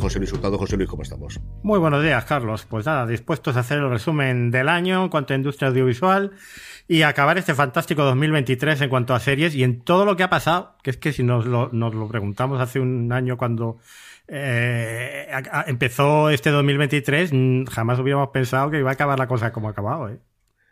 José Luis Hurtado. José Luis, ¿cómo estamos? Muy buenos días, Carlos. Pues nada, dispuestos a hacer el resumen del año en cuanto a industria audiovisual y acabar este fantástico 2023 en cuanto a series y en todo lo que ha pasado, que es que si nos lo, nos lo preguntamos hace un año cuando eh, empezó este 2023, mm, jamás hubiéramos pensado que iba a acabar la cosa como ha acabado. ¿eh?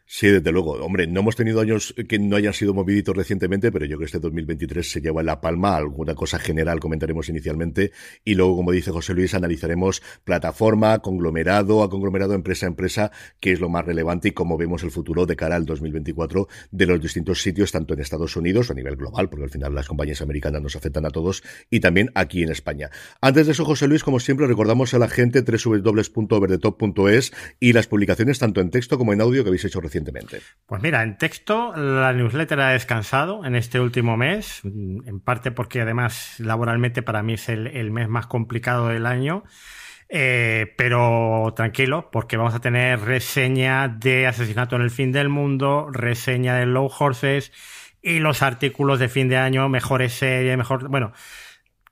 Sí, desde luego. Hombre, no hemos tenido años que no hayan sido moviditos recientemente, pero yo creo que este 2023 se lleva en la palma. Alguna cosa general comentaremos inicialmente y luego, como dice José Luis, analizaremos plataforma, conglomerado, a conglomerado, empresa a empresa, qué es lo más relevante y cómo vemos el futuro de cara al 2024 de los distintos sitios, tanto en Estados Unidos a nivel global, porque al final las compañías americanas nos afectan a todos, y también aquí en España. Antes de eso, José Luis, como siempre, recordamos a la gente www.overdetop.es y las publicaciones tanto en texto como en audio que habéis hecho recientemente pues mira, en texto la newsletter ha descansado en este último mes, en parte porque además laboralmente para mí es el, mes más complicado del año. Eh, pero tranquilo, porque vamos a tener reseña de Asesinato en el Fin del Mundo, reseña de Low Horses y los artículos de fin de año, mejores series, mejor. Bueno,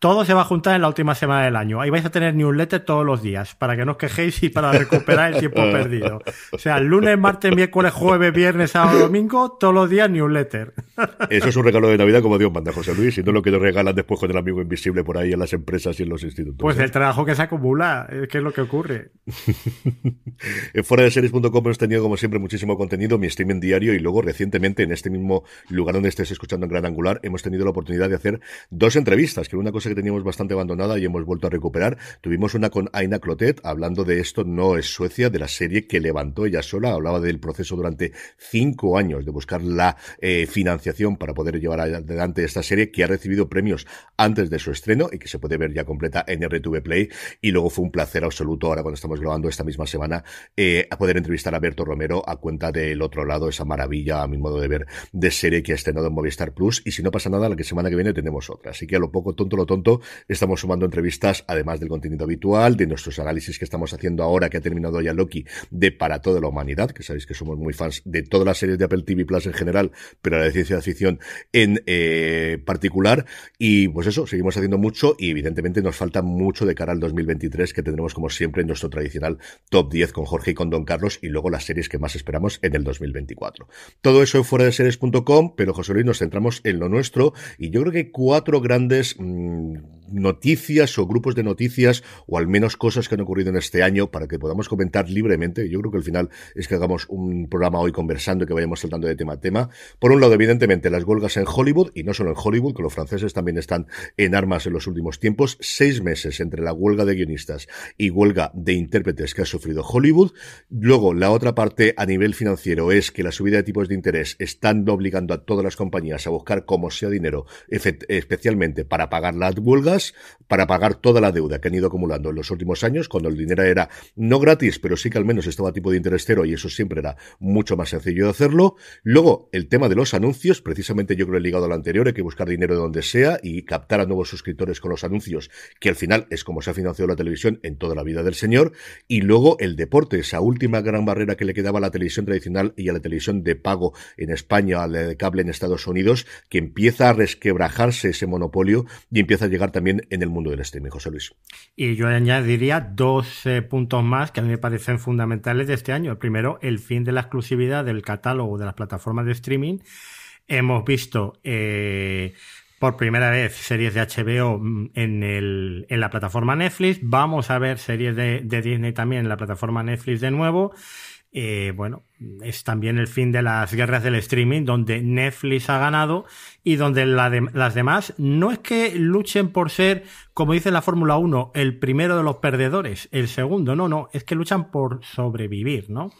todo se va a juntar en la última semana del año. Ahí vais a tener newsletter todos los días para que no os quejéis y para recuperar el tiempo perdido. O sea, lunes, martes, miércoles, jueves, viernes, sábado, domingo, todos los días newsletter. Eso es un regalo de Navidad como Dios manda, José Luis, y no lo que nos regalan después con el amigo invisible por ahí en las empresas y en los institutos. Pues ¿eh? el trabajo que se acumula, ¿qué es lo que ocurre? en fuera de series.com hemos tenido como siempre muchísimo contenido, mi streaming diario y luego recientemente en este mismo lugar donde estés escuchando en Gran Angular hemos tenido la oportunidad de hacer dos entrevistas, que una cosa teníamos bastante abandonada y hemos vuelto a recuperar. Tuvimos una con Aina Clotet hablando de esto no es Suecia, de la serie que levantó ella sola. Hablaba del proceso durante cinco años de buscar la eh, financiación para poder llevar adelante esta serie que ha recibido premios antes de su estreno y que se puede ver ya completa en RTV Play. Y luego fue un placer absoluto ahora cuando estamos grabando esta misma semana eh, a poder entrevistar a Berto Romero a cuenta del otro lado, esa maravilla a mi modo de ver de serie que ha estrenado en Movistar Plus. Y si no pasa nada, la que semana que viene tenemos otra. Así que a lo poco tonto, lo tonto, Estamos sumando entrevistas, además del contenido habitual, de nuestros análisis que estamos haciendo ahora, que ha terminado ya Loki, de Para toda la humanidad, que sabéis que somos muy fans de todas las series de Apple TV Plus en general, pero la de ciencia ficción en eh, particular. Y pues eso, seguimos haciendo mucho y evidentemente nos falta mucho de cara al 2023, que tendremos como siempre en nuestro tradicional top 10 con Jorge y con Don Carlos y luego las series que más esperamos en el 2024. Todo eso en fuera de series.com, pero José Luis nos centramos en lo nuestro y yo creo que cuatro grandes mmm, and noticias o grupos de noticias o al menos cosas que han ocurrido en este año para que podamos comentar libremente. Yo creo que al final es que hagamos un programa hoy conversando y que vayamos saltando de tema a tema. Por un lado, evidentemente, las huelgas en Hollywood y no solo en Hollywood, que los franceses también están en armas en los últimos tiempos. Seis meses entre la huelga de guionistas y huelga de intérpretes que ha sufrido Hollywood. Luego, la otra parte a nivel financiero es que la subida de tipos de interés están obligando a todas las compañías a buscar como sea dinero, especialmente para pagar las huelgas para pagar toda la deuda que han ido acumulando en los últimos años, cuando el dinero era no gratis, pero sí que al menos estaba a tipo de interés cero y eso siempre era mucho más sencillo de hacerlo. Luego, el tema de los anuncios, precisamente yo creo ligado al anterior, hay que buscar dinero de donde sea y captar a nuevos suscriptores con los anuncios, que al final es como se ha financiado la televisión en toda la vida del señor. Y luego el deporte, esa última gran barrera que le quedaba a la televisión tradicional y a la televisión de pago en España, a la de cable en Estados Unidos, que empieza a resquebrajarse ese monopolio y empieza a llegar también en el mundo del streaming, José Luis. Y yo añadiría dos puntos más que a mí me parecen fundamentales de este año. El primero, el fin de la exclusividad del catálogo de las plataformas de streaming. Hemos visto eh, por primera vez series de HBO mm, en, el, en la plataforma Netflix. Vamos a ver series de Disney también en la plataforma Netflix de nuevo. Eh, bueno, es también el fin de las guerras del streaming, donde Netflix ha ganado y donde las demás no es que luchen por ser, como dice la Fórmula 1, el primero de los perdedores, el segundo, no, no, es que luchan por sobrevivir, ¿no?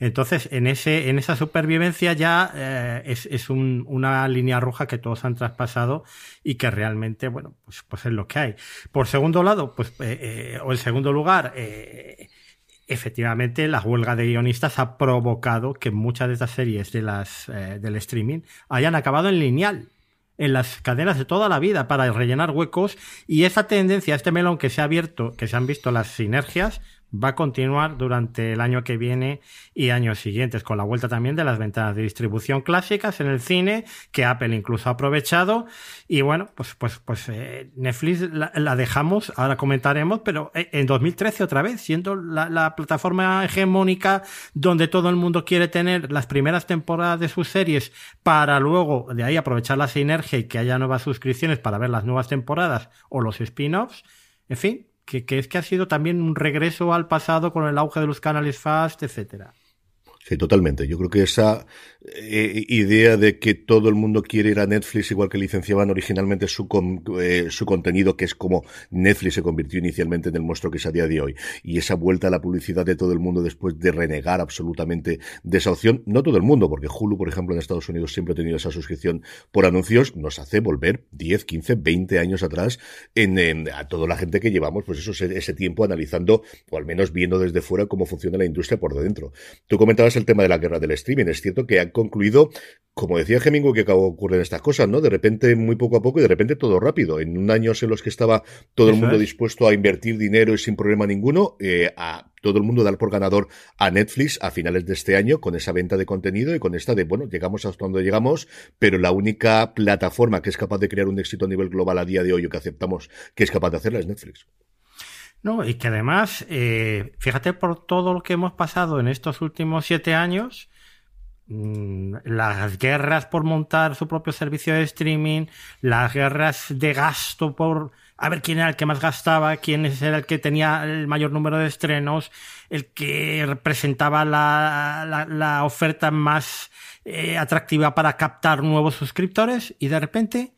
Entonces, en, ese, en esa supervivencia ya eh, es, una línea roja que todos han traspasado y que realmente, bueno, pues, pues es lo que hay. Por segundo lado, pues, eh, o el segundo lugar, efectivamente la huelga de guionistas ha provocado que muchas de estas series de las, eh, del streaming hayan acabado en lineal en las cadenas de toda la vida para rellenar huecos. Y esa tendencia, este melón que se ha abierto, que se han visto las sinergias, va a continuar durante el año que viene y años siguientes, con la vuelta también de las ventanas de distribución clásicas en el cine, que Apple incluso ha aprovechado. Y bueno, pues, pues, pues eh, Netflix la, dejamos, ahora comentaremos, pero eh, en 2013 otra vez, siendo la, la plataforma hegemónica donde todo el mundo quiere tener las primeras temporadas de sus series para luego de ahí aprovechar la sinergia y que haya nuevas suscripciones para ver las nuevas temporadas o los spin-offs. En fin, que, que, es que ha sido también un regreso al pasado con el auge de los canales fast, etcétera. Sí, totalmente. Yo creo que esa eh, idea de que todo el mundo quiere ir a Netflix igual que licenciaban originalmente su, eh, su contenido, que es como Netflix se convirtió inicialmente en el monstruo que es a día de hoy, y esa vuelta a la publicidad de todo el mundo después de renegar absolutamente de esa opción, no todo el mundo, porque Hulu, por ejemplo, en Estados Unidos siempre ha tenido esa suscripción por anuncios, nos hace volver 10, 15, 20 años atrás en, a toda la gente que llevamos, pues eso, ese, ese tiempo analizando, o al menos viendo desde fuera cómo funciona la industria por dentro. Tú comentabas el tema de la guerra del streaming. Es cierto que han concluido, como decía Gemingo, que acabó ocurren estas cosas, ¿no? De repente, muy poco a poco y de repente todo rápido. En un año en los que estaba todo el mundo dispuesto a invertir dinero y sin problema ninguno, eh, a todo el mundo dar por ganador a Netflix a finales de este año con esa venta de contenido y con esta de, bueno, llegamos hasta donde llegamos, pero la única plataforma que es capaz de crear un éxito a nivel global a día de hoy o que aceptamos que es capaz de hacerla es Netflix. No, y que además, eh, fíjate por todo lo que hemos pasado en estos últimos siete años, mm, las guerras por montar su propio servicio de streaming, las guerras de gasto por a ver quién era el que más gastaba, quién era el que tenía el mayor número de estrenos, el que representaba la, la, oferta más eh, atractiva para captar nuevos suscriptores y de repente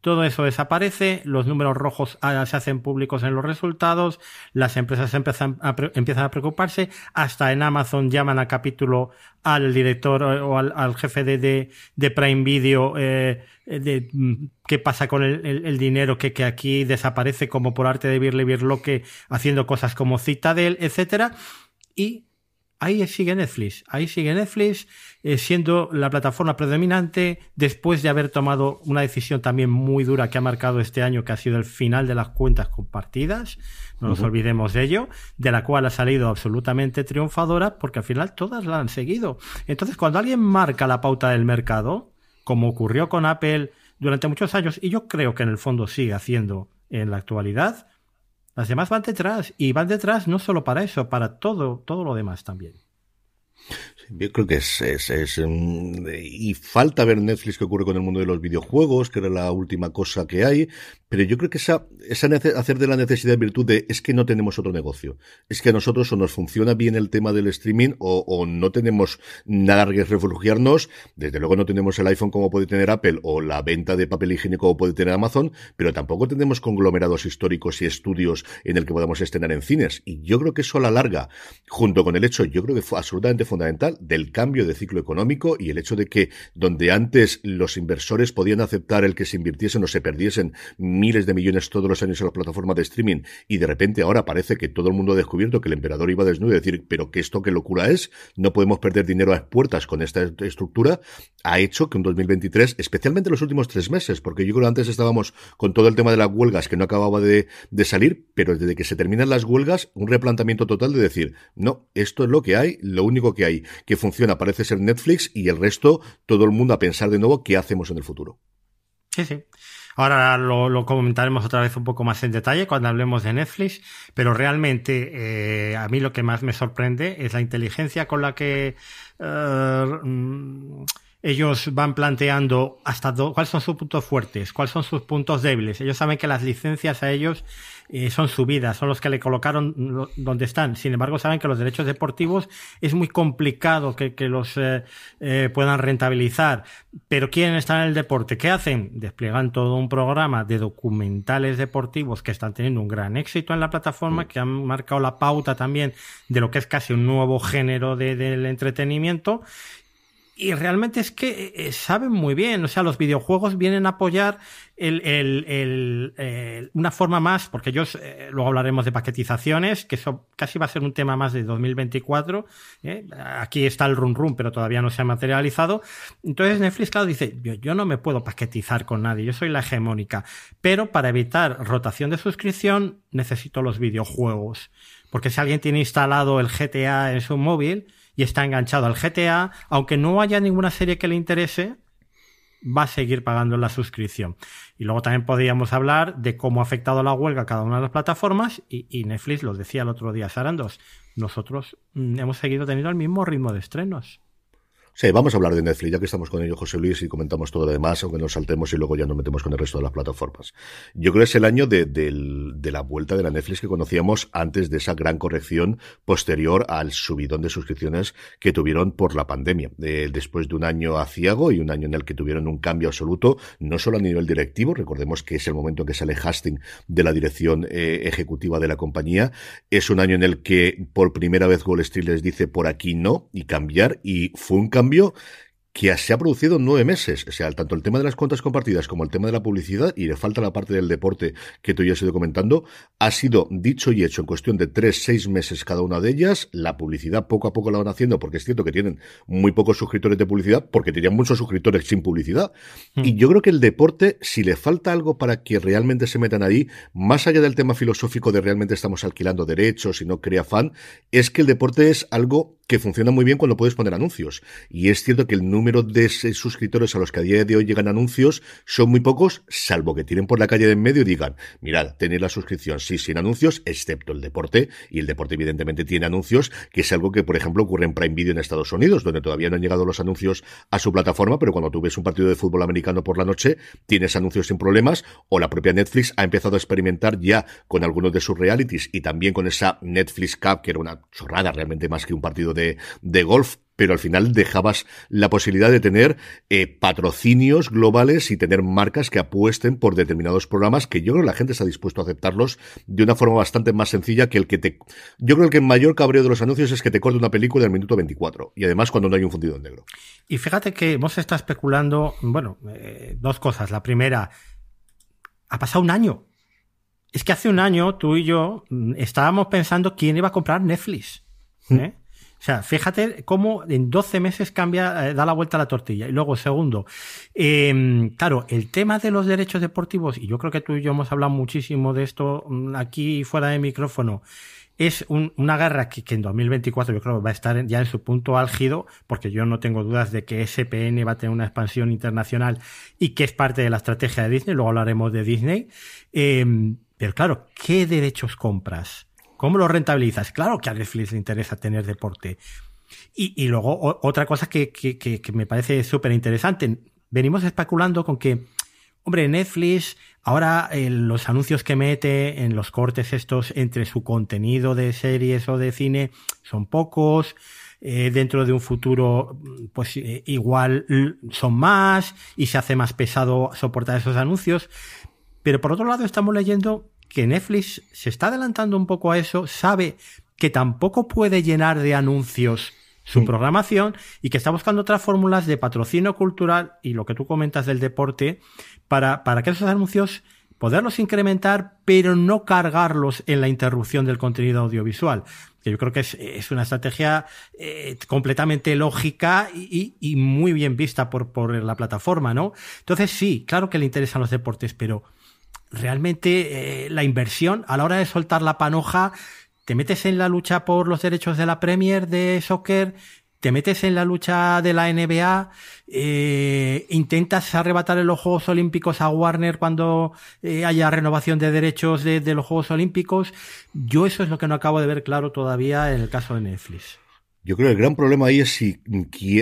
todo eso desaparece, los números rojos ah, se hacen públicos en los resultados, las empresas empiezan a, preocuparse, hasta en Amazon llaman a capítulo al director eh, o al, jefe de, de, Prime Video eh, de mm, qué pasa con el, dinero que, que, aquí desaparece como por arte de Birle Birloque haciendo cosas como Citadel, etcétera, y ahí sigue Netflix, ahí sigue Netflix eh, siendo la plataforma predominante después de haber tomado una decisión también muy dura que ha marcado este año, que ha sido el final de las cuentas compartidas, no nos olvidemos de ello, de la cual ha salido absolutamente triunfadora porque al final todas la han seguido. Entonces, cuando alguien marca la pauta del mercado, como ocurrió con Apple durante muchos años, y yo creo que en el fondo sigue haciendo en la actualidad, las demás van detrás y van detrás no solo para eso, para todo, todo lo demás también. Yo creo que es, es, es, mm, y falta ver Netflix qué ocurre con el mundo de los videojuegos, que era la última cosa que hay, pero yo creo que esa, esa hacer de la necesidad de virtud de es que no tenemos otro negocio. Es que a nosotros o nos funciona bien el tema del streaming o, o no tenemos nada que refugiarnos. Desde luego no tenemos el iPhone como puede tener Apple o la venta de papel higiénico como puede tener Amazon, pero tampoco tenemos conglomerados históricos y estudios en el que podamos estrenar en cines. Y yo creo que eso a la larga, junto con el hecho, yo creo que fue absolutamente fundamental del cambio de ciclo económico y el hecho de que donde antes los inversores podían aceptar el que se invirtiesen o se perdiesen miles de millones todos los años en las plataformas de streaming y de repente ahora parece que todo el mundo ha descubierto que el emperador iba desnudo y decir, pero que esto qué locura es, no podemos perder dinero a puertas con esta estructura, ha hecho que un 2023, especialmente los últimos tres meses, porque yo creo que antes estábamos con todo el tema de las huelgas que no acababa de, de salir, pero desde que se terminan las huelgas, un replanteamiento total de decir, no, esto es lo que hay, lo único que hay que funciona parece ser Netflix y el resto, todo el mundo a pensar de nuevo qué hacemos en el futuro. Sí, sí. Ahora lo, comentaremos otra vez un poco más en detalle cuando hablemos de Netflix, pero realmente eh, a mí lo que más me sorprende es la inteligencia con la que eh, ellos van planteando hasta cuáles son sus puntos fuertes, cuáles son sus puntos débiles. Ellos saben que las licencias a ellos eh, son subidas, son los que le colocaron donde están. Sin embargo, saben que los derechos deportivos es muy complicado que, los eh, eh, puedan rentabilizar. Pero quieren estar en el deporte. ¿Qué hacen? Despliegan todo un programa de documentales deportivos que están teniendo un gran éxito en la plataforma, que han marcado la pauta también de lo que es casi un nuevo género del entretenimiento y realmente es que eh, saben muy bien, o sea, los videojuegos vienen a apoyar el, el, una forma más, porque ellos, eh, luego hablaremos de paquetizaciones, que eso casi va a ser un tema más de 2024. ¿eh? Aquí está el run run, pero todavía no se ha materializado. Entonces Netflix, claro, dice, yo, yo no me puedo paquetizar con nadie, yo soy la hegemónica, pero para evitar rotación de suscripción necesito los videojuegos. Porque si alguien tiene instalado el GTA en su móvil, y está enganchado al GTA, aunque no haya ninguna serie que le interese, va a seguir pagando la suscripción. Y luego también podríamos hablar de cómo ha afectado la huelga a cada una de las plataformas y, Netflix lo decía el otro día Sarandos. Nosotros mm, hemos seguido teniendo el mismo ritmo de estrenos. Sí, vamos a hablar de Netflix, ya que estamos con ello, José Luis, y comentamos todo lo demás, aunque nos saltemos y luego ya nos metemos con el resto de las plataformas. Yo creo que es el año de, la vuelta de la Netflix que conocíamos antes de esa gran corrección posterior al subidón de suscripciones que tuvieron por la pandemia. después de un año aciago y un año en el que tuvieron un cambio absoluto, no solo a nivel directivo, recordemos que es el momento en que sale Hastings de la dirección eh, ejecutiva de la compañía, es un año en el que por primera vez Wall Street les dice por aquí no y cambiar, y fue un cambio cambio que se ha producido en nueve meses. O sea, tanto el tema de las cuentas compartidas como el tema de la publicidad, y le falta la parte del deporte que tú ya has ido comentando, ha sido dicho y hecho en cuestión de tres, seis meses cada una de ellas. La publicidad poco a poco la van haciendo, porque es cierto que tienen muy pocos suscriptores de publicidad, porque tenían muchos suscriptores sin publicidad. Hmm. Y yo creo que el deporte, si le falta algo para que realmente se metan ahí, más allá del tema filosófico de realmente estamos alquilando derechos y no crea fan, es que el deporte es algo que funciona muy bien cuando puedes poner anuncios. Y es cierto que el número de suscriptores a los que a día de hoy llegan anuncios son muy pocos, salvo que tiren por la calle de en medio y digan, mirad, tenéis la suscripción sí sin anuncios, excepto el deporte, y el deporte evidentemente tiene anuncios, que es algo que, por ejemplo, ocurre en Prime Video en Estados Unidos, donde todavía no han llegado los anuncios a su plataforma, pero cuando tú ves un partido de fútbol americano por la noche, tienes anuncios sin problemas, o la propia Netflix ha empezado a experimentar ya con algunos de sus realities y también con esa Netflix Cup, que era una chorrada realmente más que un partido de, golf, pero al final dejabas la posibilidad de tener eh, patrocinios globales y tener marcas que apuesten por determinados programas que yo creo que la gente está dispuesto a aceptarlos de una forma bastante más sencilla que el que te... Yo creo que el mayor cabreo de los anuncios es que te corte una película del minuto 24 y además cuando no hay un fundido en negro. Y fíjate que vos está especulando, bueno, eh, dos cosas. La primera, ha pasado un año. Es que hace un año tú y yo mm, estábamos pensando quién iba a comprar Netflix. ¿eh? O sea, fíjate cómo en 12 meses cambia, eh, da la vuelta a la tortilla. Y luego, segundo, em, claro, el tema de los derechos deportivos, y yo creo que tú y yo hemos hablado muchísimo de esto mm, aquí fuera de micrófono, es una guerra que, en 2024 yo creo que va a estar ya en su punto álgido, porque yo no tengo dudas de que SPN va a tener una expansión internacional y que es parte de la estrategia de Disney, luego hablaremos de Disney. Em, pero claro, ¿qué derechos compras? ¿Cómo lo rentabilizas? Claro que a Netflix le interesa tener deporte. Y, luego otra cosa que, me parece súper interesante. Venimos especulando con que, hombre, Netflix ahora eh, los anuncios que mete en los cortes estos entre su contenido de series o de cine son pocos. Eh, dentro de un futuro, pues eh, igual son más y se hace más pesado soportar esos anuncios. Pero por otro lado estamos leyendo que Netflix se está adelantando un poco a eso, sabe que tampoco puede llenar de anuncios su programación y que está buscando otras fórmulas de patrocinio cultural y lo que tú comentas del deporte para, para que esos anuncios poderlos incrementar, pero no cargarlos en la interrupción del contenido audiovisual. Que yo creo que es, una estrategia eh, completamente lógica y, y, muy bien vista por, por la plataforma, ¿no? Entonces sí, claro que le interesan los deportes, pero realmente eh, la inversión a la hora de soltar la panoja, te metes en la lucha por los derechos de la Premier de soccer, te metes en la lucha de la NBA, eh, intentas arrebatar los Juegos Olímpicos a Warner cuando eh, haya renovación de derechos de, de los Juegos Olímpicos. Yo eso es lo que no acabo de ver claro todavía en el caso de Netflix. Yo creo que el gran problema ahí es si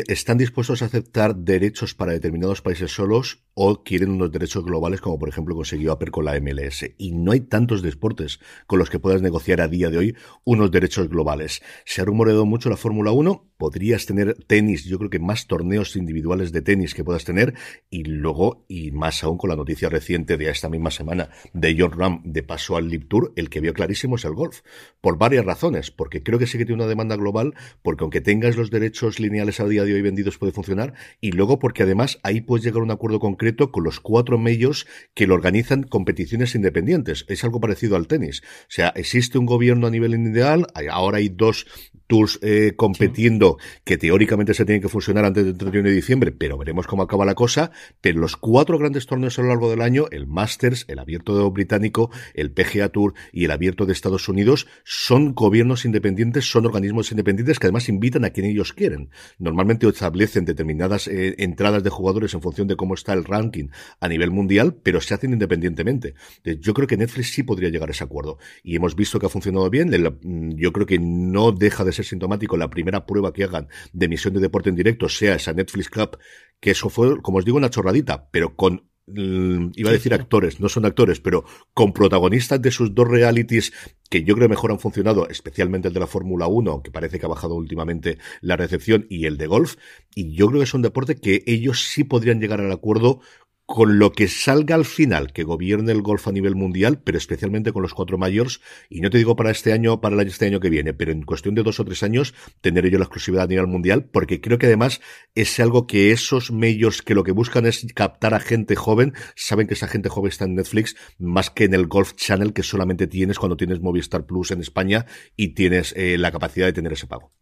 están dispuestos a aceptar derechos para determinados países solos o quieren unos derechos globales, como por ejemplo consiguió Apple con la MLS. Y no hay tantos deportes con los que puedas negociar a día de hoy unos derechos globales. Se ha rumoreado mucho la Fórmula 1 podrías tener tenis, yo creo que más torneos individuales de tenis que puedas tener, y luego, y más aún con la noticia reciente de esta misma semana de John Ram de paso al Lip Tour, el que vio clarísimo es el golf, por varias razones, porque creo que sí que tiene una demanda global, porque aunque tengas los derechos lineales a día de hoy vendidos puede funcionar, y luego porque además ahí puedes llegar a un acuerdo concreto con los cuatro medios que lo organizan competiciones independientes. Es algo parecido al tenis. O sea, existe un gobierno a nivel ideal, ahora hay dos tours eh, competiendo que teóricamente se tienen que fusionar antes del 31 de diciembre, pero veremos cómo acaba la cosa. Pero los cuatro grandes torneos a lo largo del año, el Masters, el Abierto Británico, el PGA Tour y el Abierto de Estados Unidos, son gobiernos independientes, son organismos independientes que además invitan a quien ellos quieren. Normalmente establecen determinadas eh, entradas de jugadores en función de cómo está el ranking a nivel mundial, pero se hacen independientemente. Yo creo que Netflix sí podría llegar a ese acuerdo. Y hemos visto que ha funcionado bien. Mm, yo creo que no deja de ser sintomático la primera prueba que hagan de emisión de deporte en directo sea esa Netflix Cup, que eso fue, como os digo, una chorradita, pero con mm, iba a decir actores, no son actores, pero con protagonistas de sus dos realities que yo creo mejor han funcionado, especialmente el de la Fórmula 1, que parece que ha bajado últimamente la recepción, y el de golf, y yo creo que es un deporte que ellos sí podrían llegar al acuerdo con lo que salga al final, que gobierne el golf a nivel mundial, pero especialmente con los cuatro mayores, y no te digo para este año, para este año que viene, pero en cuestión de dos o tres años, tener ello la exclusividad a nivel mundial, porque creo que además es algo que esos mayors que lo que buscan es captar a gente joven, saben que esa gente joven está en Netflix, más que en el Golf Channel que solamente tienes cuando tienes Movistar Plus en España y tienes eh, la capacidad de tener ese pago.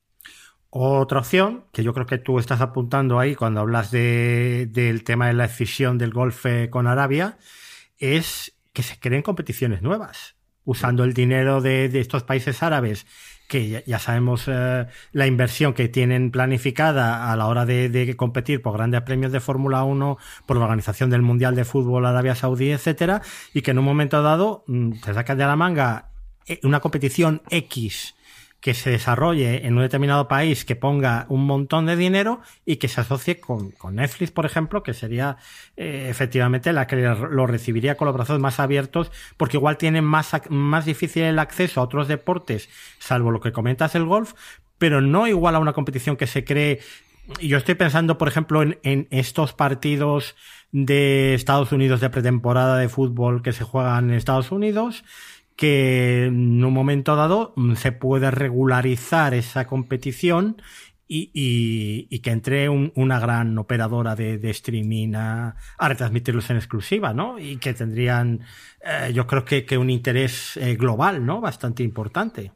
Otra opción, que yo creo que tú estás apuntando ahí cuando hablas de, del tema de la escisión del golfe con Arabia, es que se creen competiciones nuevas, usando el dinero de, estos países árabes, que ya, sabemos eh, la inversión que tienen planificada a la hora de, competir por grandes premios de Fórmula 1, por la organización del Mundial de Fútbol Arabia Saudí, etcétera, y que en un momento dado mm, te sacan de la manga eh, una competición X que se desarrolle en un determinado país que ponga un montón de dinero y que se asocie con, Netflix, por ejemplo, que sería eh, efectivamente la que lo recibiría con los brazos más abiertos, porque igual tienen más, más difícil el acceso a otros deportes, salvo lo que comentas el golf, pero no igual a una competición que se cree. Yo estoy pensando, por ejemplo, en, en estos partidos de Estados Unidos de pretemporada de fútbol que se juegan en Estados Unidos que en un momento dado mm, se puede regularizar esa competición y, que entre una gran operadora de, streaming a, retransmitirlos en exclusiva, ¿no? Y que tendrían, eh, yo creo que, un interés eh, global, ¿no? Bastante importante.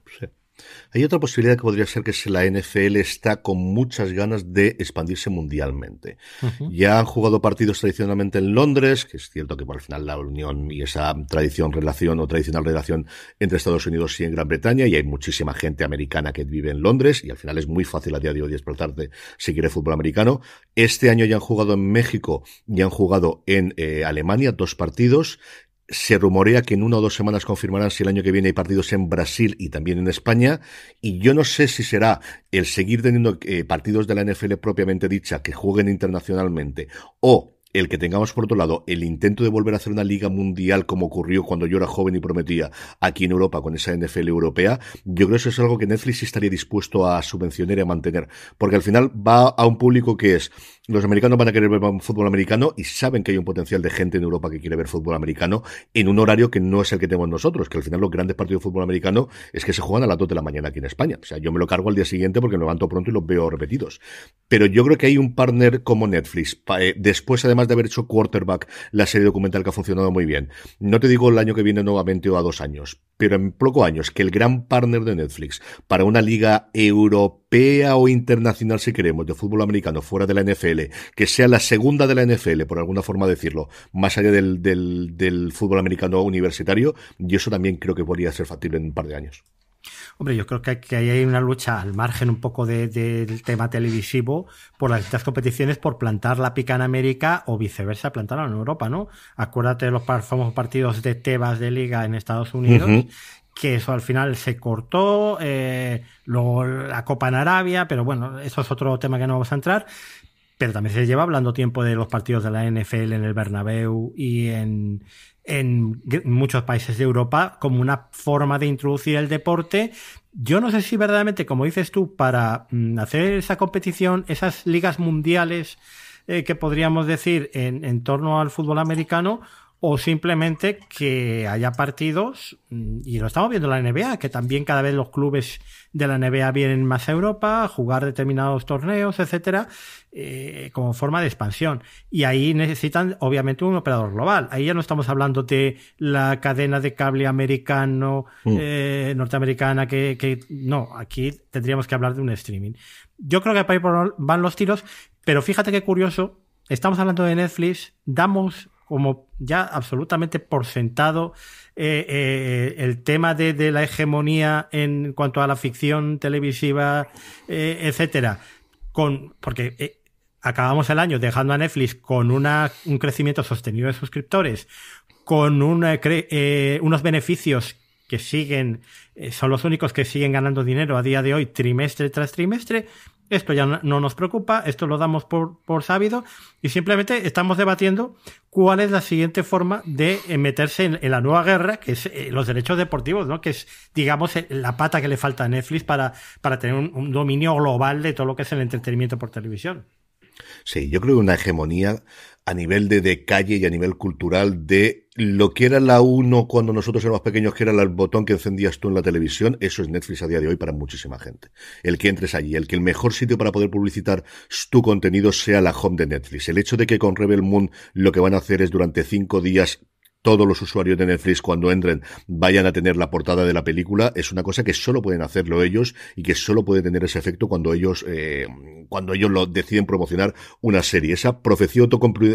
Hay otra posibilidad que podría ser que la NFL está con muchas ganas de expandirse mundialmente. Ya han jugado partidos tradicionalmente en Londres, que es cierto que por el final la unión y esa tradición, relación o tradicional relación entre Estados Unidos y en Gran Bretaña, y hay muchísima gente americana que vive en Londres, y al final es muy fácil a día de hoy desplazarte si quiere fútbol americano. Este año ya han jugado en México y han jugado en eh, Alemania dos partidos se rumorea que en una o dos semanas confirmarán si el año que viene hay partidos en Brasil y también en España. Y yo no sé si será el seguir teniendo eh, partidos de la NFL propiamente dicha que jueguen internacionalmente o el que tengamos por otro lado el intento de volver a hacer una liga mundial como ocurrió cuando yo era joven y prometía aquí en Europa con esa NFL europea, yo creo que eso es algo que Netflix estaría dispuesto a subvencionar y a mantener, porque al final va a un público que es los americanos van a querer ver fútbol americano y saben que hay un potencial de gente en Europa que quiere ver fútbol americano en un horario que no es el que tenemos nosotros, que al final los grandes partidos de fútbol americano es que se juegan a las 2 de la mañana aquí en España. O sea, yo me lo cargo al día siguiente porque me levanto pronto y los veo repetidos. Pero yo creo que hay un partner como Netflix, eh, después además de haber hecho Quarterback, la serie documental que ha funcionado muy bien. No te digo el año que viene nuevamente o a dos años, pero en poco años, que el gran partner de Netflix para una liga europea o internacional, si queremos, de fútbol americano fuera de la NFL, que sea la segunda de la NFL, por alguna forma decirlo, más allá del, del, fútbol americano universitario, y eso también creo que podría ser factible en un par de años. Hombre, yo creo que, hay una lucha al margen un poco del tema televisivo por las distintas competiciones por plantar la pica en América o viceversa, plantarla en Europa, ¿no? Acuérdate de los famosos partidos de Tebas de Liga en Estados Unidos, que eso al final se cortó, eh, luego la Copa en Arabia, pero bueno, eso es otro tema que no vamos a entrar. Pero también se lleva hablando tiempo de los partidos de la NFL en el Bernabéu y en, en muchos países de Europa como una forma de introducir el deporte. Yo no sé si verdaderamente, como dices tú, para mm, hacer esa competición, esas ligas mundiales eh, que podríamos decir en, en torno al fútbol americano, o simplemente que haya partidos, mm, y lo estamos viendo en la NBA, que también cada vez los clubes de la NBA vienen más a Europa, a jugar determinados torneos, etcétera, eh, como forma de expansión. Y ahí necesitan, obviamente, un operador global. Ahí ya no estamos hablando de la cadena de cable americano, mm. eh, norteamericana, que, que, no, aquí tendríamos que hablar de un streaming. Yo creo que para ahí van los tiros, pero fíjate qué curioso, estamos hablando de Netflix, damos como ya absolutamente por sentado eh, eh, el tema de, la hegemonía en cuanto a la ficción televisiva, eh, etcétera, con porque acabamos el año dejando a Netflix con una, un crecimiento sostenido de suscriptores, con unos beneficios que siguen, son los únicos que siguen ganando dinero a día de hoy, trimestre tras trimestre, esto ya no nos preocupa, esto lo damos por, por sabido y simplemente estamos debatiendo cuál es la siguiente forma de eh, meterse en, la nueva guerra, que es eh, los derechos deportivos, ¿no? Que es, digamos, eh, la pata que le falta a Netflix para, para tener un dominio global de todo lo que es el entretenimiento por televisión. Sí, yo creo que una hegemonía a nivel de, de, calle y a nivel cultural de lo que era la 1 cuando nosotros éramos pequeños, que era el botón que encendías tú en la televisión, eso es Netflix a día de hoy para muchísima gente. El que entres allí, el que el mejor sitio para poder publicitar tu contenido sea la home de Netflix. El hecho de que con Rebel Moon lo que van a hacer es durante cinco días todos los usuarios de Netflix cuando entren vayan a tener la portada de la película es una cosa que solo pueden hacerlo ellos y que solo puede tener ese efecto cuando ellos eh, cuando ellos lo deciden promocionar una serie esa profecía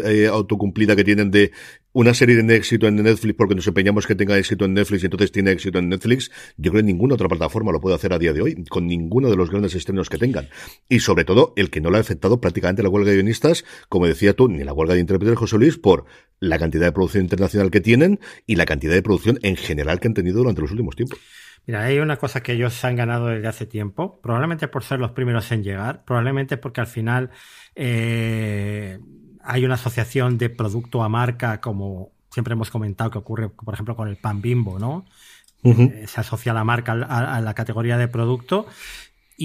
eh, autocumplida que tienen de una serie de éxito en Netflix porque nos empeñamos que tenga éxito en Netflix y entonces tiene éxito en Netflix, yo creo que ninguna otra plataforma lo puede hacer a día de hoy, con ninguno de los grandes estrenos que tengan. Y sobre todo, el que no le ha afectado prácticamente la huelga de guionistas, como decía tú, ni la huelga de intérpretes José Luis, por la cantidad de producción internacional que tienen y la cantidad de producción en general que han tenido durante los últimos tiempos. Mira, hay una cosa que ellos han ganado desde hace tiempo, probablemente por ser los primeros en llegar, probablemente porque al final eh, hay una asociación de producto a marca, como siempre hemos comentado que ocurre, por ejemplo, con el pan bimbo, ¿no? Eh, se asocia la marca a, la categoría de producto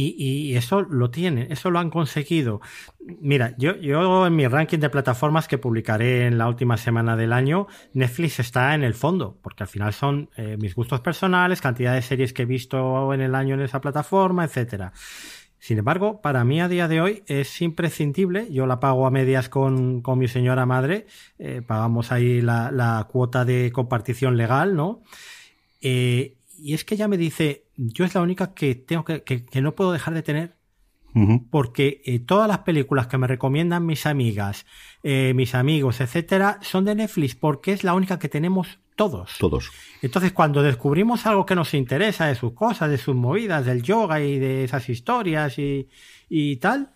y, eso lo tienen, eso lo han conseguido. Mira, yo, yo en mi ranking de plataformas que publicaré en la última semana del año, Netflix está en el fondo, porque al final son eh, mis gustos personales, cantidad de series que he visto en el año en esa plataforma, etcétera. Sin embargo, para mí a día de hoy es imprescindible. Yo la pago a medias con, con mi señora madre. Eh, pagamos ahí la, la, cuota de compartición legal, ¿no? Eh, y es que ella me dice, yo es la única que tengo que, que, que no puedo dejar de tener porque eh, todas las películas que me recomiendan mis amigas, eh, mis amigos, etcétera, son de Netflix porque es la única que tenemos todos. Todos. Entonces, cuando descubrimos algo que nos interesa de sus cosas, de sus movidas, del yoga y de esas historias y, y tal,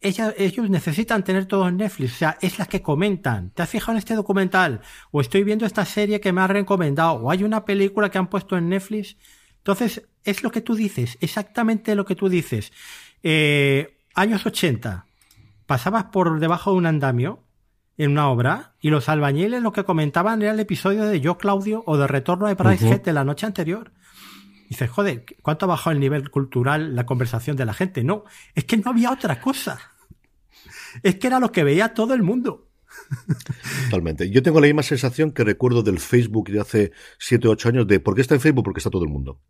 ellos necesitan tener todo en Netflix. O sea, es la que comentan. ¿Te has fijado en este documental? O estoy viendo esta serie que me ha recomendado. O hay una película que han puesto en Netflix. Entonces, es lo que tú dices. Exactamente lo que tú dices. Eh, años 80. Pasabas por debajo de un andamio en una obra y los albañiles lo que comentaban era el episodio de Yo Claudio o de Retorno de Price de la noche anterior. Y dices, joder, ¿cuánto ha bajado el nivel cultural la conversación de la gente? No, es que no había otra cosa. Es que era lo que veía todo el mundo. Totalmente. Yo tengo la misma sensación que recuerdo del Facebook de hace 7 o 8 años de ¿por qué está en Facebook? Porque está todo el mundo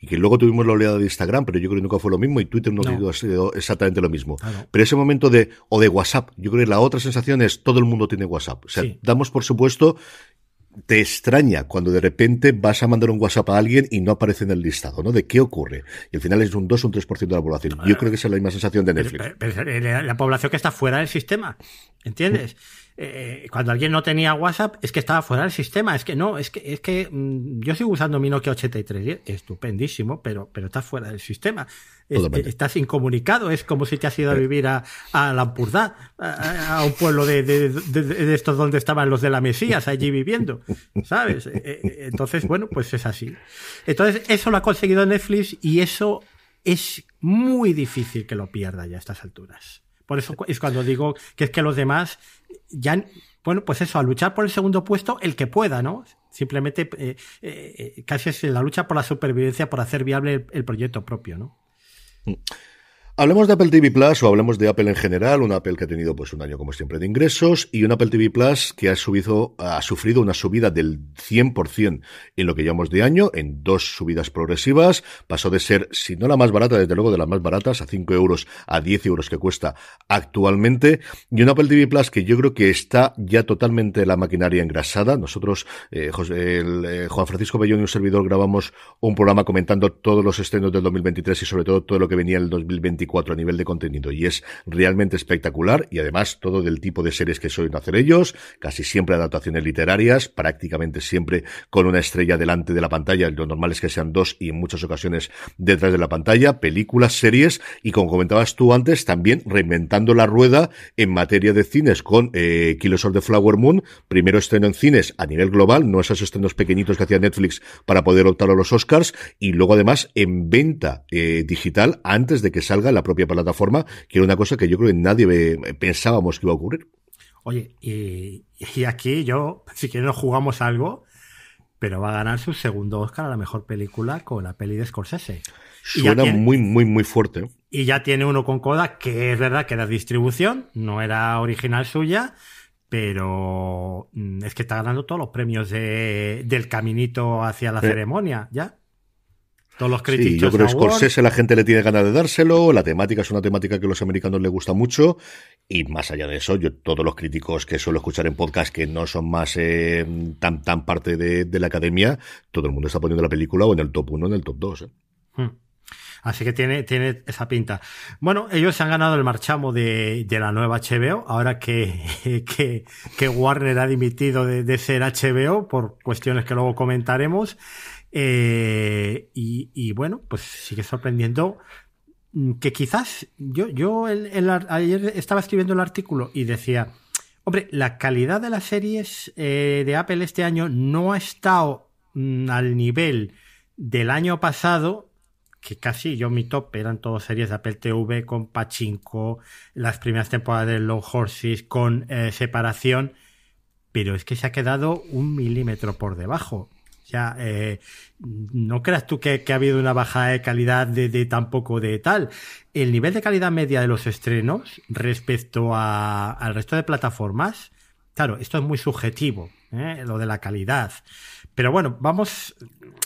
y que luego tuvimos la oleada de Instagram, pero yo creo que nunca fue lo mismo y Twitter no, ha sido exactamente lo mismo. Pero ese momento de, o de WhatsApp, yo creo que la otra sensación es todo el mundo tiene WhatsApp. O sea, damos por supuesto te extraña cuando de repente vas a mandar un WhatsApp a alguien y no aparece en el listado, ¿no? ¿De qué ocurre? Y al final es un 2 o un 3% de la población. Yo creo que esa es la misma sensación de Netflix. la población que está fuera del sistema, ¿entiendes? Eh, cuando alguien no tenía WhatsApp es que estaba fuera del sistema. Es que no, es que, es que mm, yo sigo usando mi Nokia 8310, estupendísimo, pero, pero estás fuera del sistema. estás incomunicado, es como si te has ido a vivir a, a Lampurdá, a, un pueblo de, de, de, estos donde estaban los de la Mesías, allí viviendo, ¿sabes? Eh, eh, entonces, bueno, pues es así. Entonces, eso lo ha conseguido Netflix y eso es muy difícil que lo pierda ya a estas alturas. Por eso es cuando digo que es que los demás ya, bueno, pues eso, a luchar por el segundo puesto el que pueda, ¿no? Simplemente eh, eh, casi es la lucha por la supervivencia, por hacer viable el, el proyecto propio, ¿no? Mm. Hablemos de Apple TV Plus o hablemos de Apple en general, un Apple que ha tenido pues un año como siempre de ingresos y un Apple TV Plus que ha subido, ha sufrido una subida del 100% en lo que llamamos de año, en dos subidas progresivas, pasó de ser, si no la más barata, desde luego de las más baratas, a 5 euros a 10 euros que cuesta actualmente, y un Apple TV Plus que yo creo que está ya totalmente la maquinaria engrasada. Nosotros, eh, el, eh, Juan Francisco Bellón y un servidor grabamos un programa comentando todos los estrenos del 2023 y sobre todo todo lo que venía en el 2024 a nivel de contenido y es realmente espectacular y además todo del tipo de series que suelen hacer ellos, casi siempre adaptaciones literarias, prácticamente siempre con una estrella delante de la pantalla, lo normal es que sean dos y en muchas ocasiones detrás de la pantalla, películas, series y como comentabas tú antes, también reinventando la rueda en materia de cines con eh, of the Flower Moon, primero estreno en cines a nivel global, no esos estrenos pequeñitos que hacía Netflix para poder optar a los Oscars y luego además en venta eh, digital antes de que salga la propia plataforma, que era una cosa que yo creo que nadie pensábamos que iba a ocurrir. Oye, y, aquí yo, si quieres, nos jugamos algo, pero va a ganar su segundo Oscar a la mejor película con la peli de Scorsese. Suena muy, muy, muy fuerte. Y ya tiene uno con Coda, que es verdad que era distribución, no era original suya, pero mm, es que está ganando todos los premios del caminito hacia la ceremonia, ¿ya? Todos los críticos. Sí, yo creo que Scorsese la gente le tiene ganas de dárselo, la temática es una temática que a los americanos les gusta mucho y más allá de eso, yo todos los críticos que suelo escuchar en podcast que no son más eh, tan, tan parte de, la academia, todo el mundo está poniendo la película o en el top 1 o en el top 2. ¿eh? Hmm. Así que tiene, tiene esa pinta. Bueno, ellos se han ganado el marchamo de, de la nueva HBO, ahora que, que, que Warner ha dimitido de, de ser HBO por cuestiones que luego comentaremos. Eh, y, bueno, pues sigue sorprendiendo mm, que quizás yo, yo ayer estaba escribiendo el artículo y decía, hombre, la calidad de las series eh, de Apple este año no ha estado mm, al nivel del año pasado, que casi yo mi top eran todas series de Apple TV con Pachinko, las primeras temporadas de Low Horses con eh, separación, pero es que se ha quedado un milímetro por debajo. Sea, eh, no creas tú que, ha habido una baja de calidad de, tampoco de tal. El nivel de calidad media de los estrenos respecto al resto de plataformas, claro, esto es muy subjetivo, ¿eh? lo de la calidad. Pero bueno, vamos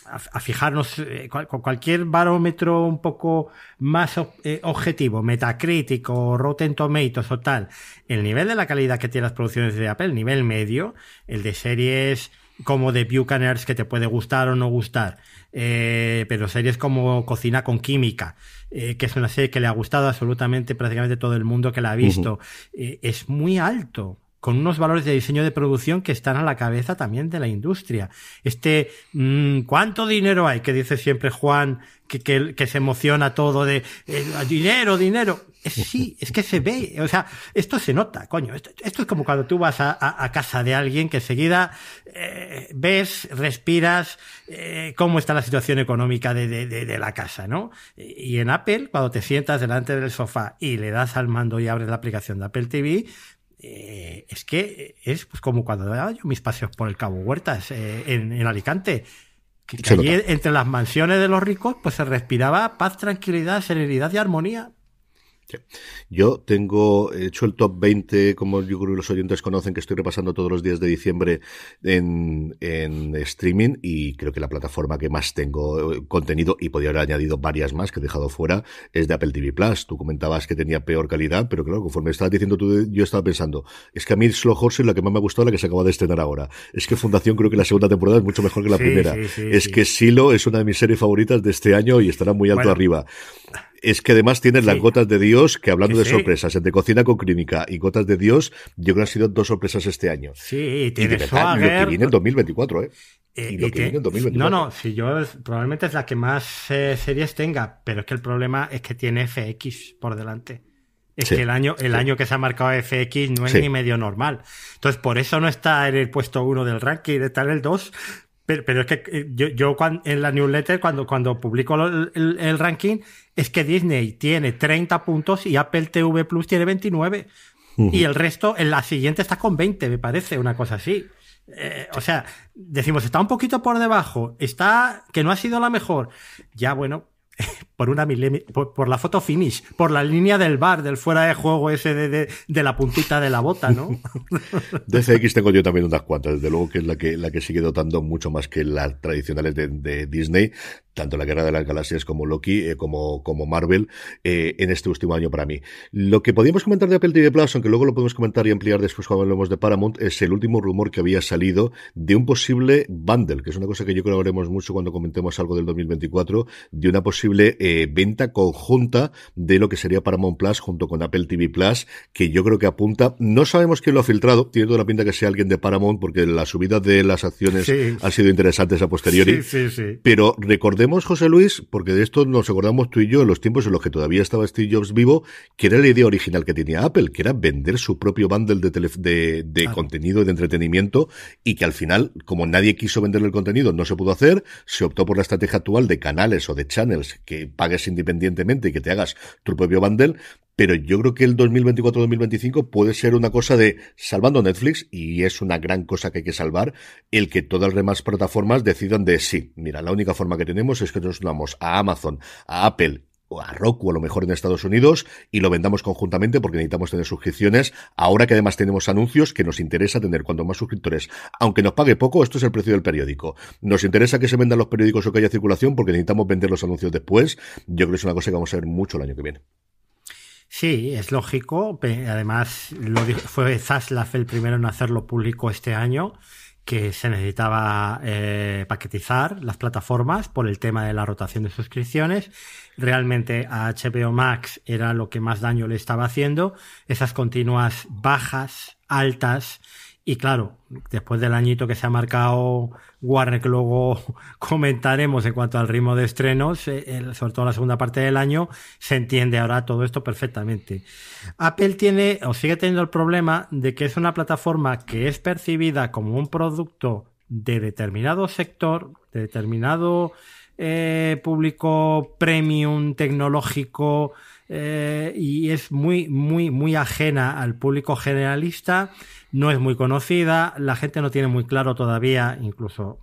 a, fijarnos eh, con cualquier barómetro un poco más objetivo, metacrítico, Rotten Tomatoes o tal. El nivel de la calidad que tienen las producciones de Apple, el nivel medio, el de series como de Buchaners que te puede gustar o no gustar, eh, pero series como Cocina con Química, eh, que es una serie que le ha gustado absolutamente prácticamente todo el mundo que la ha visto, eh, es muy alto con unos valores de diseño de producción que están a la cabeza también de la industria. Este, mm, ¿cuánto dinero hay? Que dice siempre Juan, que, que, se emociona todo de dinero, dinero. Sí, es que se ve, o sea, esto se nota, coño. Esto, es como cuando tú vas a, casa de alguien que enseguida eh, ves, respiras eh, cómo está la situación económica de, de, de, la casa, ¿no? Y en Apple, cuando te sientas delante del sofá y le das al mando y abres la aplicación de Apple TV, eh, es que es pues, como cuando daba yo mis paseos por el Cabo Huertas en, en Alicante. Que, allí, entre las mansiones de los ricos, pues se respiraba paz, tranquilidad, serenidad y armonía. Yo tengo hecho el top 20, como yo creo que los oyentes conocen, que estoy repasando todos los días de diciembre en, en streaming y creo que la plataforma que más tengo eh, contenido y podría haber añadido varias más que he dejado fuera es de Apple TV Plus. Tú comentabas que tenía peor calidad, pero claro, conforme estabas diciendo tú, yo estaba pensando, es que a mí Slow Horse es la que más me ha gustado, la que se acaba de estrenar ahora. Es que Fundación creo que la segunda temporada es mucho mejor que la primera. es que Silo es una de mis series favoritas de este año y estará muy alto arriba es que además tienes las gotas de Dios, que hablando de sorpresas, entre cocina con clínica y gotas de Dios, yo creo que han sido dos sorpresas este año. Sí, tiene y lo que viene en 2024, ¿eh? eh y lo que viene en 2024. No, no, si yo probablemente es la que más eh, series tenga, pero es que el problema es que tiene FX por delante. Es que el año, el año que se ha marcado FX no es ni medio normal. Entonces, por eso no está en el puesto uno del ranking, está en el 2, pero, es que eh, yo, yo en la newsletter, cuando, cuando publico el, ranking, es que Disney tiene 30 puntos y Apple TV Plus tiene 29. Y el resto, en la siguiente está con 20, me parece, una cosa así. Eh, o sea, decimos, está un poquito por debajo, está que no ha sido la mejor. Ya, bueno, por una por, la foto finish, por la línea del bar, del fuera de juego ese de, de, la puntita de la bota, ¿no? De CX tengo yo también unas cuantas, desde luego que es la que, la que sigue dotando mucho más que las tradicionales de, de Disney tanto la Guerra de las Galaxias como Loki, eh, como, como Marvel, eh, en este último año para mí. Lo que podíamos comentar de Apple TV Plus, aunque luego lo podemos comentar y ampliar después cuando hablemos de Paramount, es el último rumor que había salido de un posible bundle, que es una cosa que yo creo que haremos mucho cuando comentemos algo del 2024, de una posible eh, venta conjunta de lo que sería Paramount Plus junto con Apple TV Plus, que yo creo que apunta, no sabemos quién lo ha filtrado, tiene toda la pinta que sea alguien de Paramount, porque la subida de las acciones ha sido interesante a posteriori, sí, sí, pero recordemos José Luis, porque de esto nos acordamos tú y yo en los tiempos en los que todavía estaba Steve Jobs vivo, que era la idea original que tenía Apple, que era vender su propio bundle de, de, contenido y de entretenimiento, y que al final, como nadie quiso venderle el contenido, no se pudo hacer, se optó por la estrategia actual de canales o de channels que pagues independientemente y que te hagas tu propio bundle, pero yo creo que el 2024-2025 puede ser una cosa de salvando Netflix y es una gran cosa que hay que salvar el que todas las demás plataformas decidan de sí, mira, la única forma que tenemos es que nos unamos a Amazon, a Apple a Roku a lo mejor en Estados Unidos y lo vendamos conjuntamente porque necesitamos tener suscripciones. Ahora que además tenemos anuncios que nos interesa tener cuanto más suscriptores, aunque nos pague poco, esto es el precio del periódico. Nos interesa que se vendan los periódicos o que haya circulación porque necesitamos vender los anuncios después. Yo creo que es una cosa que vamos a ver mucho el año que viene. Sí, es lógico. Además, lo fue Zaslav el primero en hacerlo público este año, que se necesitaba eh, paquetizar las plataformas por el tema de la rotación de suscripciones. Realmente a HBO Max era lo que más daño le estaba haciendo. Esas continuas bajas, altas, y claro, después del añito que se ha marcado Warner, que luego comentaremos en cuanto al ritmo de estrenos, eh, sobre todo la segunda parte del año, se entiende ahora todo esto perfectamente. Apple tiene o sigue teniendo el problema de que es una plataforma que es percibida como un producto de determinado sector, de determinado eh, público premium tecnológico eh, y es muy, muy, muy ajena al público generalista no es muy conocida, la gente no tiene muy claro todavía, incluso,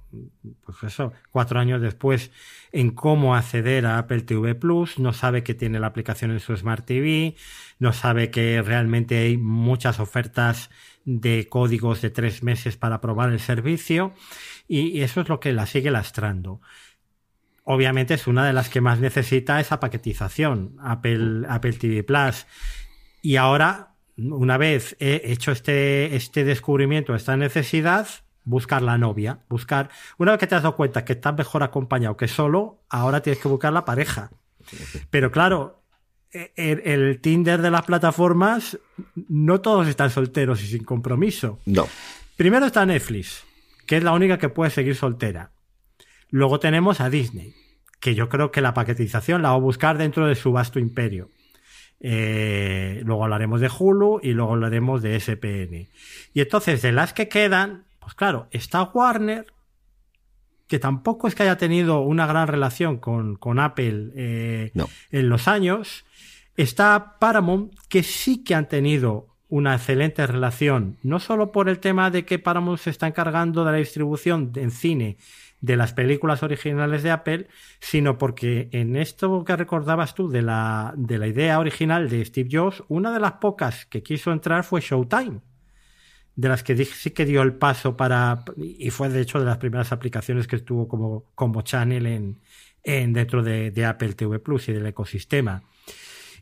pues eso, cuatro años después, en cómo acceder a Apple TV Plus, no sabe que tiene la aplicación en su Smart TV, no sabe que realmente hay muchas ofertas de códigos de tres meses para probar el servicio, y eso es lo que la sigue lastrando obviamente es una de las que más necesita esa paquetización, Apple, Apple TV Plus. Y ahora una vez he hecho este, este descubrimiento, esta necesidad, buscar la novia, buscar, una vez que te has dado cuenta que estás mejor acompañado que solo, ahora tienes que buscar la pareja. Pero claro, e, el, el, Tinder de las plataformas, no todos están solteros y sin compromiso. No. Primero está Netflix, que es la única que puede seguir soltera. Luego tenemos a Disney, que yo creo que la paquetización la va a buscar dentro de su vasto imperio. Eh, luego hablaremos de Hulu y luego hablaremos de SPN. Y entonces, de las que quedan, pues claro, está Warner, que tampoco es que haya tenido una gran relación con, Apple eh, en los años. Está Paramount, que sí que han tenido una excelente relación, no solo por el tema de que Paramount se está encargando de la distribución en cine de las películas originales de Apple, sino porque en esto que recordabas tú de la, de la idea original de Steve Jobs, una de las pocas que quiso entrar fue Showtime, de las que sí que dio el paso para, y fue de hecho de las primeras aplicaciones que estuvo como, como channel en, en dentro de, Apple TV Plus y del ecosistema.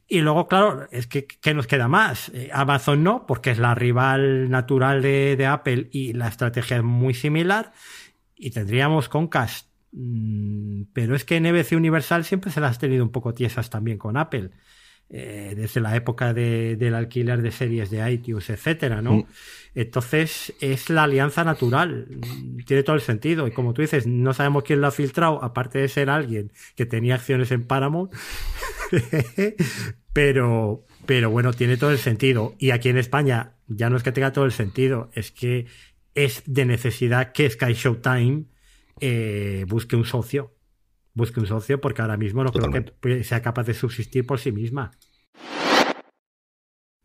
Y luego, claro, es que ¿qué nos queda más? Eh, Amazon no, porque es la rival natural de, de Apple y la estrategia es muy similar y tendríamos Concast. Mm, pero es que NBC Universal siempre se las ha tenido un poco tiesas también con Apple. Eh, desde la época del alquiler de series de iTunes, etcétera, ¿no? Mm. Entonces es la alianza natural, tiene todo el sentido. Y como tú dices, no sabemos quién lo ha filtrado, aparte de ser alguien que tenía acciones en Paramount, pero, pero bueno, tiene todo el sentido. Y aquí en España ya no es que tenga todo el sentido, es que es de necesidad que Sky Showtime eh, busque un socio. Busque un socio porque ahora mismo no creo que sea capaz de subsistir por sí misma.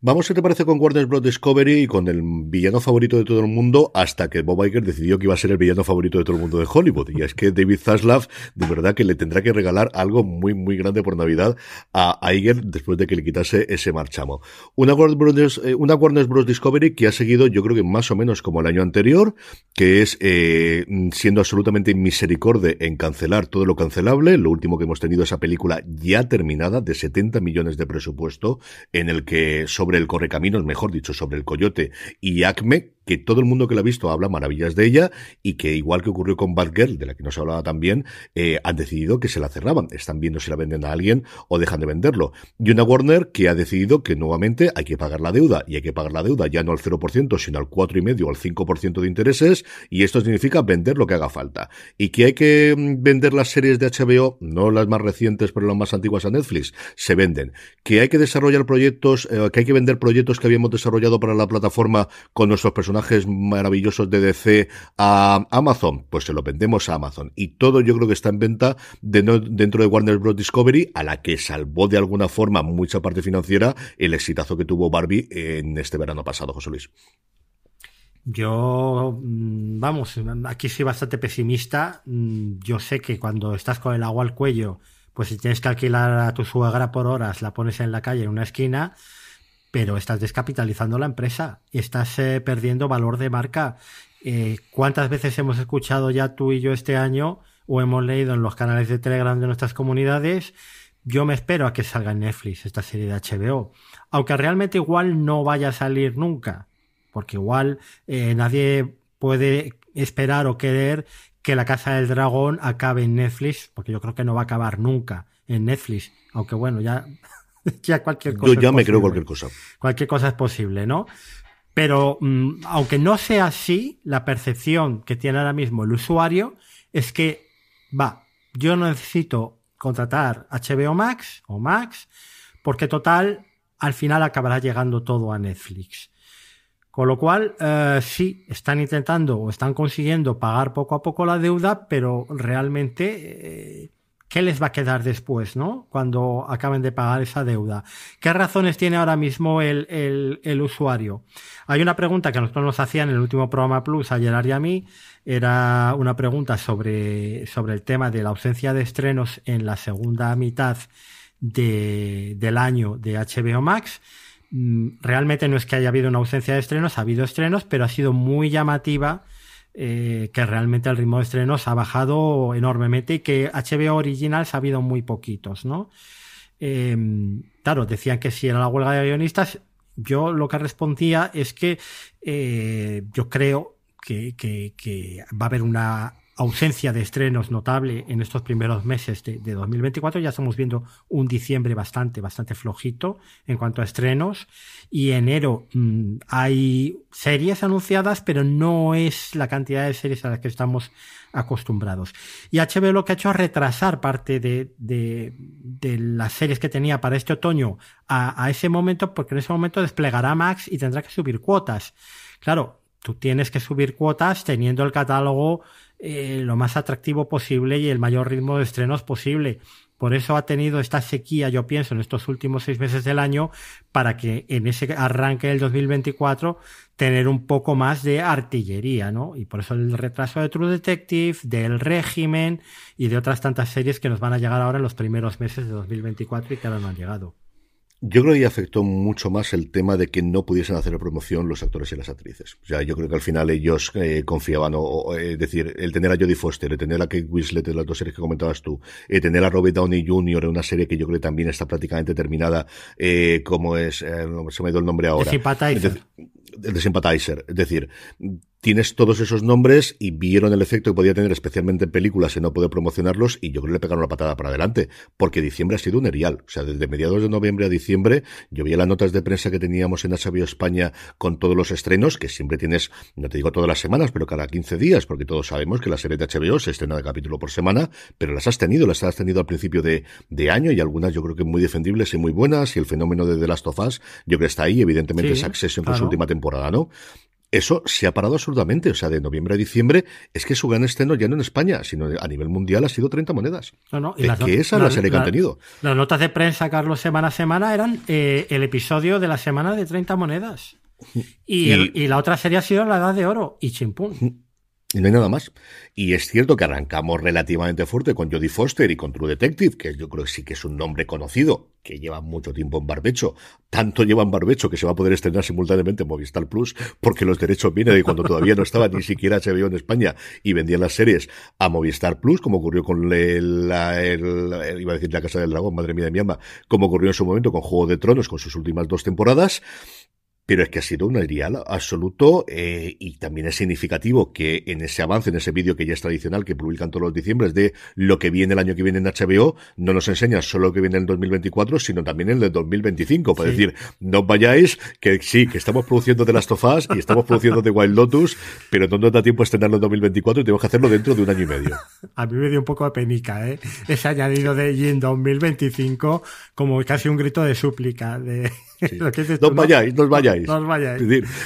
Vamos, ¿qué te parece con Warner Bros. Discovery y con el villano favorito de todo el mundo hasta que Bob Iger decidió que iba a ser el villano favorito de todo el mundo de Hollywood? Y es que David Zaslav, de verdad que le tendrá que regalar algo muy, muy grande por Navidad a Iger después de que le quitase ese marchamo. Una Warner Bros. Eh, una. Discovery que ha seguido, yo creo que más o menos como el año anterior, que es eh, siendo absolutamente misericorde en cancelar todo lo cancelable. Lo último que hemos tenido esa película ya terminada de 70 millones de presupuesto en el que sobre sobre el correcaminos, mejor dicho, sobre el coyote y Acme, que todo el mundo que la ha visto habla maravillas de ella y que igual que ocurrió con Batgirl, de la que no se hablaba también, eh, han decidido que se la cerraban. Están viendo si la venden a alguien o dejan de venderlo. Y una Warner que ha decidido que nuevamente hay que pagar la deuda y hay que pagar la deuda ya no al 0%, sino al 4,5 o al 5% de intereses y esto significa vender lo que haga falta. Y que hay que mm, vender las series de HBO, no las más recientes pero las más antiguas a Netflix, se venden. Que hay que desarrollar proyectos, eh, que hay que vender proyectos que habíamos desarrollado para la plataforma con nuestros personajes personajes maravillosos de DC a Amazon, pues se lo vendemos a Amazon. Y todo yo creo que está en venta dentro de Warner Bros. Discovery, a la que salvó de alguna forma mucha parte financiera el exitazo que tuvo Barbie en este verano pasado, José Luis. Yo, mm, vamos, aquí soy bastante pesimista. Mm, yo sé que cuando estás con el agua al cuello, pues si tienes que alquilar a tu suegra por horas, la pones en la calle en una esquina, pero estás descapitalizando la empresa y estás eh, perdiendo valor de marca. Eh, ¿Cuántas veces hemos escuchado ya tú y yo este año o hemos leído en los canales de Telegram de nuestras comunidades? Yo me espero a que salga en Netflix esta serie de HBO, aunque realmente igual no vaya a salir nunca, porque igual eh, nadie puede esperar o querer que la Casa del Dragón acabe en Netflix, porque yo creo que no va a acabar nunca en Netflix, aunque bueno, ya ya cualquier cosa. Yo ya me creo cualquier cosa. Cualquier cosa es posible, ¿no? Pero mm, aunque no sea así, la percepción que tiene ahora mismo el usuario es que, va, yo no necesito contratar HBO Max o Max, porque total, al final acabará llegando todo a Netflix. Con lo cual, eh, sí, están intentando o están consiguiendo pagar poco a poco la deuda, pero realmente eh, ¿qué les va a quedar después, ¿no? Cuando acaben de pagar esa deuda. ¿Qué razones tiene ahora mismo el, usuario? Hay una pregunta que nosotros nos hacían en el último programa Plus a Gerard y a mí. Era una pregunta sobre, sobre el tema de la ausencia de estrenos en la segunda mitad del año de HBO Max. Mm, realmente no es que haya habido una ausencia de estrenos, ha habido estrenos, pero ha sido muy llamativa eh, que realmente el ritmo de estrenos ha bajado enormemente y que HBO Originals ha habido muy poquitos, ¿no? Em, claro, decían que si era la huelga de guionistas, yo lo que respondía es que eh, yo creo que, que, va a haber una ausencia de estrenos notable en estos primeros meses de, 2024. Ya estamos viendo un diciembre bastante, bastante flojito en cuanto a estrenos. Y enero mm, hay series anunciadas, pero no es la cantidad de series a las que estamos acostumbrados. Y HBO lo que ha hecho es retrasar parte de, de, las series que tenía para este otoño a, a ese momento, porque en ese momento desplegará Max y tendrá que subir cuotas. Claro, tú tienes que subir cuotas teniendo el catálogo eh, lo más atractivo posible y el mayor ritmo de estrenos posible. Por eso ha tenido esta sequía, yo pienso, en estos últimos seis meses del año, para que en ese arranque del 2024 tener un poco más de artillería, ¿no? Y por eso el retraso de True Detective, del régimen y de otras tantas series que nos van a llegar ahora en los primeros meses de 2024 y que ahora no han llegado. Yo creo que afectó mucho más el tema de que no pudiesen hacer promoción los actores y las actrices. O sea, yo creo que al final ellos eh, confiaban, o, es decir, el tener a Jodie Foster, el tener a Kate Winslet en las dos series que comentabas tú, el tener a Robert Downey Jr. en una serie que yo creo que también está prácticamente terminada, eh, como es, eh, se me ha ido el nombre ahora. El de Sympathizer. Es decir, tienes todos esos nombres y vieron el efecto que podía tener especialmente en películas y no poder promocionarlos y yo creo que le pegaron la patada para adelante porque diciembre ha sido un erial. O sea, desde mediados de noviembre a diciembre yo vi las notas de prensa que teníamos en HBO España con todos los estrenos que siempre tienes, no te digo todas las semanas, pero cada 15 días porque todos sabemos que la serie de HBO se estrena de capítulo por semana, pero las has tenido, las has tenido al principio de, de año y algunas yo creo que muy defendibles y muy buenas y el fenómeno de The Last of Us yo creo que está ahí, evidentemente es Succession con su última temporada, ¿no? Eso se ha parado absolutamente. O sea, de noviembre a diciembre es que su gran estreno ya no en España, sino a nivel mundial ha sido 30 monedas. No, no, y que esa es la serie que han tenido. Las notas de prensa, Carlos, semana a semana eran eh, el episodio de la semana de 30 monedas. Y, y, la otra serie ha sido La Edad de Oro y Chimpún. Y no hay nada más. Y es cierto que arrancamos relativamente fuerte con Jodie Foster y con True Detective, que yo creo que sí que es un nombre conocido, que lleva mucho tiempo en barbecho. Tanto lleva en barbecho que se va a poder estrenar simultáneamente en Movistar Plus, porque los derechos vienen de cuando todavía no estaba ni siquiera HBO en España y vendían las series a Movistar Plus, como ocurrió con el, la, iba a decir la Casa del Dragón, madre mía de mi alma, como ocurrió en su momento con Juego de Tronos, con sus últimas dos temporadas pero es que ha sido un ideal absoluto eh, y también es significativo que en ese avance, en ese vídeo que ya es tradicional, que publican todos los diciembres de lo que viene el año que viene en HBO, no nos enseña solo lo que viene en 2024, sino también el de 2025. Para decir, no os vayáis, que sí, que estamos produciendo de Last of Us y estamos produciendo de Wild Lotus, pero no nos da tiempo a estrenarlo en 2024 y tenemos que hacerlo dentro de un año y medio. A mí me dio un poco de penica, ¿eh? Ese añadido de y en 2025 como casi un grito de súplica. De... no os vayáis, no os vayáis. No os vayáis.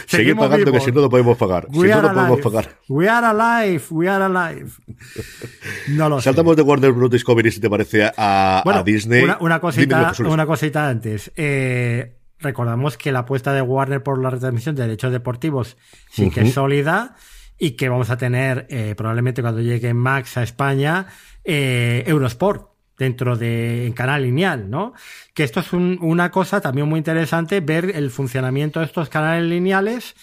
seguid pagando que si no lo podemos pagar. si no lo podemos pagar. We are alive, we are alive. No lo Saltamos de Warner Bros. Discovery si te parece a, Disney. Una, cosita, una cosita antes. Eh, recordamos que la apuesta de Warner por la retransmisión de derechos deportivos sí que es sólida y que vamos a tener eh, probablemente cuando llegue Max a España eh, Eurosport dentro de canal lineal, ¿no? Que esto es una cosa también muy interesante, ver el funcionamiento de estos canales lineales,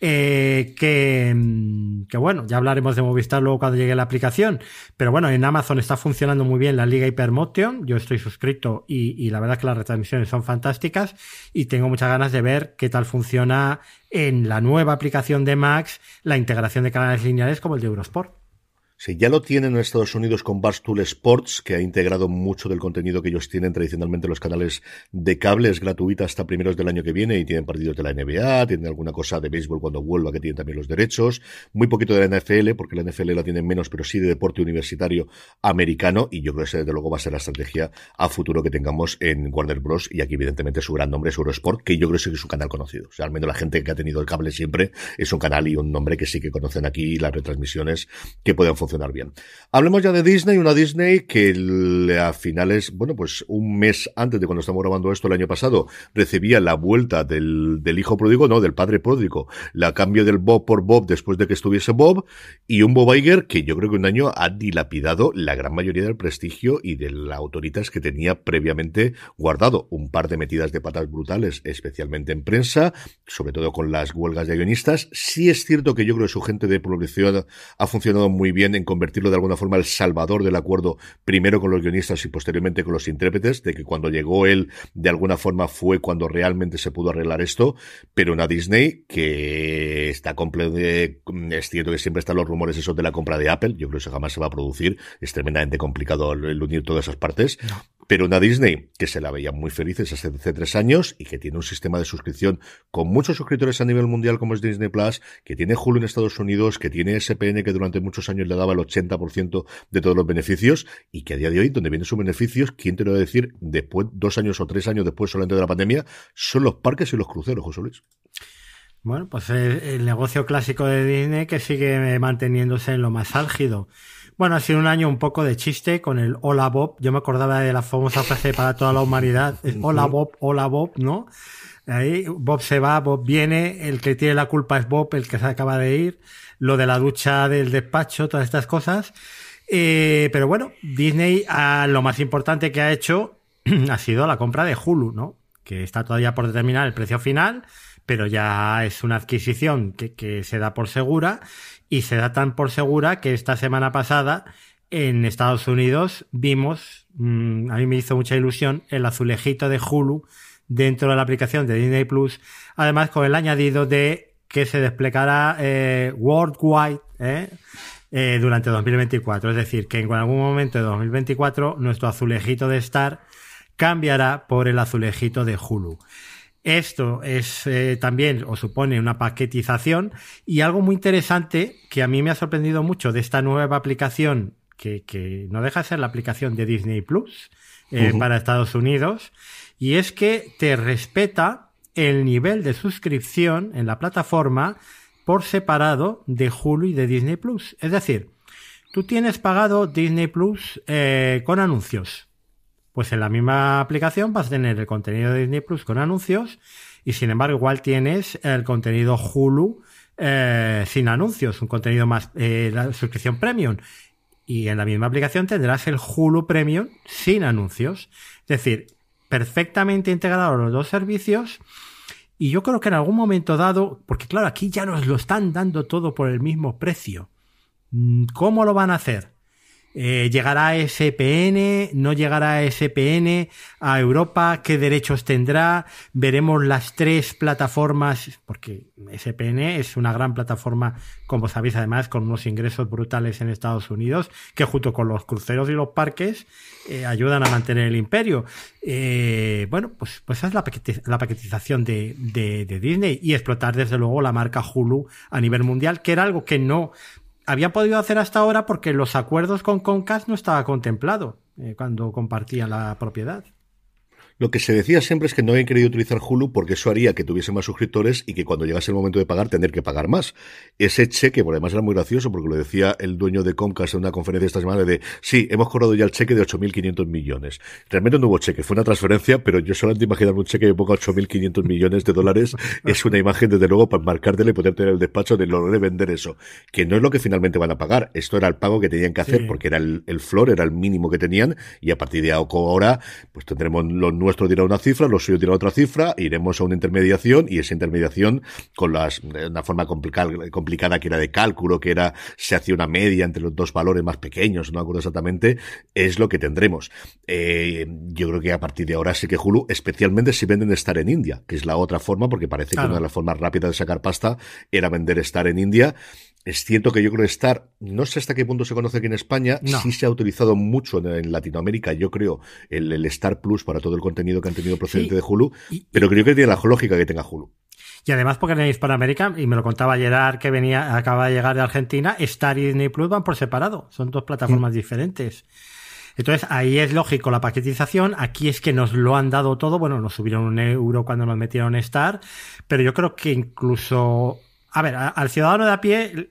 eh, que, que, bueno, ya hablaremos de Movistar luego cuando llegue la aplicación, pero bueno, en Amazon está funcionando muy bien la Liga Hypermotion, yo estoy suscrito y, y la verdad es que las retransmisiones son fantásticas y tengo muchas ganas de ver qué tal funciona en la nueva aplicación de Max la integración de canales lineales como el de Eurosport. Sí, ya lo tienen en Estados Unidos con Barstool Sports, que ha integrado mucho del contenido que ellos tienen tradicionalmente en los canales de cable. Es gratuita hasta primeros del año que viene y tienen partidos de la NBA, tienen alguna cosa de béisbol cuando vuelva, que tienen también los derechos. Muy poquito de la NFL, porque la NFL la tienen menos, pero sí de deporte universitario americano. Y yo creo que ese, desde luego, va a ser la estrategia a futuro que tengamos en Warner Bros. Y aquí, evidentemente, su gran nombre es Eurosport, que yo creo que es un canal conocido. O sea, al menos la gente que ha tenido el cable siempre es un canal y un nombre que sí que conocen aquí, las retransmisiones que pueden bien. Hablemos ya de Disney, una Disney que a finales, bueno, pues un mes antes de cuando estamos grabando esto el año pasado, recibía la vuelta del, del hijo pródigo, no, del padre pródigo, la cambio del Bob por Bob después de que estuviese Bob, y un Bob Iger que yo creo que un año ha dilapidado la gran mayoría del prestigio y de la autoritas que tenía previamente guardado. Un par de metidas de patas brutales, especialmente en prensa, sobre todo con las huelgas de guionistas. Sí es cierto que yo creo que su gente de publicidad ha funcionado muy bien en convertirlo de alguna forma el salvador del acuerdo, primero con los guionistas y posteriormente con los intérpretes, de que cuando llegó él, de alguna forma fue cuando realmente se pudo arreglar esto, pero una Disney que está completo, es cierto que siempre están los rumores esos de la compra de Apple, yo creo que eso jamás se va a producir, es tremendamente complicado el unir todas esas partes, pero una Disney que se la veía muy felices hace, hace tres años y que tiene un sistema de suscripción con muchos suscriptores a nivel mundial como es Disney Plus, que tiene Hulu en Estados Unidos, que tiene SPN que durante muchos años le daba el 80% de todos los beneficios y que a día de hoy, donde vienen sus beneficios, ¿quién te lo va a decir? Después, dos años o tres años después solamente de la pandemia, son los parques y los cruceros, José Luis. Bueno, pues el negocio clásico de Disney que sigue manteniéndose en lo más álgido. Bueno, ha sido un año un poco de chiste con el Hola Bob. Yo me acordaba de la famosa frase para toda la humanidad. Hola Bob, hola Bob, ¿no? Ahí Bob se va, Bob viene, el que tiene la culpa es Bob, el que se acaba de ir, lo de la ducha del despacho, todas estas cosas. Eh, pero bueno, Disney a lo más importante que ha hecho ha sido la compra de Hulu, ¿no? Que está todavía por determinar el precio final, pero ya es una adquisición que, que se da por segura y se da tan por segura que esta semana pasada en Estados Unidos vimos, mm, a mí me hizo mucha ilusión, el azulejito de Hulu dentro de la aplicación de Disney Plus, además con el añadido de que se desplegará eh, worldwide ¿eh? Eh, durante 2024. Es decir, que en algún momento de 2024 nuestro azulejito de Star cambiará por el azulejito de Hulu. Esto es eh, también o supone una paquetización y algo muy interesante que a mí me ha sorprendido mucho de esta nueva aplicación que, no deja de ser la aplicación de Disney Plus eh, para Estados Unidos y es que te respeta el nivel de suscripción en la plataforma por separado de Hulu y de Disney Plus. Es decir, tú tienes pagado Disney Plus eh, con anuncios. Pues en la misma aplicación vas a tener el contenido de Disney Plus con anuncios y sin embargo igual tienes el contenido Hulu eh, sin anuncios, un contenido más, eh, la suscripción premium. Y en la misma aplicación tendrás el Hulu Premium sin anuncios. Es decir, perfectamente integrados los dos servicios. Y yo creo que en algún momento dado, porque claro, aquí ya nos lo están dando todo por el mismo precio. Mm, ¿Cómo lo van a hacer? Eh, ¿Llegará SPN? ¿No llegará SPN a Europa? ¿Qué derechos tendrá? Veremos las tres plataformas, porque SPN es una gran plataforma, como sabéis además, con unos ingresos brutales en Estados Unidos, que junto con los cruceros y los parques eh, ayudan a mantener el imperio. Eh, bueno, pues, pues esa es la, paquetización de, de, de Disney y explotar desde luego la marca Hulu a nivel mundial, que era algo que no había podido hacer hasta ahora porque los acuerdos con Comcast no estaba contemplado eh, cuando compartía la propiedad. Lo que se decía siempre es que no habían querido utilizar Hulu porque eso haría que tuviese más suscriptores y que cuando llegase el momento de pagar, tener que pagar más. Ese cheque, por además era muy gracioso porque lo decía el dueño de Comcast en una conferencia esta semana de, sí, hemos cobrado ya el cheque de 8.500 millones. Realmente no hubo cheque, fue una transferencia, pero yo solamente imaginarme un cheque de ponga 8.500 millones de dólares es una imagen, desde luego, para marcártela y poder tener el despacho de lograr vender eso. Que no es lo que finalmente van a pagar. Esto era el pago que tenían que hacer porque era el, el flor, era el mínimo que tenían y a partir de ahora, pues tendremos lo nuestro dirá una cifra, lo suyo dirá otra cifra, iremos a una intermediación y esa intermediación con las, una forma complicada, complicada que era de cálculo, que era, se hacía una media entre los dos valores más pequeños, no acuerdo exactamente, es lo que tendremos. Eh, yo creo que a partir de ahora sí que Hulu, especialmente si venden estar en India, que es la otra forma, porque parece que una de las formas rápidas de sacar pasta era vender estar en India. Es cierto que yo creo que Star, no sé hasta qué punto se conoce aquí en España, sí se ha utilizado mucho en, Latinoamérica, yo creo, el, el, Star Plus para todo el contenido que han tenido procedente de Hulu, pero creo que tiene la lógica que tenga Hulu. Y además porque en Hispanoamérica, y me lo contaba Gerard que venía, acaba de llegar de Argentina, Star y Disney Plus van por separado, son dos plataformas mm. diferentes. Entonces ahí es lógico la paquetización, aquí es que nos lo han dado todo, bueno, nos subieron un euro cuando nos metieron Star, pero yo creo que incluso a ver, al ciudadano de a pie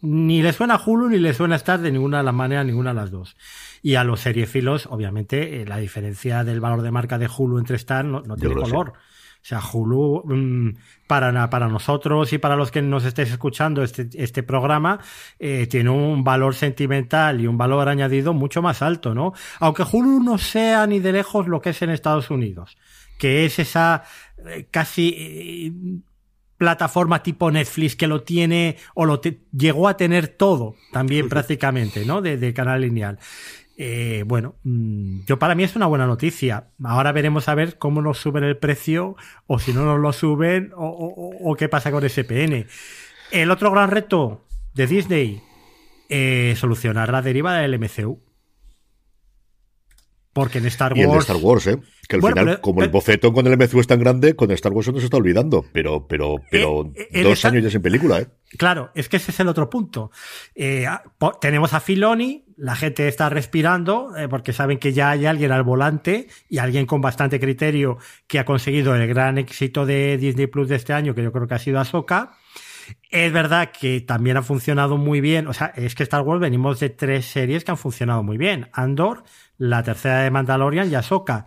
ni le suena Hulu ni le suena Star de ninguna de las maneras, ninguna de las dos. Y a los seriefilos, obviamente, eh, la diferencia del valor de marca de Hulu entre Star no, tiene color. O sea, Hulu, mm, para, para nosotros y para los que nos estéis escuchando este, este programa, eh, tiene un valor sentimental y un valor añadido mucho más alto, ¿no? Aunque Hulu no sea ni de lejos lo que es en Estados Unidos, que es esa eh, casi plataforma tipo Netflix que lo tiene o lo llegó a tener todo también prácticamente, ¿no? De, canal lineal. Eh, bueno, mm, yo para mí es una buena noticia. Ahora veremos a ver cómo nos suben el precio o si no nos lo suben o, qué pasa con SPN. El otro gran reto de Disney, eh, solucionar la deriva del MCU. Porque en Star Wars. Y en Star Wars, ¿eh? Que al final, como el bofetón con el MCU es tan grande, con Star Wars no se está olvidando. Pero, pero, pero eh, dos años ya sin película, ¿eh? Claro, es que ese es el otro punto. Eh, tenemos a Filoni, la gente está respirando eh, porque saben que ya hay alguien al volante y alguien con bastante criterio que ha conseguido el gran éxito de Disney Plus de este año, que yo creo que ha sido Ahsoka. Es verdad que también ha funcionado muy bien. O sea, es que Star Wars venimos de tres series que han funcionado muy bien. Andor, la tercera de Mandalorian y Ahsoka.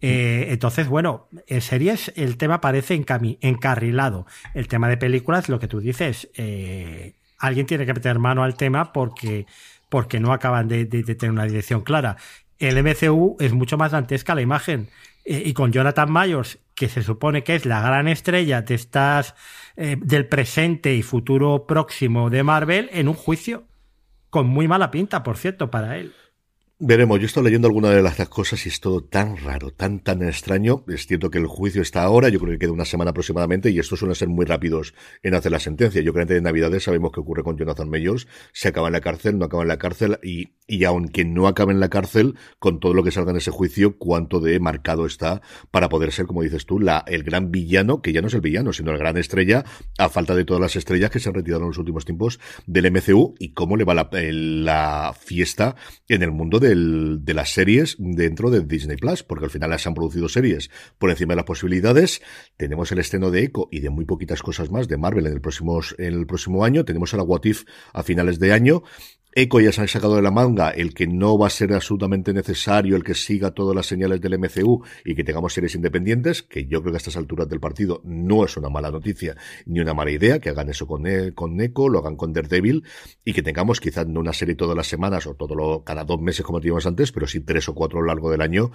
Eh, entonces, bueno, en series el tema parece encarrilado. El tema de películas, lo que tú dices, eh, alguien tiene que meter mano al tema porque, porque no acaban de, tener una dirección clara. El MCU es mucho más dantesca la imagen. Eh, y con Jonathan Myers, que se supone que es la gran estrella de estas, del presente y futuro próximo de Marvel, en un juicio. Con muy mala pinta, por cierto, para él. Veremos, yo estoy leyendo algunas de las cosas y es todo tan raro, tan, tan extraño. Es cierto que el juicio está ahora, yo creo que queda una semana aproximadamente y estos suelen ser muy rápidos en hacer la sentencia. Yo creo que antes de Navidades sabemos qué ocurre con Jonathan Mayors, se acaba en la cárcel, no acaba en la cárcel y, y aunque no acabe en la cárcel, con todo lo que salga en ese juicio, cuánto de marcado está para poder ser, como dices tú, la, el gran villano, que ya no es el villano, sino la gran estrella, a falta de todas las estrellas que se han retirado en los últimos tiempos del MCU y cómo le va la, la fiesta en el mundo de de las series dentro de Disney Plus, porque al final se han producido series por encima de las posibilidades. Tenemos el estreno de Echo y de muy poquitas cosas más de Marvel en el próximo, en el próximo año. Tenemos a la What If a finales de año. Echo ya se han sacado de la manga el que no va a ser absolutamente necesario el que siga todas las señales del MCU y que tengamos series independientes, que yo creo que a estas alturas del partido no es una mala noticia ni una mala idea, que hagan eso con, e con Echo, lo hagan con Daredevil y que tengamos quizás no una serie todas las semanas o todo lo, cada dos meses como teníamos antes, pero sí tres o cuatro a lo largo del año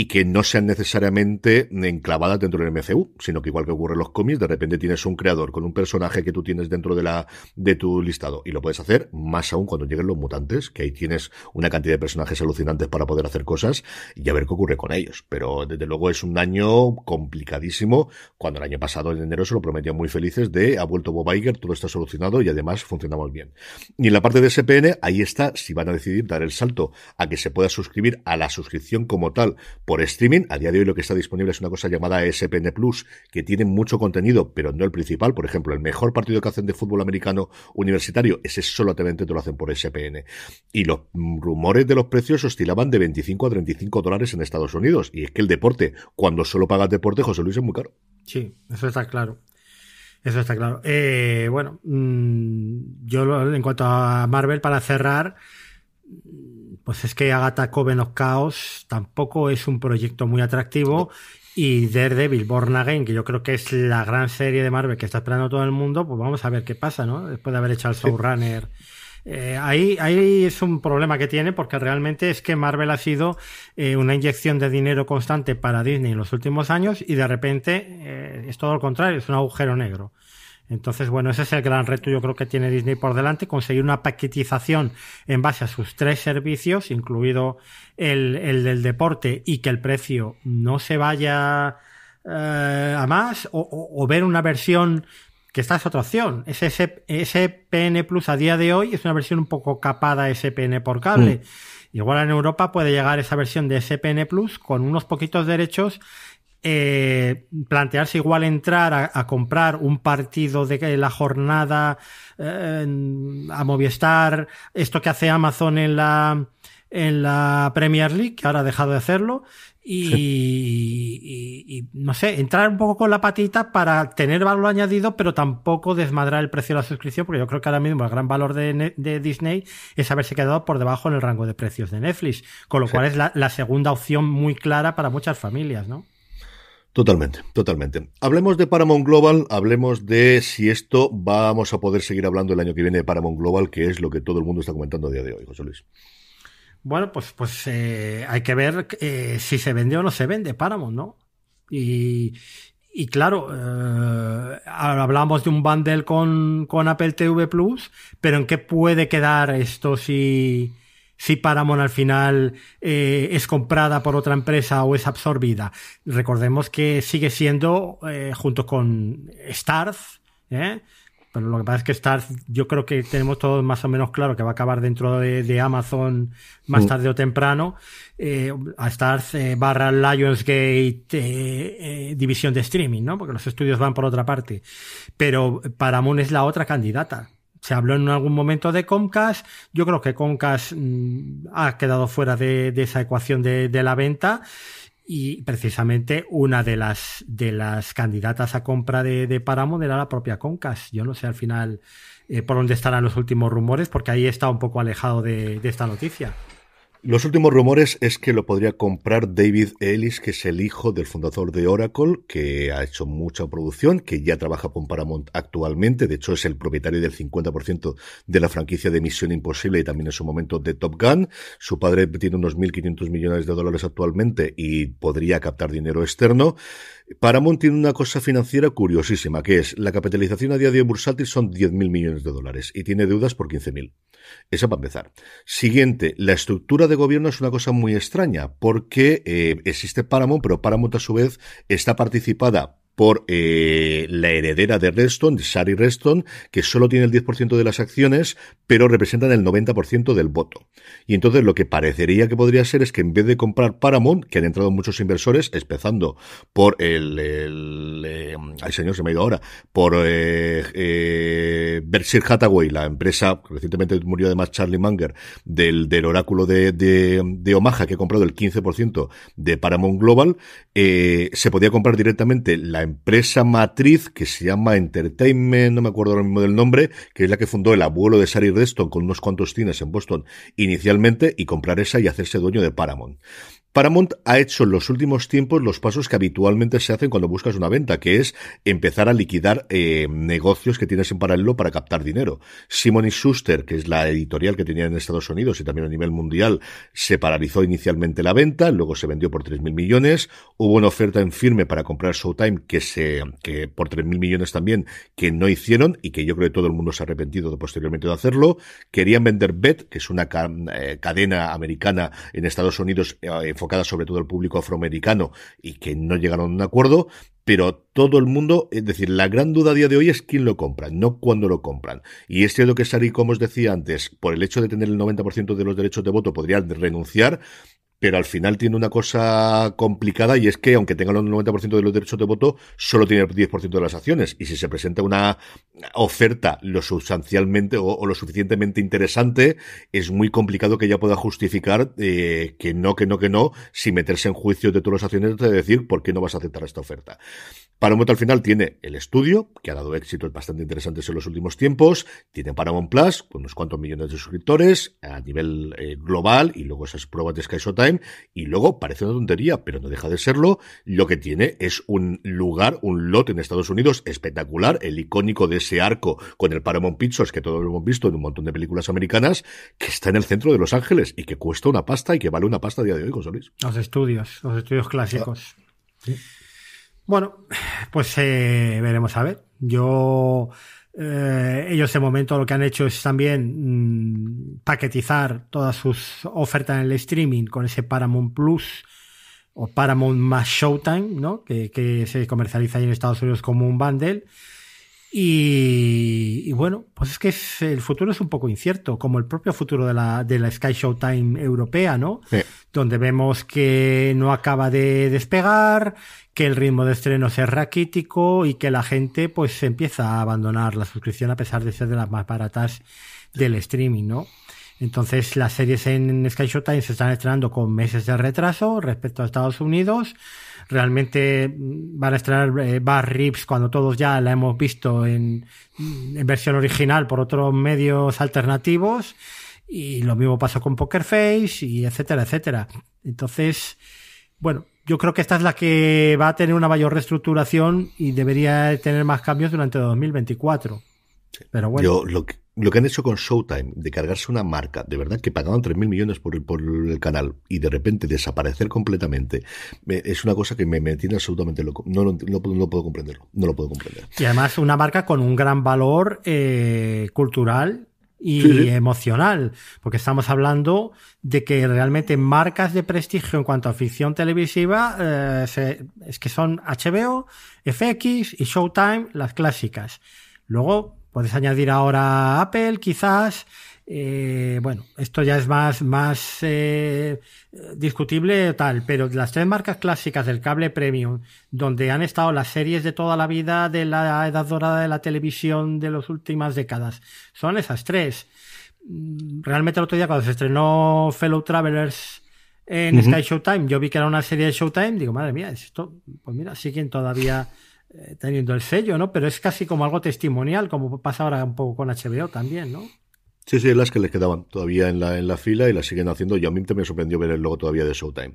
y que no sean necesariamente enclavadas dentro del MCU, sino que igual que ocurre en los cómics, de repente tienes un creador con un personaje que tú tienes dentro de la de tu listado y lo puedes hacer más aún cuando lleguen los mutantes, que ahí tienes una cantidad de personajes alucinantes para poder hacer cosas y a ver qué ocurre con ellos. Pero desde luego es un año complicadísimo, cuando el año pasado en enero se lo prometían muy felices de ha vuelto Bob Iger, todo está solucionado y además funcionamos bien. Y en la parte de SPN, ahí está si van a decidir dar el salto a que se pueda suscribir a la suscripción como tal por streaming. A día de hoy lo que está disponible es una cosa llamada SPN Plus, que tiene mucho contenido, pero no el principal. Por ejemplo, el mejor partido que hacen de fútbol americano universitario, ese solamente te lo hacen por SPN. Y los rumores de los precios oscilaban de 25 a 35 dólares en Estados Unidos. Y es que el deporte, cuando solo pagas deporte, José Luis, es muy caro. Sí, eso está claro. Eso está claro. Eh, bueno, mm, yo en cuanto a Marvel, para cerrar, pues es que Agatha Coven of Chaos tampoco es un proyecto muy atractivo. Y Daredevil, Born Again, que yo creo que es la gran serie de Marvel que está esperando todo el mundo, pues vamos a ver qué pasa, ¿no? Después de haber hecho al Showrunner. Eh, ahí, ahí es un problema que tiene porque realmente es que Marvel ha sido eh, una inyección de dinero constante para Disney en los últimos años y de repente eh, es todo lo contrario, es un agujero negro. Entonces, bueno, ese es el gran reto yo creo que tiene Disney por delante, conseguir una paquetización en base a sus tres servicios, incluido el, del deporte, y que el precio no se vaya eh, a más, o, ver una versión, que esta es otra opción, SPN Plus a día de hoy es una versión un poco capada SPN por cable. Mm. Igual en Europa puede llegar esa versión de SPN Plus con unos poquitos derechos eh, plantearse igual entrar a, comprar un partido de la jornada eh, a Movistar, esto que hace Amazon en la, en la Premier League, que ahora ha dejado de hacerlo, y, no sé, entrar un poco con la patita para tener valor añadido, pero tampoco desmadrar el precio de la suscripción, porque yo creo que ahora mismo el gran valor de, Disney es haberse quedado por debajo en el rango de precios de Netflix, con lo cual es la, la segunda opción muy clara para muchas familias, ¿no? Totalmente, totalmente. Hablemos de Paramount Global, hablemos de si esto vamos a poder seguir hablando el año que viene de Paramount Global, que es lo que todo el mundo está comentando a día de hoy, José Luis. Bueno, pues, pues eh, hay que ver eh, si se vende o no se vende Paramount, ¿no? Y, y claro, eh, hablamos de un bundle con, con Apple TV Plus, pero ¿en qué puede quedar esto si si Paramount al final eh, es comprada por otra empresa o es absorbida. Recordemos que sigue siendo, eh, junto con Starz, ¿eh? pero lo que pasa es que Starz, yo creo que tenemos todos más o menos claro que va a acabar dentro de, Amazon más mm. tarde o temprano. a Starz barra Lionsgate división de streaming, ¿no? Porque los estudios van por otra parte. Pero Paramount es la otra candidata se habló en algún momento de Comcast. Yo creo que Comcast mm, ha quedado fuera de, esa ecuación de, la venta y precisamente una de las, de las candidatas a compra de, de Paramount era la propia Comcast. Yo no sé al final eh, por dónde estarán los últimos rumores porque ahí está un poco alejado de esta noticia. Los últimos rumores es que lo podría comprar David Ellis, que es el hijo del fundador de Oracle, que ha hecho mucha producción, que ya trabaja con Paramount actualmente. De hecho, es el propietario del 50% de la franquicia de Misión Imposible y también en su momento de Top Gun. Su padre tiene unos 1.500 millones de dólares actualmente y podría captar dinero externo. Paramount tiene una cosa financiera curiosísima, que es la capitalización a día de hoy bursátil son 10.000 millones de dólares y tiene deudas por 15.000. Eso para empezar. Siguiente, la estructura de gobierno es una cosa muy extraña, porque eh, existe Paramount, pero Paramount a su vez está participada por eh, la heredera de Reston, Sari Reston, que solo tiene el 10% de las acciones, pero representan el 90% del voto. Y entonces lo que parecería que podría ser es que en vez de comprar Paramount, que han entrado muchos inversores, empezando por el, el eh, ay señor, se me ha ido ahora, por eh, eh, Berkshire Hathaway, la empresa, recientemente murió además Charlie Munger, del, del oráculo de, de, Omaha, que ha comprado el 15% de Paramount Global, se podía comprar directamente la empresa matriz que se llama Entertainment, no me acuerdo ahora mismo del nombre, que es la que fundó el abuelo de Sari Reston con unos cuantos cines en Boston inicialmente, y comprar esa y hacerse dueño de Paramount. Paramount ha hecho en los últimos tiempos los pasos que habitualmente se hacen cuando buscas una venta, que es empezar a liquidar eh, negocios que tienes en paralelo para captar dinero. Simon Schuster, que es la editorial que tenía en Estados Unidos y también a nivel mundial, se paralizó inicialmente la venta, luego se vendió por 3.000 millones. Hubo una oferta en firme para comprar Showtime que se que por 3.000 millones también que no hicieron y que yo creo que todo el mundo se ha arrepentido de posteriormente de hacerlo. Querían vender Bet, que es una eh, cadena americana en Estados Unidos eh, enfocada sobre todo al público afroamericano y que no llegaron a un acuerdo, pero todo el mundo, es decir, la gran duda a día de hoy es quién lo compra, no cuándo lo compran. Y es cierto que Sari, como os decía antes, por el hecho de tener el 90% de los derechos de voto, podrían renunciar, pero al final tiene una cosa complicada y es que aunque tenga el 90% de los derechos de voto, solo tiene el 10% de las acciones. Y si se presenta una oferta lo sustancialmente o, lo suficientemente interesante, es muy complicado que ella pueda justificar eh, que no, que no, que no, sin meterse en juicio de todas las acciones de decir por qué no vas a aceptar esta oferta. Paramount al final tiene el estudio, que ha dado éxitos bastante interesantes en los últimos tiempos, tiene Paramount Plus, con unos cuantos millones de suscriptores a nivel eh, global, y luego esas pruebas de Sky Showtime, y luego parece una tontería, pero no deja de serlo, lo que tiene es un lugar, un lot en Estados Unidos espectacular, el icónico de ese arco con el Paramount Pictures, que todos hemos visto en un montón de películas americanas, que está en el centro de Los Ángeles, y que cuesta una pasta y que vale una pasta a día de hoy, José Luis. Los estudios, los estudios clásicos. Sí. Bueno, pues eh, veremos a ver. Yo, eh, ellos de momento lo que han hecho es también mm, paquetizar todas sus ofertas en el streaming con ese Paramount Plus o Paramount más Showtime, ¿no? Que, se comercializa ahí en Estados Unidos como un bundle. Y, y, bueno, pues es que es, el futuro es un poco incierto, como el propio futuro de la, de la Sky Showtime europea, ¿no? Sí. Donde vemos que no acaba de despegar, que el ritmo de estreno es raquítico y que la gente pues empieza a abandonar la suscripción a pesar de ser de las más baratas del streaming, ¿no? Entonces las series en Sky Showtime se están estrenando con meses de retraso respecto a Estados Unidos realmente mm, van a estrenar eh, Bar Rips cuando todos ya la hemos visto en, versión original por otros medios alternativos. Y lo mismo pasó con Poker Face y etcétera, etcétera. Entonces, bueno, yo creo que esta es la que va a tener una mayor reestructuración y debería tener más cambios durante 2024. Pero bueno. Yo, lo, que, lo que han hecho con Showtime, de cargarse una marca, de verdad que pagaban 3.000 millones por, por, el canal y de repente desaparecer completamente, es una cosa que me, me tiene absolutamente loco. No, no, no, no, puedo comprenderlo. No lo puedo comprender. Y además una marca con un gran valor eh, cultural y sí, sí. emocional, porque estamos hablando de que realmente marcas de prestigio en cuanto a ficción televisiva eh, se, es que son HBO, FX y Showtime, las clásicas. Luego puedes añadir ahora Apple, quizás. Eh, bueno, esto ya es más, más eh, discutible tal, pero las tres marcas clásicas del cable premium, donde han estado las series de toda la vida de la edad dorada de la televisión de las últimas décadas, son esas tres. Realmente el otro día cuando se estrenó Fellow Travelers en uh -huh. Sky Showtime, yo vi que era una serie de Showtime, digo, madre mía, esto, pues mira, siguen todavía eh, teniendo el sello, ¿no? Pero es casi como algo testimonial, como pasa ahora un poco con HBO también, ¿no? Sí, sí, las que les quedaban todavía en la, en la fila y las siguen haciendo. Y a mí me sorprendió ver el logo todavía de Showtime.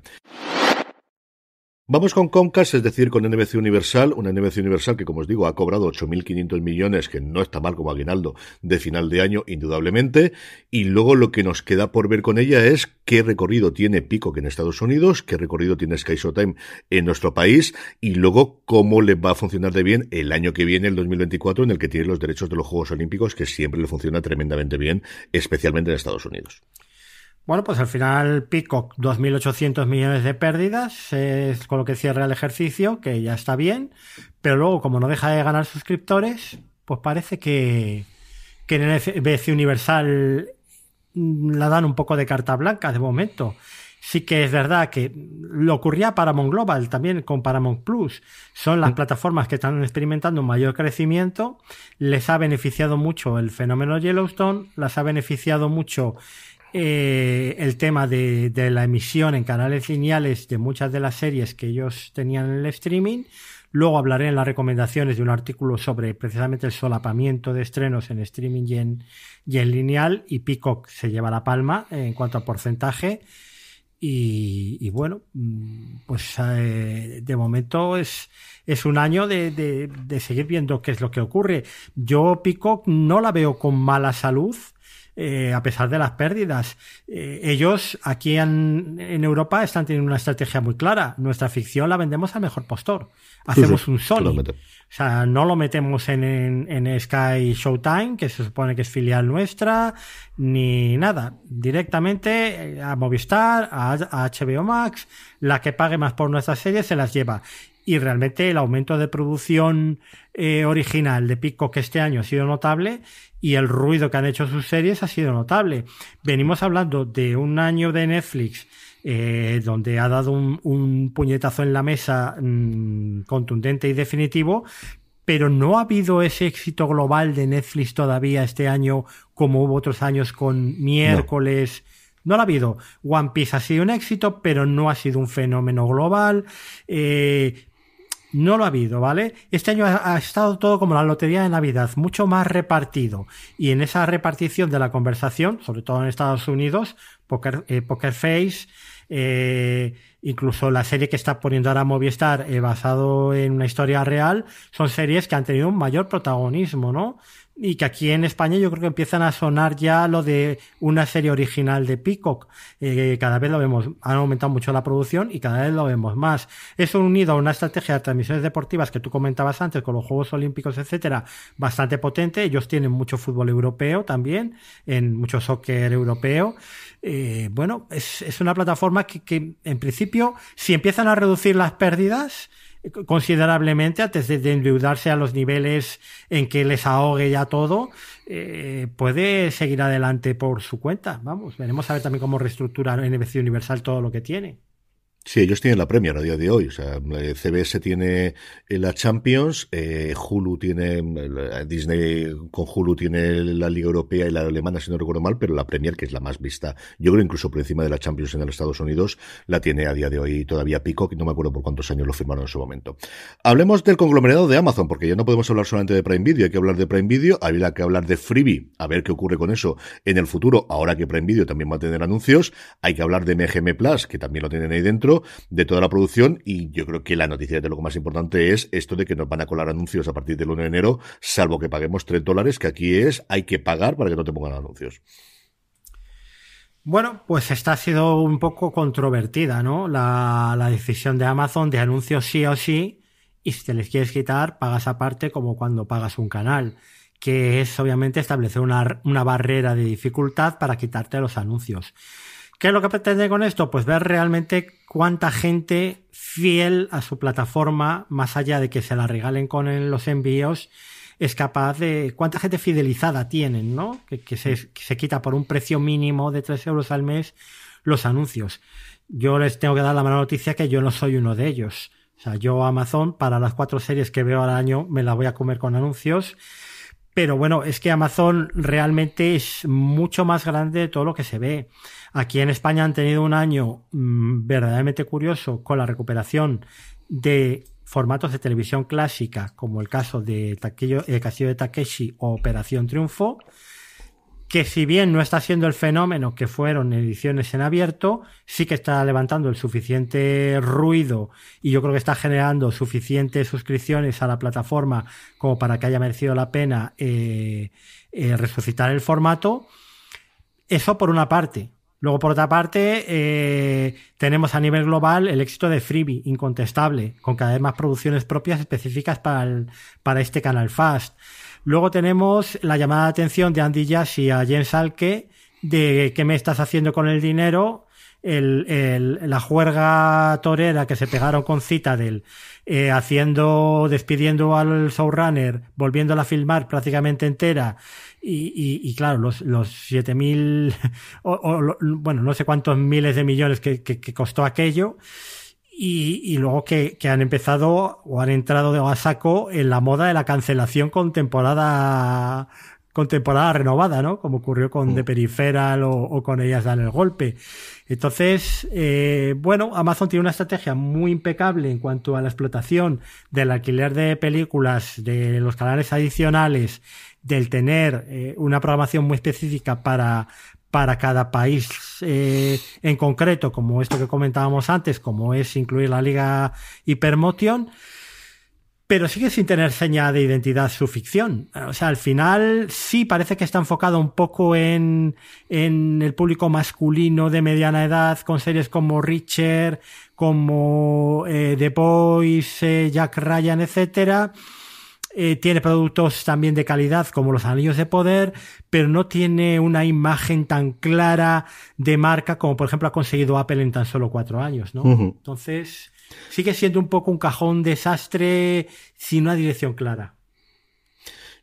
Vamos con Comcast, es decir, con NBC Universal, una NBC Universal que, como os digo, ha cobrado 8.500 millones, que no está mal como aguinaldo de final de año, indudablemente. Y luego lo que nos queda por ver con ella es qué recorrido tiene Peacock en Estados Unidos, qué recorrido tiene Sky Showtime en nuestro país, y luego cómo le va a funcionar de bien el año que viene, el 2024, en el que tiene los derechos de los Juegos Olímpicos, que siempre le funciona tremendamente bien, especialmente en Estados Unidos. Bueno, pues al final Peacock 2.800 millones de pérdidas es con lo que cierra el ejercicio, que ya está bien, pero luego como no deja de ganar suscriptores, pues parece que, que en el BC Universal la dan un poco de carta blanca de momento. Sí que es verdad que lo ocurría Paramount Global también con Paramount Plus. Son las mm. plataformas que están experimentando un mayor crecimiento. Les ha beneficiado mucho el fenómeno Yellowstone, las ha beneficiado mucho eh, el tema de, la emisión en canales lineales de muchas de las series que ellos tenían en el streaming. Luego hablaré en las recomendaciones de un artículo sobre precisamente el solapamiento de estrenos en streaming y en, lineal. Y Peacock se lleva la palma en cuanto a porcentaje. Y, bueno, mm, pues eh, de momento es, un año de, de, de, seguir viendo qué es lo que ocurre. Yo Peacock no la veo con mala salud. Eh, a pesar de las pérdidas. Eh, ellos aquí en, Europa están teniendo una estrategia muy clara. Nuestra ficción la vendemos al mejor postor. Hacemos un Sony. O sea, no lo metemos en, en, Sky Showtime, que se supone que es filial nuestra, ni nada. Directamente eh, a Movistar, a, a HBO Max, la que pague más por nuestras series se las lleva y realmente el aumento de producción eh, original de Pico que este año ha sido notable y el ruido que han hecho sus series ha sido notable. Venimos hablando de un año de Netflix eh, donde ha dado un, puñetazo en la mesa mm, contundente y definitivo, pero no ha habido ese éxito global de Netflix todavía este año como hubo otros años con miércoles. No lo ha habido. One Piece ha sido un éxito, pero no ha sido un fenómeno global. Eh, no lo ha habido, ¿vale? Este año ha, estado todo como la lotería de Navidad, mucho más repartido. Y en esa repartición de la conversación, sobre todo en Estados Unidos, Poker, eh, Poker Face, eh, incluso la serie que está poniendo ahora Movistar eh, basado en una historia real, son series que han tenido un mayor protagonismo, ¿no? Y que aquí en España yo creo que empiezan a sonar ya lo de una serie original de Peacock. Eh, cada vez lo vemos, han aumentado mucho la producción y cada vez lo vemos más. Eso unido a una estrategia de transmisiones deportivas que tú comentabas antes con los Juegos Olímpicos, etcétera, bastante potente. Ellos tienen mucho fútbol europeo también, en mucho soccer europeo. Eh, bueno, es, una plataforma que en principio, si empiezan a reducir las pérdidas, considerablemente antes de, endeudarse a los niveles en que les ahogue ya todo, eh, puede seguir adelante por su cuenta. Vamos, veremos a ver también cómo reestructura NBC Universal todo lo que tiene. Sí, ellos tienen la Premier a día de hoy. O sea, CBS tiene eh, la Champions, eh, Hulu tiene, Disney con Hulu tiene la Liga Europea y la alemana, si no recuerdo mal, pero la Premier, que es la más vista, yo creo incluso por encima de la Champions en los Estados Unidos, la tiene a día de hoy todavía Pico, que no me acuerdo por cuántos años lo firmaron en su momento. Hablemos del conglomerado de Amazon, porque ya no podemos hablar solamente de Prime Video, hay que hablar de Prime Video, habría que hablar de Freebie, a ver qué ocurre con eso en el futuro, ahora que Prime Video también va a tener anuncios, hay que hablar de MGM Plus, que también lo tienen ahí dentro, de toda la producción y yo creo que la noticia de lo más importante es esto de que nos van a colar anuncios a partir del 1 de enero, salvo que paguemos 3 dólares, que aquí es hay que pagar para que no te pongan anuncios. Bueno, pues esta ha sido un poco controvertida, ¿no? La, la, decisión de Amazon de anuncios sí o sí, y si te les quieres quitar, pagas aparte como cuando pagas un canal, que es obviamente establecer una, una barrera de dificultad para quitarte los anuncios. ¿Qué es lo que pretende con esto? Pues ver realmente cuánta gente fiel a su plataforma, más allá de que se la regalen con los envíos, es capaz de. cuánta gente fidelizada tienen, ¿no? Que, se, quita por un precio mínimo de 3 euros al mes los anuncios. Yo les tengo que dar la mala noticia que yo no soy uno de ellos. O sea, yo Amazon, para las cuatro series que veo al año, me la voy a comer con anuncios. Pero bueno, es que Amazon realmente es mucho más grande de todo lo que se ve. Aquí en España han tenido un año mm, verdaderamente curioso con la recuperación de formatos de televisión clásica, como el caso de El Castillo de Takeshi o Operación Triunfo, que si bien no está siendo el fenómeno que fueron ediciones en abierto, sí que está levantando el suficiente ruido y yo creo que está generando suficientes suscripciones a la plataforma como para que haya merecido la pena eh, eh, resucitar el formato. Eso por una parte. Luego, por otra parte, eh, tenemos a nivel global el éxito de Freebie, incontestable, con cada vez más producciones propias específicas para, para este canal Fast. Luego tenemos la llamada de atención de Andy Jassy a Jens Alke de qué me estás haciendo con el dinero, la juerga torera que se pegaron con Citadel, eh, haciendo, despidiendo al showrunner, volviéndola a filmar prácticamente entera, y, claro, los, los 7000, o, bueno, no sé cuántos miles de millones que, costó aquello, y, y, luego que, que, han empezado o han entrado a saco en la moda de la cancelación con temporada con temporada renovada, ¿no? Como ocurrió con The mm. Peripheral o, con ellas dan el golpe. Entonces, eh, bueno, Amazon tiene una estrategia muy impecable en cuanto a la explotación del alquiler de películas, de los canales adicionales, del tener eh, una programación muy específica para, para cada país eh, en concreto, como esto que comentábamos antes, como es incluir la Liga Hypermotion pero sigue sin tener seña de identidad su ficción. O sea, al final sí parece que está enfocado un poco en, en el público masculino de mediana edad, con series como Richard, como eh, The Boys, eh, Jack Ryan, etcétera. Eh, tiene productos también de calidad como los anillos de poder, pero no tiene una imagen tan clara de marca como por ejemplo ha conseguido Apple en tan solo cuatro años, ¿no? Entonces, sigue siendo un poco un cajón desastre sin una dirección clara.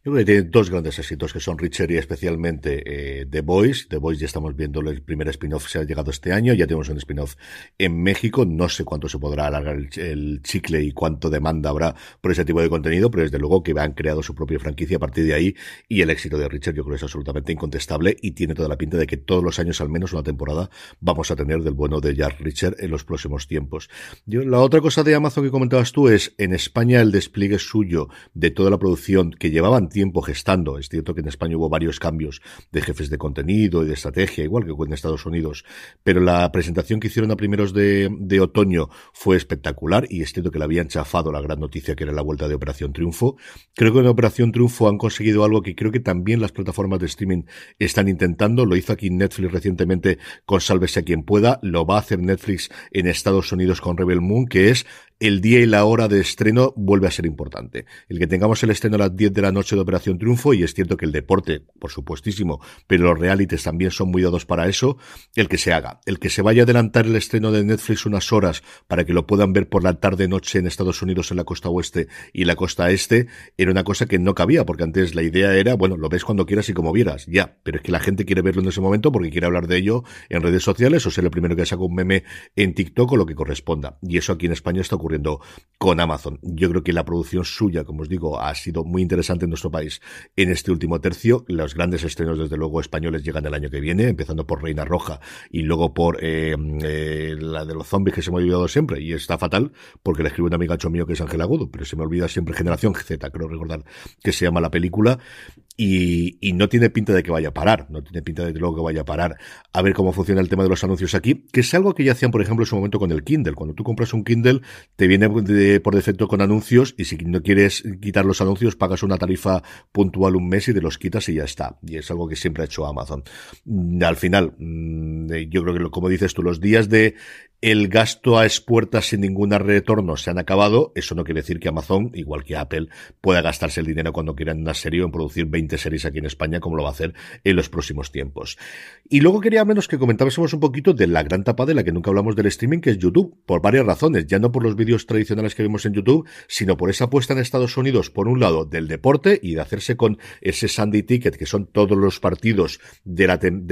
Yo creo que tiene dos grandes éxitos que son Richard y especialmente eh, The Boys. The Boys ya estamos viendo el primer spin-off se ha llegado este año, ya tenemos un spin-off en México. No sé cuánto se podrá alargar el, chicle y cuánto demanda habrá por ese tipo de contenido, pero desde luego que han creado su propia franquicia a partir de ahí y el éxito de Richard yo creo que es absolutamente incontestable y tiene toda la pinta de que todos los años al menos una temporada vamos a tener del bueno de Jack Richard en los próximos tiempos. La otra cosa de Amazon que comentabas tú es en España el despliegue suyo de toda la producción que llevaban tiempo gestando. Es cierto que en España hubo varios cambios de jefes de contenido y de estrategia, igual que en Estados Unidos, pero la presentación que hicieron a primeros de, otoño fue espectacular y es cierto que le habían chafado la gran noticia que era la vuelta de Operación Triunfo. Creo que en Operación Triunfo han conseguido algo que creo que también las plataformas de streaming están intentando. Lo hizo aquí Netflix recientemente con Sálvese a quien pueda. Lo va a hacer Netflix en Estados Unidos con Rebel Moon, que es el día y la hora de estreno vuelve a ser importante. El que tengamos el estreno a las 10 de la noche Operación Triunfo, y es cierto que el deporte, por supuestísimo, pero los realities también son muy dados para eso, el que se haga. El que se vaya a adelantar el estreno de Netflix unas horas para que lo puedan ver por la tarde-noche en Estados Unidos en la costa oeste y la costa este, era una cosa que no cabía, porque antes la idea era, bueno, lo ves cuando quieras y como vieras, ya, pero es que la gente quiere verlo en ese momento porque quiere hablar de ello en redes sociales o ser el primero que saca un meme en TikTok o lo que corresponda. Y eso aquí en España está ocurriendo con Amazon. Yo creo que la producción suya, como os digo, ha sido muy interesante en nuestro país en este último tercio. Los grandes estrenos, desde luego, españoles llegan el año que viene, empezando por Reina Roja y luego por eh, eh, la de los zombies que se me ha olvidado siempre. Y está fatal porque le escribe un amigacho mío que es Ángel Agudo, pero se me olvida siempre Generación Z, creo recordar que se llama la película. Y, y, no tiene pinta de que vaya a parar, no tiene pinta de que luego vaya a parar. A ver cómo funciona el tema de los anuncios aquí, que es algo que ya hacían, por ejemplo, en su momento con el Kindle. Cuando tú compras un Kindle, te viene por defecto con anuncios y si no quieres quitar los anuncios, pagas una tarifa puntual un mes y te los quitas y ya está. Y es algo que siempre ha hecho Amazon. Al final, mm, yo creo que, como dices tú, los días de el gasto a expuertas sin ningún retorno se han acabado, eso no quiere decir que Amazon, igual que Apple, pueda gastarse el dinero cuando quiera en una serie o en producir 20 series aquí en España, como lo va a hacer en los próximos tiempos. Y luego quería menos que comentásemos un poquito de la gran tapa de la que nunca hablamos del streaming, que es YouTube, por varias razones, ya no por los vídeos tradicionales que vemos en YouTube, sino por esa apuesta en Estados Unidos, por un lado, del deporte y de hacerse con ese Sunday Ticket, que son todos los partidos de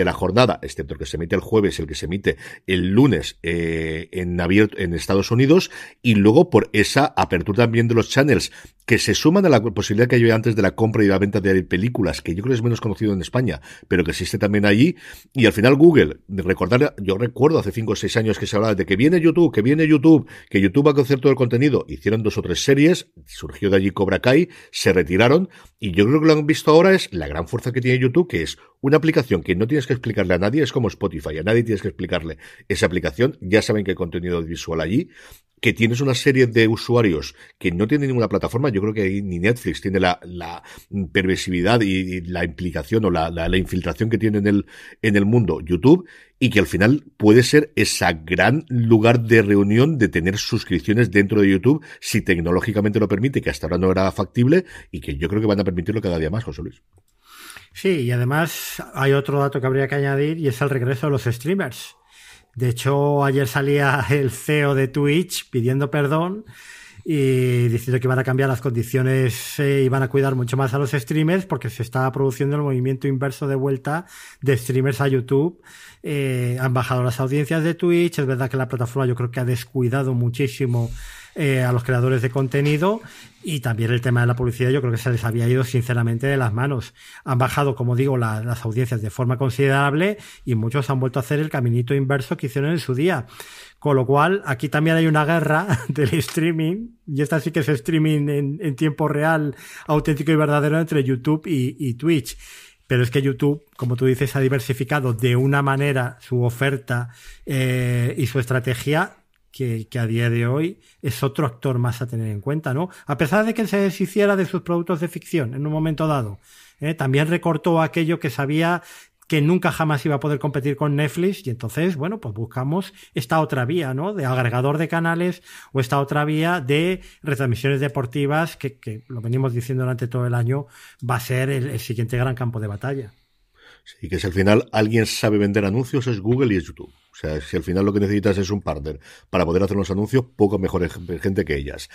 la, jornada, excepto el que se emite el jueves, el que se emite el lunes, eh, en abierto en Estados Unidos y luego por esa apertura también de los channels que se suman a la posibilidad que había antes de la compra y la venta de películas, que yo creo que es menos conocido en España, pero que existe también allí. Y al final Google, recordar, yo recuerdo hace 5 o 6 años que se hablaba de que viene YouTube, que viene YouTube, que YouTube va a conocer todo el contenido. Hicieron dos o tres series, surgió de allí Cobra Kai, se retiraron y yo creo que lo han visto ahora es la gran fuerza que tiene YouTube, que es una aplicación que no tienes que explicarle a nadie, es como Spotify, a nadie tienes que explicarle esa aplicación, ya saben que hay contenido visual allí, que tienes una serie de usuarios que no tienen ninguna plataforma, yo creo que ni Netflix tiene la, la perversividad y, la implicación o la, la, infiltración que tiene en el, en el mundo YouTube, y que al final puede ser esa gran lugar de reunión de tener suscripciones dentro de YouTube, si tecnológicamente lo permite, que hasta ahora no era factible, y que yo creo que van a permitirlo cada día más, José Luis. Sí, y además hay otro dato que habría que añadir y es el regreso de los streamers. De hecho, ayer salía el CEO de Twitch pidiendo perdón y diciendo que iban a cambiar las condiciones y van a cuidar mucho más a los streamers porque se está produciendo el movimiento inverso de vuelta de streamers a YouTube. Eh, han bajado las audiencias de Twitch, es verdad que la plataforma yo creo que ha descuidado muchísimo eh, a los creadores de contenido y también el tema de la publicidad yo creo que se les había ido sinceramente de las manos. Han bajado, como digo, las audiencias de forma considerable y muchos han vuelto a hacer el caminito inverso que hicieron en su día. Con lo cual, aquí también hay una guerra del streaming, y esta sí que es streaming en, tiempo real, auténtico y verdadero entre YouTube y, Twitch. Pero es que YouTube, como tú dices, ha diversificado de una manera su oferta eh, y su estrategia que, a día de hoy es otro actor más a tener en cuenta, ¿no? A pesar de que se deshiciera de sus productos de ficción en un momento dado, ¿eh? también recortó aquello que sabía que nunca jamás iba a poder competir con Netflix y entonces, bueno, pues buscamos esta otra vía, ¿no? De agregador de canales o esta otra vía de retransmisiones deportivas que, que lo venimos diciendo durante todo el año, va a ser el siguiente gran campo de batalla. Sí, que si al final alguien sabe vender anuncios es Google y es YouTube. O sea, si al final lo que necesitas es un partner para poder hacer los anuncios, poco mejor gente que ellas.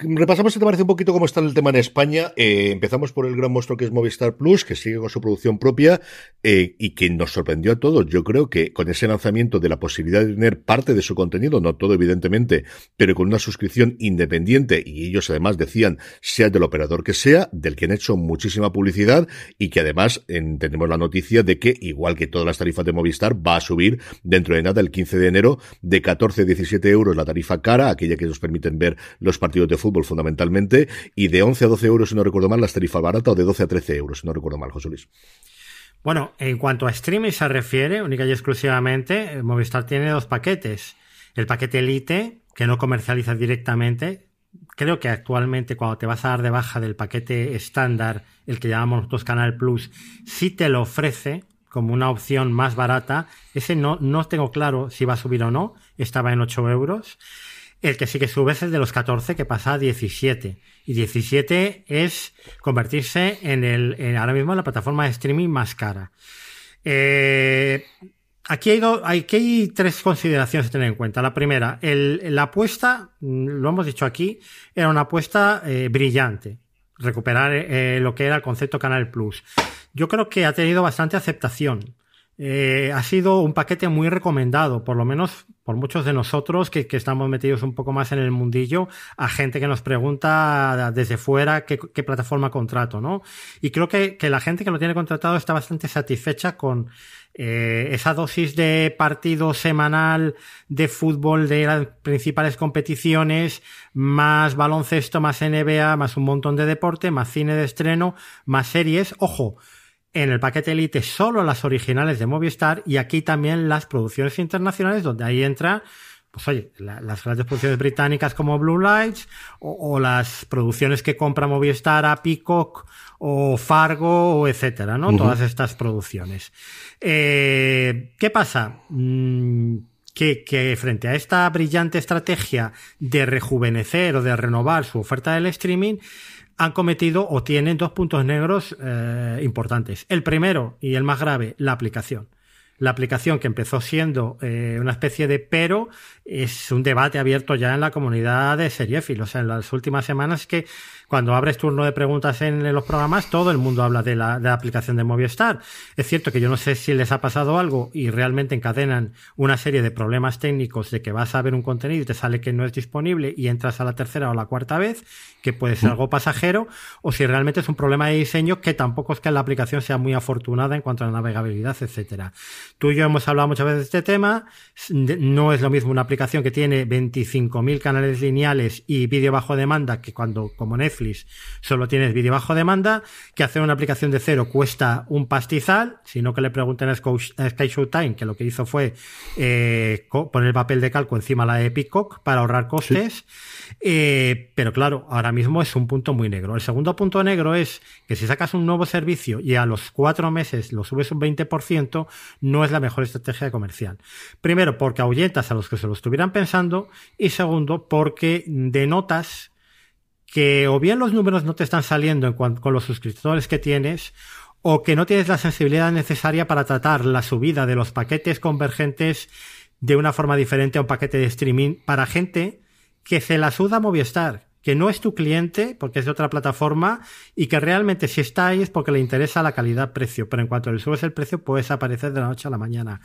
Repasamos, si te parece, un poquito cómo está el tema en España. Eh, empezamos por el gran monstruo que es Movistar Plus, que sigue con su producción propia eh, y que nos sorprendió a todos. Yo creo que con ese lanzamiento de la posibilidad de tener parte de su contenido, no todo evidentemente, pero con una suscripción independiente, y ellos además decían, sea del operador que sea, del que han hecho muchísima publicidad y que además tenemos la noticia de que, igual que todas las tarifas de Movistar, va a subir dentro de nada el 15 de enero de 14 a 17 euros la tarifa cara, aquella que nos permiten ver los partidos de fútbol fútbol fundamentalmente, y de 11 a 12 euros, si no recuerdo mal, las tarifas baratas, o de 12 a 13 euros, si no recuerdo mal, José Luis. Bueno, en cuanto a streaming se refiere, única y exclusivamente, eh, Movistar tiene dos paquetes. El paquete Elite, que no comercializa directamente. Creo que actualmente cuando te vas a dar de baja del paquete estándar, el que llamamos nosotros Canal Plus, sí te lo ofrece como una opción más barata. Ese no, no tengo claro si va a subir o no. Estaba en 8 euros. El que sí que sube es el de los 14, que pasa a 17. Y 17 es convertirse en el, ahora mismo en la plataforma de streaming más cara. Eh, aquí, hay aquí hay tres consideraciones a tener en cuenta. La primera, la apuesta, mm, lo hemos dicho aquí, era una apuesta eh, brillante. Recuperar eh, lo que era el concepto Canal Plus. Yo creo que ha tenido bastante aceptación. Eh, ha sido un paquete muy recomendado, por lo menos por muchos de nosotros que, estamos metidos un poco más en el mundillo, a gente que nos pregunta desde fuera qué, plataforma contrato, ¿no? Y creo que, la gente que lo tiene contratado está bastante satisfecha con eh, esa dosis de partido semanal de fútbol de las principales competiciones, más baloncesto, más NBA, más un montón de deporte, más cine de estreno, más series. Ojo, en el paquete Elite solo las originales de Movistar y aquí también las producciones internacionales donde ahí entra pues oye, las grandes producciones británicas como Blue Lights o, las producciones que compra Movistar a Peacock o Fargo o etcétera, ¿no? Todas estas producciones. Eh, ¿Qué pasa? Mm, que, que, frente a esta brillante estrategia de rejuvenecer o de renovar su oferta del streaming, han cometido o tienen dos puntos negros eh, importantes. El primero y el más grave, la aplicación. La aplicación que empezó siendo eh, una especie de pero es un debate abierto ya en la comunidad de seriéfilos. O sea, en las últimas semanas que cuando abres turno de preguntas en los programas, todo el mundo habla de la, de la aplicación de Movistar. Es cierto que yo no sé si les ha pasado algo y realmente encadenan una serie de problemas técnicos de que vas a ver un contenido y te sale que no es disponible y entras a la tercera o la cuarta vez, que puede ser algo pasajero, o si realmente es un problema de diseño que tampoco es que la aplicación sea muy afortunada en cuanto a la navegabilidad, etcétera. Tú y yo hemos hablado muchas veces de este tema. No es lo mismo una aplicación que tiene 25.000 canales lineales y vídeo bajo demanda que cuando, como Netflix, solo tienes vídeo bajo demanda, que hacer una aplicación de cero cuesta un pastizal, sino que le pregunten a Sky Showtime, que lo que hizo fue eh, poner papel de calco encima la de Peacock para ahorrar costes. Eh, pero claro, ahora mismo es un punto muy negro. El segundo punto negro es que si sacas un nuevo servicio y a los cuatro meses lo subes un 20%, no es la mejor estrategia comercial. Primero, porque ahuyentas a los que se lo estuvieran pensando y segundo, porque denotas que o bien los números no te están saliendo en cuanto, con los suscriptores que tienes, o que no tienes la sensibilidad necesaria para tratar la subida de los paquetes convergentes de una forma diferente a un paquete de streaming para gente que se la suda Movistar, que no es tu cliente porque es de otra plataforma y que realmente si está ahí es porque le interesa la calidad-precio, pero en cuanto le subes el precio puedes aparecer de la noche a la mañana.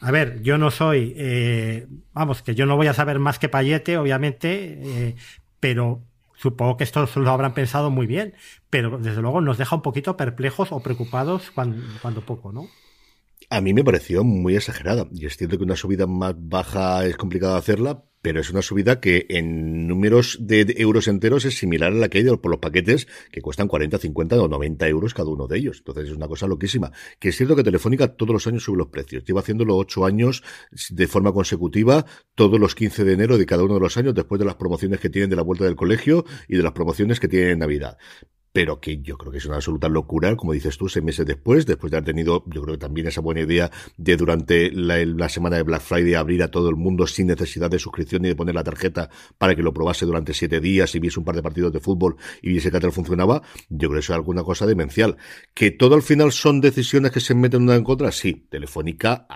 A ver, yo no soy, eh, vamos, que yo no voy a saber más que Payete, obviamente, eh, pero supongo que esto lo habrán pensado muy bien, pero desde luego nos deja un poquito perplejos o preocupados cuando, cuando poco, ¿no? A mí me pareció muy exagerada. Y es cierto que una subida más baja es complicado hacerla, pero es una subida que en números de euros enteros es similar a la que hay por los paquetes que cuestan 40, 50 o 90 euros cada uno de ellos. Entonces es una cosa loquísima. Que es cierto que Telefónica todos los años sube los precios. Lleva haciéndolo ocho años de forma consecutiva, todos los 15 de enero de cada uno de los años, después de las promociones que tienen de la vuelta del colegio y de las promociones que tienen en Navidad pero que yo creo que es una absoluta locura, como dices tú, seis meses después, después de haber tenido, yo creo que también esa buena idea de durante la, semana de Black Friday abrir a todo el mundo sin necesidad de suscripción ni de poner la tarjeta para que lo probase durante siete días y viese un par de partidos de fútbol y viese que tal funcionaba, yo creo que eso es alguna cosa demencial. Que todo al final son decisiones que se meten una en contra, sí. Telefónica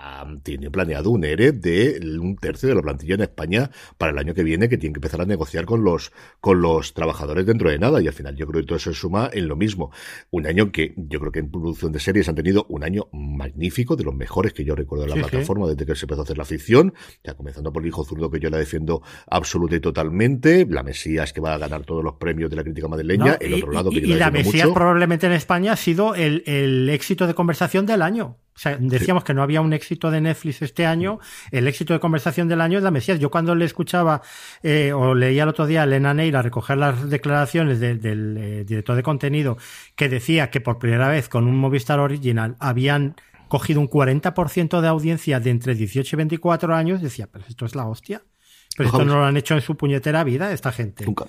tiene planeado un ERE de un tercio de la plantilla en España para el año que viene, que tiene que empezar a negociar con los, con los trabajadores dentro de nada, y al final yo creo que todo eso es en lo mismo. Un año que yo creo que en producción de series han tenido un año magnífico, de los mejores que yo recuerdo de la plataforma desde que se empezó a hacer la ficción, ya comenzando por el hijo zurdo que yo la defiendo absoluta y totalmente, la Mesías que va a ganar todos los premios de la crítica madrileña, el otro lado que y, la, Mesías probablemente en España ha sido el éxito de conversación del año. O sea, decíamos que no había un éxito de Netflix este año. El éxito de conversación del año es la Mesías. Yo cuando le escuchaba eh, o leía el otro día a Elena Neira recoger las declaraciones del eh, director de contenido que decía que por primera vez con un Movistar Original habían cogido un 40% de audiencia de entre 18 y 24 años, decía, pero esto es la hostia. Pero esto no lo han hecho en su puñetera vida esta gente. Nunca.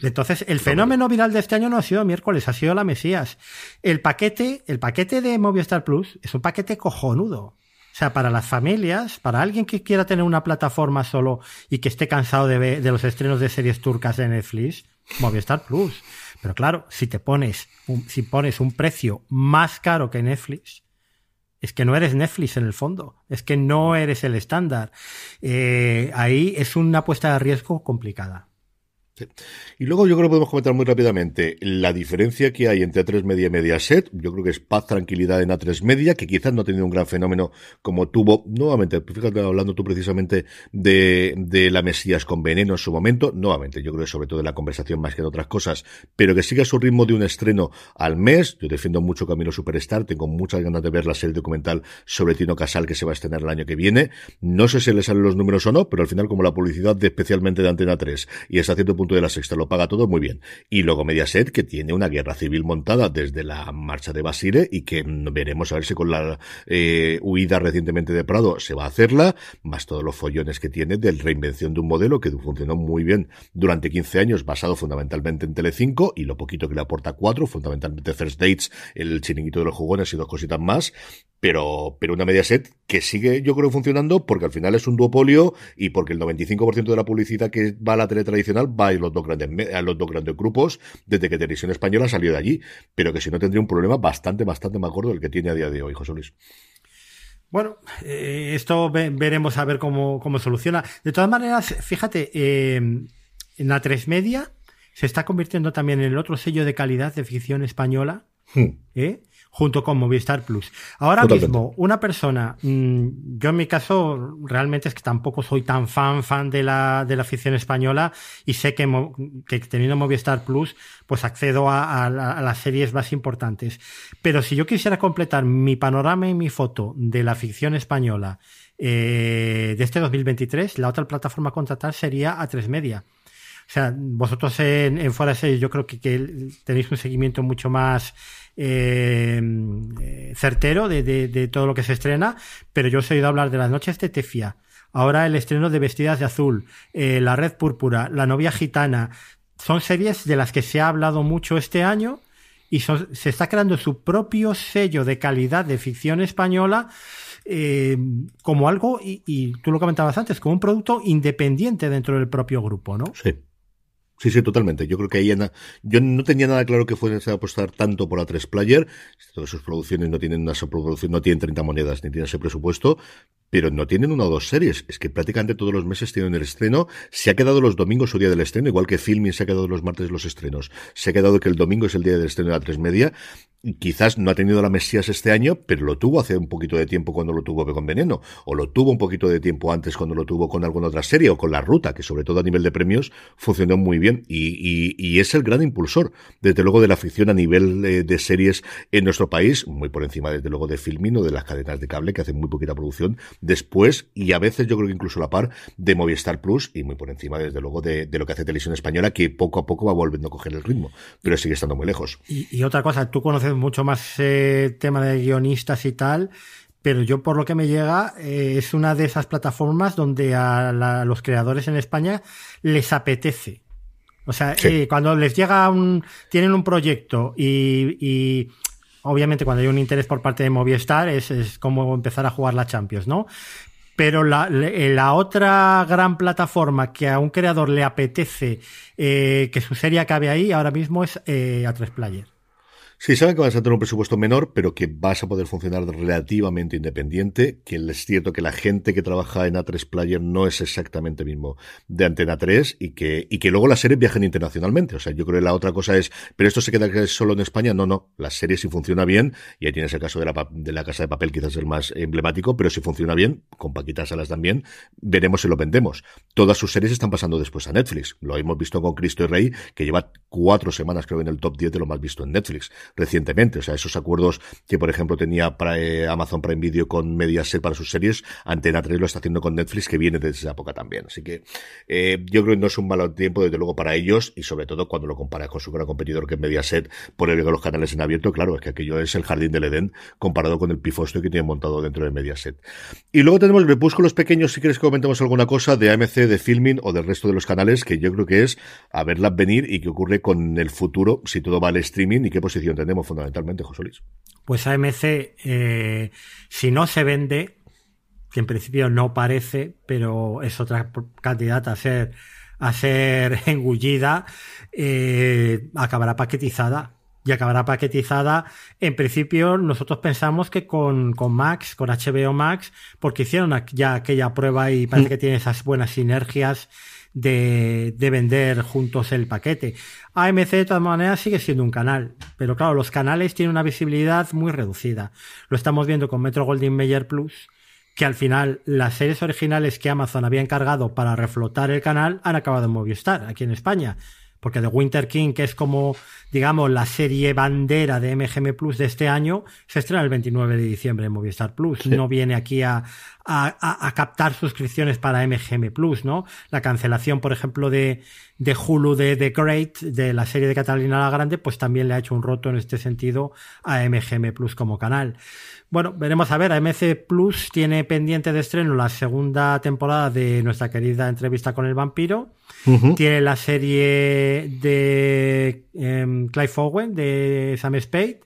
Entonces, el fenómeno viral de este año no ha sido miércoles, ha sido la Mesías. El paquete, el paquete de Movistar Plus es un paquete cojonudo. O sea, para las familias, para alguien que quiera tener una plataforma solo y que esté cansado de, de los estrenos de series turcas de Netflix, Movistar Plus. Pero claro, si te pones, un, si pones un precio más caro que Netflix, es que no eres Netflix en el fondo, es que no eres el estándar. Eh, ahí es una apuesta de riesgo complicada. Y luego yo creo que podemos comentar muy rápidamente la diferencia que hay entre A3 Media y Mediaset. Yo creo que es paz, tranquilidad en A3 Media, que quizás no ha tenido un gran fenómeno como tuvo, nuevamente, fíjate hablando tú precisamente de, de la Mesías con Veneno en su momento, nuevamente, yo creo que sobre todo de la conversación más que de otras cosas, pero que siga su ritmo de un estreno al mes. Yo defiendo mucho Camino Superstar, tengo muchas ganas de ver la serie documental sobre Tino Casal que se va a estrenar el año que viene. No sé si le salen los números o no, pero al final como la publicidad especialmente de Antena 3 y hasta cierto punto de la sexta lo paga todo muy bien. Y luego Mediaset, que tiene una guerra civil montada desde la marcha de Basile y que veremos a ver si con la eh, huida recientemente de Prado se va a hacerla, más todos los follones que tiene de reinvención de un modelo que funcionó muy bien durante 15 años, basado fundamentalmente en Telecinco y lo poquito que le aporta 4, fundamentalmente First Dates, el chiringuito de los jugones y dos cositas más, pero, pero una Mediaset que sigue, yo creo, funcionando porque al final es un duopolio y porque el 95% de la publicidad que va a la tele tradicional va los dos grandes, a los dos grandes grupos desde que Televisión Española salió de allí, pero que si no tendría un problema bastante, bastante más gordo del que tiene a día de hoy, José Luis. Bueno, eh, esto veremos a ver cómo, cómo, soluciona. De todas maneras, fíjate, eh, en la 3 Media se está convirtiendo también en el otro sello de calidad de ficción española. Hmm. ¿eh? Junto con Movistar Plus. Ahora mismo, una persona, mm, yo en mi caso realmente es que tampoco soy tan fan, fan de la, de la afición española y sé que, que teniendo Movistar Plus, pues accedo a, las series más importantes. Pero si yo quisiera completar mi panorama y mi foto de la ficción española eh, de este 2023, la otra plataforma a contratar sería A3 Media. O sea, vosotros en, en Fuera Series yo creo que, que tenéis un seguimiento mucho más eh, certero de, todo lo que se estrena, pero yo os he oído hablar de las noches de Tefia, ahora el estreno de Vestidas de Azul, eh, La Red Púrpura, La Novia Gitana, son series de las que se ha hablado mucho este año y se está creando su propio sello de calidad de ficción española eh, como algo, y, y, tú lo comentabas antes, como un producto independiente dentro del propio grupo, ¿no? Sí. Sí, sí, totalmente. Yo creo que ahí yo no tenía nada claro que fuese a apostar tanto por la 3 Player. Todas sus producciones no tienen una no tienen 30 monedas ni tienen ese presupuesto, pero no tienen una o dos series. Es que prácticamente todos los meses tienen el estreno. Se ha quedado los domingos su día del estreno, igual que Filming se ha quedado los martes los estrenos. Se ha quedado que el domingo es el día del estreno de la 3 media quizás no ha tenido la Mesías este año, pero lo tuvo hace un poquito de tiempo cuando lo tuvo con Veneno, o lo tuvo un poquito de tiempo antes cuando lo tuvo con alguna otra serie, o con La Ruta, que sobre todo a nivel de premios funcionó muy bien, y, y, es el gran impulsor, desde luego, de la ficción a nivel de, de, series en nuestro país, muy por encima, desde luego, de Filmin o de las cadenas de cable, que hacen muy poquita producción, después, y a veces yo creo que incluso a la par, de Movistar Plus, y muy por encima, desde luego, de, de lo que hace Televisión Española, que poco a poco va volviendo a coger el ritmo, pero sigue estando muy lejos. Y, y otra cosa, tú conoces mucho más eh, tema de guionistas y tal, pero yo por lo que me llega eh, es una de esas plataformas donde a, los creadores en España les apetece. O sea, eh, cuando les llega un, tienen un proyecto y, obviamente cuando hay un interés por parte de Movistar es, como empezar a jugar la Champions, ¿no? Pero la, la, otra gran plataforma que a un creador le apetece que su serie acabe ahí ahora mismo es A3 Player. Sí, saben que vas a tener un presupuesto menor, pero que vas a poder funcionar relativamente independiente, que es cierto que la gente que trabaja en A3 Player no es exactamente mismo de Antena 3 y que, y que luego las series viajen internacionalmente. O sea, yo creo que la otra cosa es, pero esto se queda solo en España. No, no. Las series si funciona bien, y ahí tienes el caso de la, de la Casa de Papel, quizás el más emblemático, pero si funciona bien, con Paquita Salas también, veremos si lo vendemos. Todas sus series están pasando después a Netflix. Lo hemos visto con Cristo y Rey, que lleva cuatro semanas creo en el top 10 de lo más visto en Netflix recientemente. O sea, esos acuerdos que, por ejemplo, tenía para, eh, Amazon Prime Video con Mediaset para sus series, Antena 3 lo está haciendo con Netflix, que viene desde esa época también. Así que eh, yo creo que no es un mal tiempo, desde luego, para ellos, y sobre todo cuando lo compara con su gran competidor que es Mediaset, por el de los canales en abierto, claro, es que aquello es el jardín del Edén comparado con el pifosto que tiene montado dentro de Mediaset. Y luego tenemos los pequeños, si quieres que comentemos alguna cosa de AMC, de Filming o del resto de los canales, que yo creo que es a verlas venir y qué ocurre con el futuro, si todo va al streaming y qué posición fundamentalmente, José Luis. Pues AMC, eh, si no se vende, que en principio no parece, pero es otra candidata a ser, a ser engullida, eh, acabará paquetizada. Y acabará paquetizada. En principio, nosotros pensamos que con, con Max, con HBO Max, porque hicieron ya aquella prueba y parece mm. que tiene esas buenas sinergias de, de vender juntos el paquete. AMC de todas maneras sigue siendo un canal, pero claro, los canales tienen una visibilidad muy reducida. Lo estamos viendo con Metro Goldwyn Mayer Plus, que al final las series originales que Amazon había encargado para reflotar el canal han acabado en Movistar, aquí en España porque The Winter King, que es como, digamos, la serie bandera de MGM Plus de este año, se estrena el 29 de diciembre en Movistar Plus. No viene aquí a, a, captar suscripciones para MGM Plus, ¿no? La cancelación, por ejemplo, de, de Hulu de The Great, de la serie de Catalina la Grande, pues también le ha hecho un roto en este sentido a MGM Plus como canal. Bueno, veremos a ver. AMC Plus tiene pendiente de estreno la segunda temporada de nuestra querida entrevista con el vampiro. Tiene la serie de um, Clive Owen, de Sam Spade.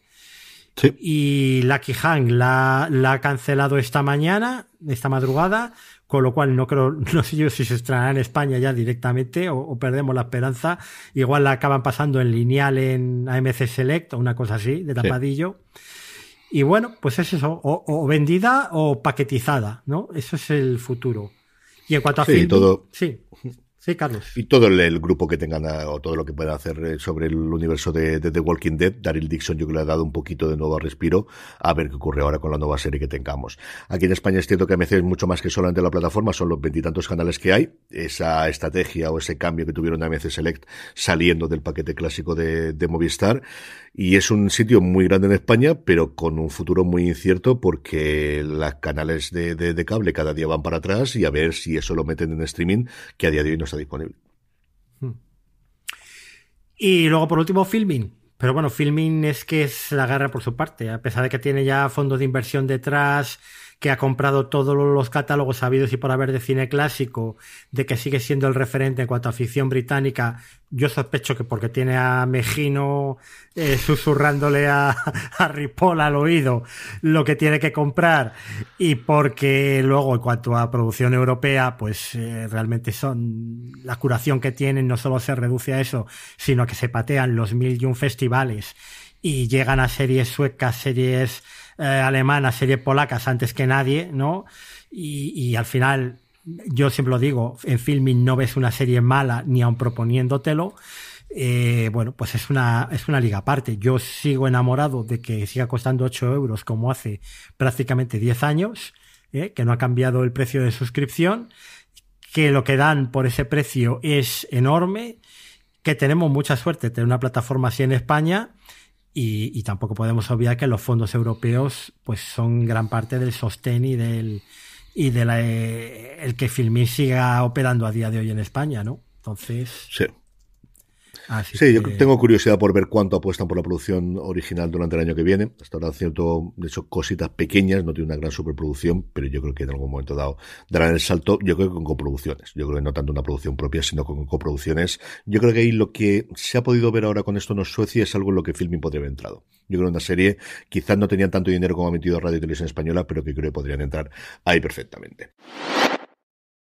Y Lucky Hank la, la, ha cancelado esta mañana, esta madrugada, con lo cual no creo, no sé yo si se estrenará en España ya directamente o, perdemos la esperanza. Igual la acaban pasando en lineal en AMC Select o una cosa así, de tapadillo. Y bueno, pues es eso, o, o, vendida o paquetizada, ¿no? Eso es el futuro. Y en cuanto a sí, todo, sí. Sí, Carlos. Y todo el, grupo que tengan eh, o todo lo que puedan hacer eh, sobre el universo de, The Walking Dead, Daryl Dixon yo creo que le ha dado un poquito de nuevo respiro a ver qué ocurre ahora con la nueva serie que tengamos. Aquí en España es cierto que a es mucho más que solamente la plataforma, son los veintitantos canales que hay. Esa estrategia o ese cambio que tuvieron AMC Select saliendo del paquete clásico de, Movistar. Y es un sitio muy grande en España, pero con un futuro muy incierto porque los canales de, cable cada día van para atrás y a ver si eso lo meten en streaming, que a día de hoy no está disponible. Hmm. Y luego, por último, Filming. Pero bueno, Filming es que es la guerra por su parte, a pesar de que tiene ya fondos de inversión detrás, que ha comprado todos los catálogos habidos y por haber de cine clásico, de que sigue siendo el referente en cuanto a ficción británica, yo sospecho que porque tiene a Mejino eh, susurrándole a, a Ripoll al oído lo que tiene que comprar y porque luego en cuanto a producción europea, pues eh, realmente son la curación que tienen no solo se reduce a eso, sino que se patean los mil y un festivales y llegan a series suecas, series eh, alemanas, series polacas antes que nadie, ¿no? Y, y al final yo siempre lo digo, en filming no ves una serie mala ni aun proponiéndotelo. Eh, bueno, pues es una, es una liga aparte. Yo sigo enamorado de que siga costando 8 euros como hace prácticamente 10 años, eh, que no ha cambiado el precio de suscripción, que lo que dan por ese precio es enorme, que tenemos mucha suerte de tener una plataforma así en España y, y tampoco podemos obviar que los fondos europeos pues son gran parte del sostén y del, y de la, eh, el que Filmin siga operando a día de hoy en España, ¿no? Entonces. Sí. Sí, yo tengo curiosidad por ver cuánto apuestan por la producción original durante el año que viene. Hasta ahora cierto, de hecho, cositas pequeñas, no tiene una gran superproducción, pero yo creo que en algún momento dado darán el salto, yo creo que con coproducciones. Yo creo que no tanto una producción propia, sino con coproducciones. Yo creo que ahí lo que se ha podido ver ahora con esto en Suecia es algo en lo que Filmin podría haber entrado. Yo creo que una serie quizás no tenían tanto dinero como ha metido Radio y Televisión Española, pero que creo que podrían entrar ahí perfectamente.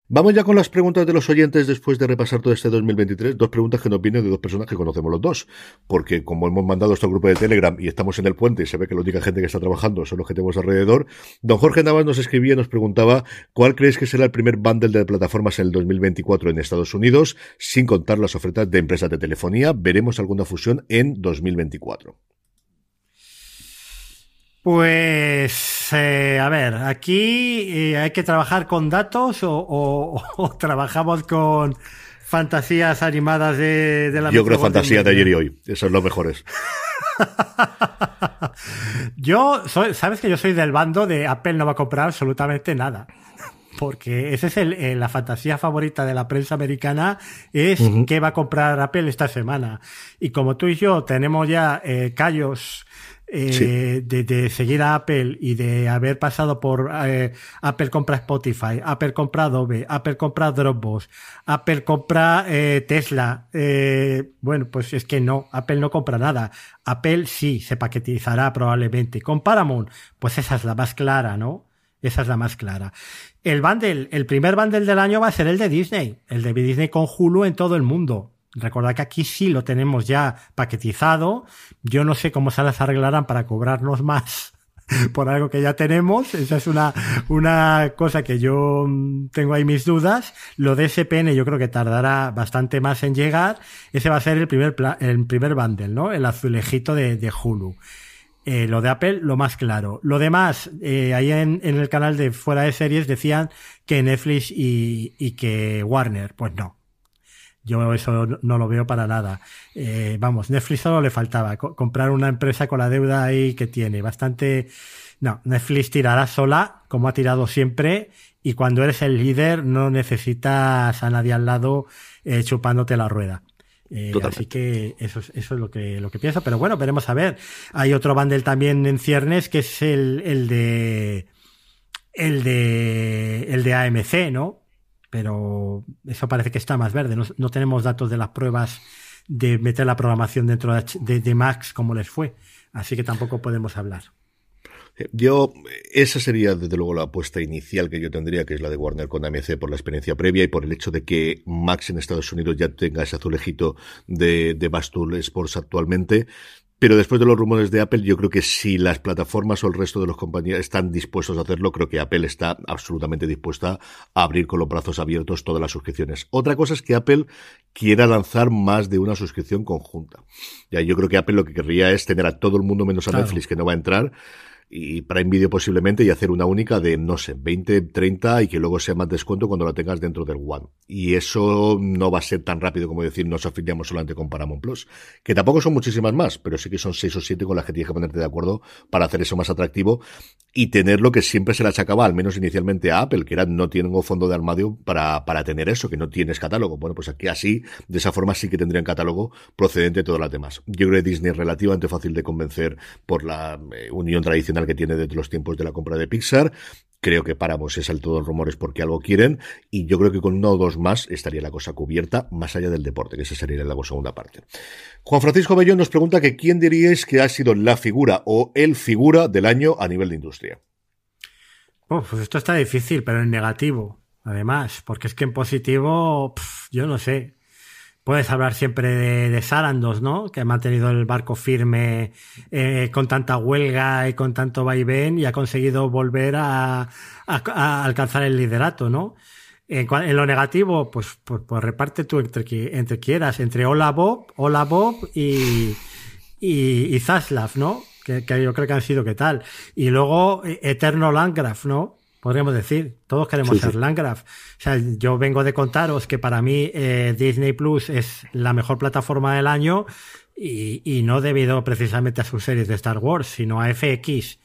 Vamos ya con las preguntas de los oyentes después de repasar todo este 2023. Dos preguntas que nos vienen de dos personas que conocemos los dos. Porque como hemos mandado esto al grupo de Telegram y estamos en el puente y se ve que la única gente que está trabajando son los que tenemos alrededor, don Jorge Navas nos escribía y nos preguntaba cuál crees que será el primer bundle de plataformas en el 2024 en Estados Unidos, sin contar las ofertas de empresas de telefonía. Veremos alguna fusión en 2024. Pues, eh, a ver, aquí eh, hay que trabajar con datos o, o, o, trabajamos con fantasías animadas de, de la... Yo creo fantasía de ayer y hoy, esos son los mejores. yo, soy, sabes que yo soy del bando de Apple no va a comprar absolutamente nada. Porque esa es el, la fantasía favorita de la prensa americana, es uh -huh. qué va a comprar Apple esta semana. Y como tú y yo tenemos ya eh, callos eh, de, de, seguir a Apple y de haber pasado por eh, Apple compra Spotify, Apple compra Adobe, Apple compra Dropbox, Apple compra eh, Tesla. Eh, bueno, pues es que no, Apple no compra nada. Apple sí se paquetizará probablemente. Con Paramount, pues esa es la más clara, ¿no? Esa es la más clara. El bundle, el primer bundle del año va a ser el de Disney, el de Disney con Hulu en todo el mundo. Recordad que aquí sí lo tenemos ya paquetizado. Yo no sé cómo se las arreglarán para cobrarnos más por algo que ya tenemos. Esa es una, una cosa que yo tengo ahí mis dudas. Lo de SPN yo creo que tardará bastante más en llegar. Ese va a ser el primer, el primer bundle, ¿no? El azulejito de, de Hulu. Eh, lo de Apple, lo más claro. Lo demás, eh, ahí en, en, el canal de Fuera de Series decían que Netflix y, y que Warner. Pues no. Yo eso no lo veo para nada. Eh, vamos, Netflix solo le faltaba co comprar una empresa con la deuda ahí que tiene. Bastante. No, Netflix tirará sola, como ha tirado siempre, y cuando eres el líder no necesitas a nadie al lado eh, chupándote la rueda. Eh, así que eso, es, eso es lo que, lo que pienso. Pero bueno, veremos a ver. Hay otro bundle también en ciernes que es el, el de. El de. El de AMC, ¿no? Pero eso parece que está más verde. No, tenemos datos de las pruebas de meter la programación dentro de, de, de, Max como les fue, así que tampoco podemos hablar. Yo, esa sería desde luego la apuesta inicial que yo tendría, que es la de Warner con AMC por la experiencia previa y por el hecho de que Max en Estados Unidos ya tenga ese azulejito de, de Bastul Sports actualmente. Pero después de los rumores de Apple, yo creo que si las plataformas o el resto de los compañías están dispuestos a hacerlo, creo que Apple está absolutamente dispuesta a abrir con los brazos abiertos todas las suscripciones. Otra cosa es que Apple quiera lanzar más de una suscripción conjunta. Ya, yo creo que Apple lo que querría es tener a todo el mundo menos a claro. Netflix que no va a entrar y Prime Video posiblemente y hacer una única de, no sé, 20, 30 y que luego sea más descuento cuando la tengas dentro del One. Y eso no va a ser tan rápido como decir nos afiliamos solamente con Paramount Plus, que tampoco son muchísimas más, pero sí que son 6 o 7 con las que tienes que ponerte de acuerdo para hacer eso más atractivo y tener lo que siempre se le achacaba, al menos inicialmente a Apple, que era no tengo fondo de armario para, para tener eso, que no tienes catálogo. Bueno, pues aquí así, de esa forma sí que tendrían catálogo procedente de todas las demás. Yo creo que Disney es relativamente fácil de convencer por la eh, unión tradicional que tiene desde los tiempos de la compra de Pixar. Creo que Páramos es el todo rumores porque algo quieren. Y yo creo que con uno o dos más estaría la cosa cubierta, más allá del deporte, que esa sería la segunda parte. Juan Francisco Bellón nos pregunta que quién diríais que ha sido la figura o el figura del año a nivel de industria. pues esto está difícil, pero en negativo, además, porque es que en positivo, yo no sé. Puedes hablar siempre de, de, ¿no? Que ha mantenido el barco firme eh, con tanta huelga y con tanto vaivén y ha conseguido volver a, alcanzar el liderato, ¿no? En, lo negativo, pues, pues, pues, reparte tú entre, entre quieras, entre Hola Bob, Hola Bob y, y, Zaslav, ¿no? Que, que, yo creo que han sido qué tal. Y luego eh, Eterno Landgraf, ¿no? Podríamos decir. Todos queremos ser Landgraf. O sea, yo vengo de contaros que para mí eh, Disney Plus es la mejor plataforma del año y, y, no debido precisamente a sus series de Star Wars, sino a FX.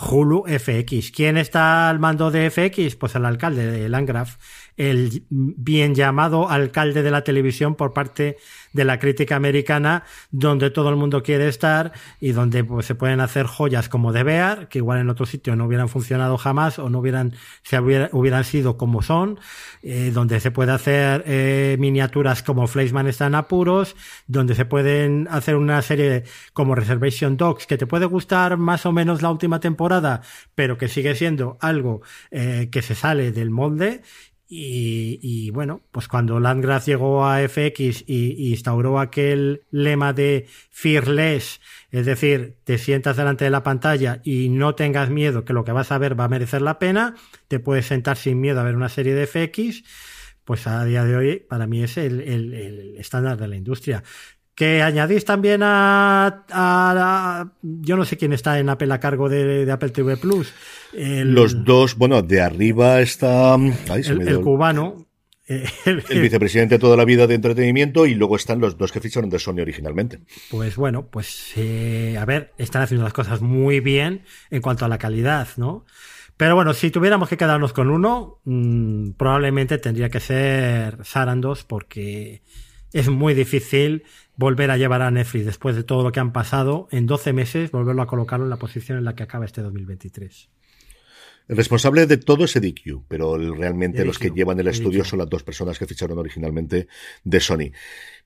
Hulu FX. ¿Quién está al mando de FX? Pues el alcalde de Landgraf el bien llamado alcalde de la televisión por parte de la crítica americana, donde todo el mundo quiere estar y donde pues, se pueden hacer joyas como de Bear, que igual en otro sitio no hubieran funcionado jamás o no hubieran, se hubieran sido como son, eh, donde se puede hacer eh, miniaturas como Fleischman están apuros, donde se pueden hacer una serie como Reservation Dogs, que te puede gustar más o menos la última temporada, pero que sigue siendo algo eh, que se sale del molde y, bueno, pues cuando Landgraf llegó a FX y, instauró aquel lema de fearless, es decir, te sientas delante de la pantalla y no tengas miedo que lo que vas a ver va a merecer la pena, te puedes sentar sin miedo a ver una serie de FX, pues a día de hoy para mí es el, el estándar de la industria que añadís también a, yo no sé quién está en Apple a cargo de, Apple TV Plus. Los dos, bueno, de arriba está el, cubano. El, vicepresidente toda la vida de entretenimiento y luego están los dos que ficharon de Sony originalmente. Pues bueno, pues eh, a ver, están haciendo las cosas muy bien en cuanto a la calidad, ¿no? Pero bueno, si tuviéramos que quedarnos con uno, mm, probablemente tendría que ser Sarandos porque es muy difícil volver a llevar a Netflix después de todo lo que han pasado en 12 meses, volverlo a colocarlo en la posición en la que acaba este 2023. El responsable de todo es DQ, pero realmente los que llevan el estudio son las dos personas que ficharon originalmente de Sony.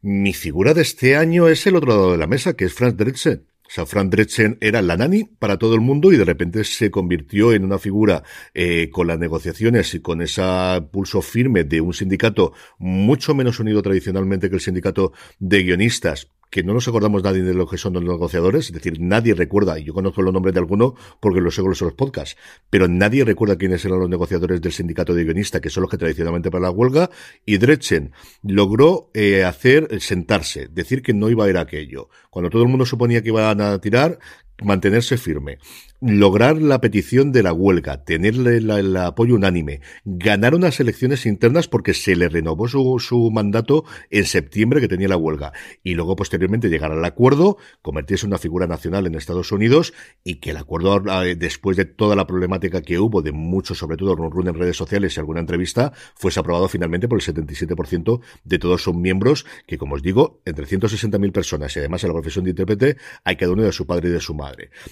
Mi figura de este año es el otro lado de la mesa, que es Frank Dredsen. Frank Dredsen era la nani para todo el mundo y de repente se convirtió en una figura eh, con las negociaciones y con ese pulso firme de un sindicato mucho menos unido tradicionalmente que el sindicato de guionistas, que no nos acordamos nadie de lo que son los negociadores, es decir, nadie recuerda, y yo conozco los nombres de alguno porque los oigo en los podcasts, pero nadie recuerda quiénes eran los negociadores del sindicato de guionistas, que son los que tradicionalmente para la huelga, y Drechen logró eh, hacer sentarse, decir que no iba a ir aquello. Cuando todo el mundo suponía que iban a tirar, mantenerse firme lograr la petición de la huelga, tenerle el apoyo unánime, ganar unas elecciones internas porque se le renovó su, su, mandato en septiembre que tenía la huelga y luego posteriormente llegar al acuerdo, convertirse en una figura nacional en Estados Unidos y que el acuerdo eh, después de toda la problemática que hubo de mucho, sobre todo run en redes sociales y alguna entrevista, fuese aprobado finalmente por el 77% de todos sus miembros que como os digo, entre 160.000 personas y además en la profesión de intérprete hay cada uno de su padre y de su madre.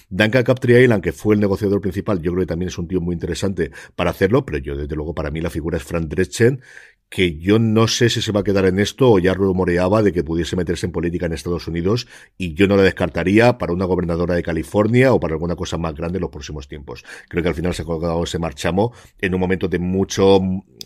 Duncan Captriail que fue el negociador principal, yo creo que también es un tío muy interesante para hacerlo, pero yo desde luego para mí la figura es Frank Dreschen, que yo no sé si se va a quedar en esto o ya rumoreaba de que pudiese meterse en política en Estados Unidos y yo no la descartaría para una gobernadora de California o para alguna cosa más grande en los próximos tiempos. Creo que al final se ha colocado ese marchamo en un momento de mucho,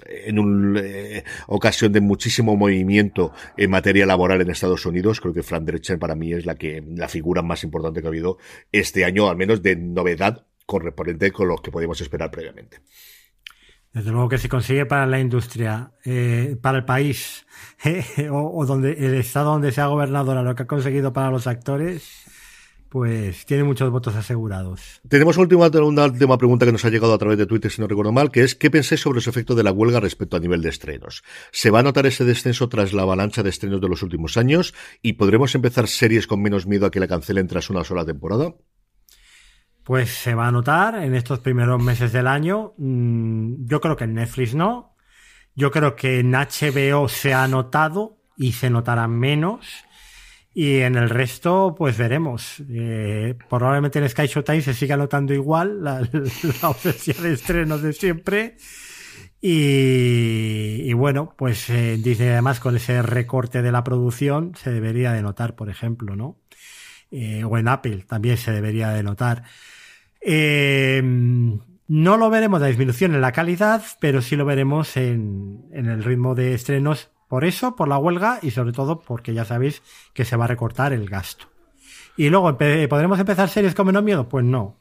en una eh, ocasión de muchísimo movimiento en materia laboral en Estados Unidos. Creo que Frank Drescher para mí es la que, la figura más importante que ha habido este año, al menos de novedad correspondiente con lo que podíamos esperar previamente. Desde luego que si consigue para la industria, eh, para el país, eh, o, donde el estado donde sea gobernadora lo que ha conseguido para los actores, pues tiene muchos votos asegurados. Tenemos una última, una última pregunta que nos ha llegado a través de Twitter, si no recuerdo mal, que es ¿qué pensáis sobre ese efecto de la huelga respecto a nivel de estrenos? ¿Se va a notar ese descenso tras la avalancha de estrenos de los últimos años? ¿Y podremos empezar series con menos miedo a que la cancelen tras una sola temporada? Pues se va a notar en estos primeros meses del año. Mm, yo creo que en Netflix no. Yo creo que en HBO se ha notado y se notará menos. Y en el resto, pues veremos. Eh, probablemente en Sky Showtime se siga notando igual la, la de estrenos de siempre. Y, bueno, pues eh, dice además con ese recorte de la producción se debería de notar, por ejemplo, ¿no? Eh, o en Apple también se debería de notar. Eh, no lo veremos la disminución en la calidad, pero sí lo veremos en, el ritmo de estrenos por eso, por la huelga y sobre todo porque ya sabéis que se va a recortar el gasto. Y luego, ¿podremos empezar series como No Miedo? Pues no.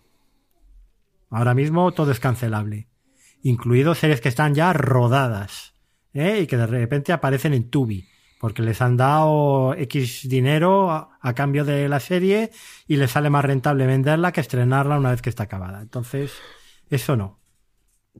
Ahora mismo todo es cancelable. Incluido series que están ya rodadas. ¿eh? Y que de repente aparecen en Tubi. Porque les han dado X dinero a, a cambio de la serie y les sale más rentable venderla que estrenarla una vez que está acabada. Entonces, eso no.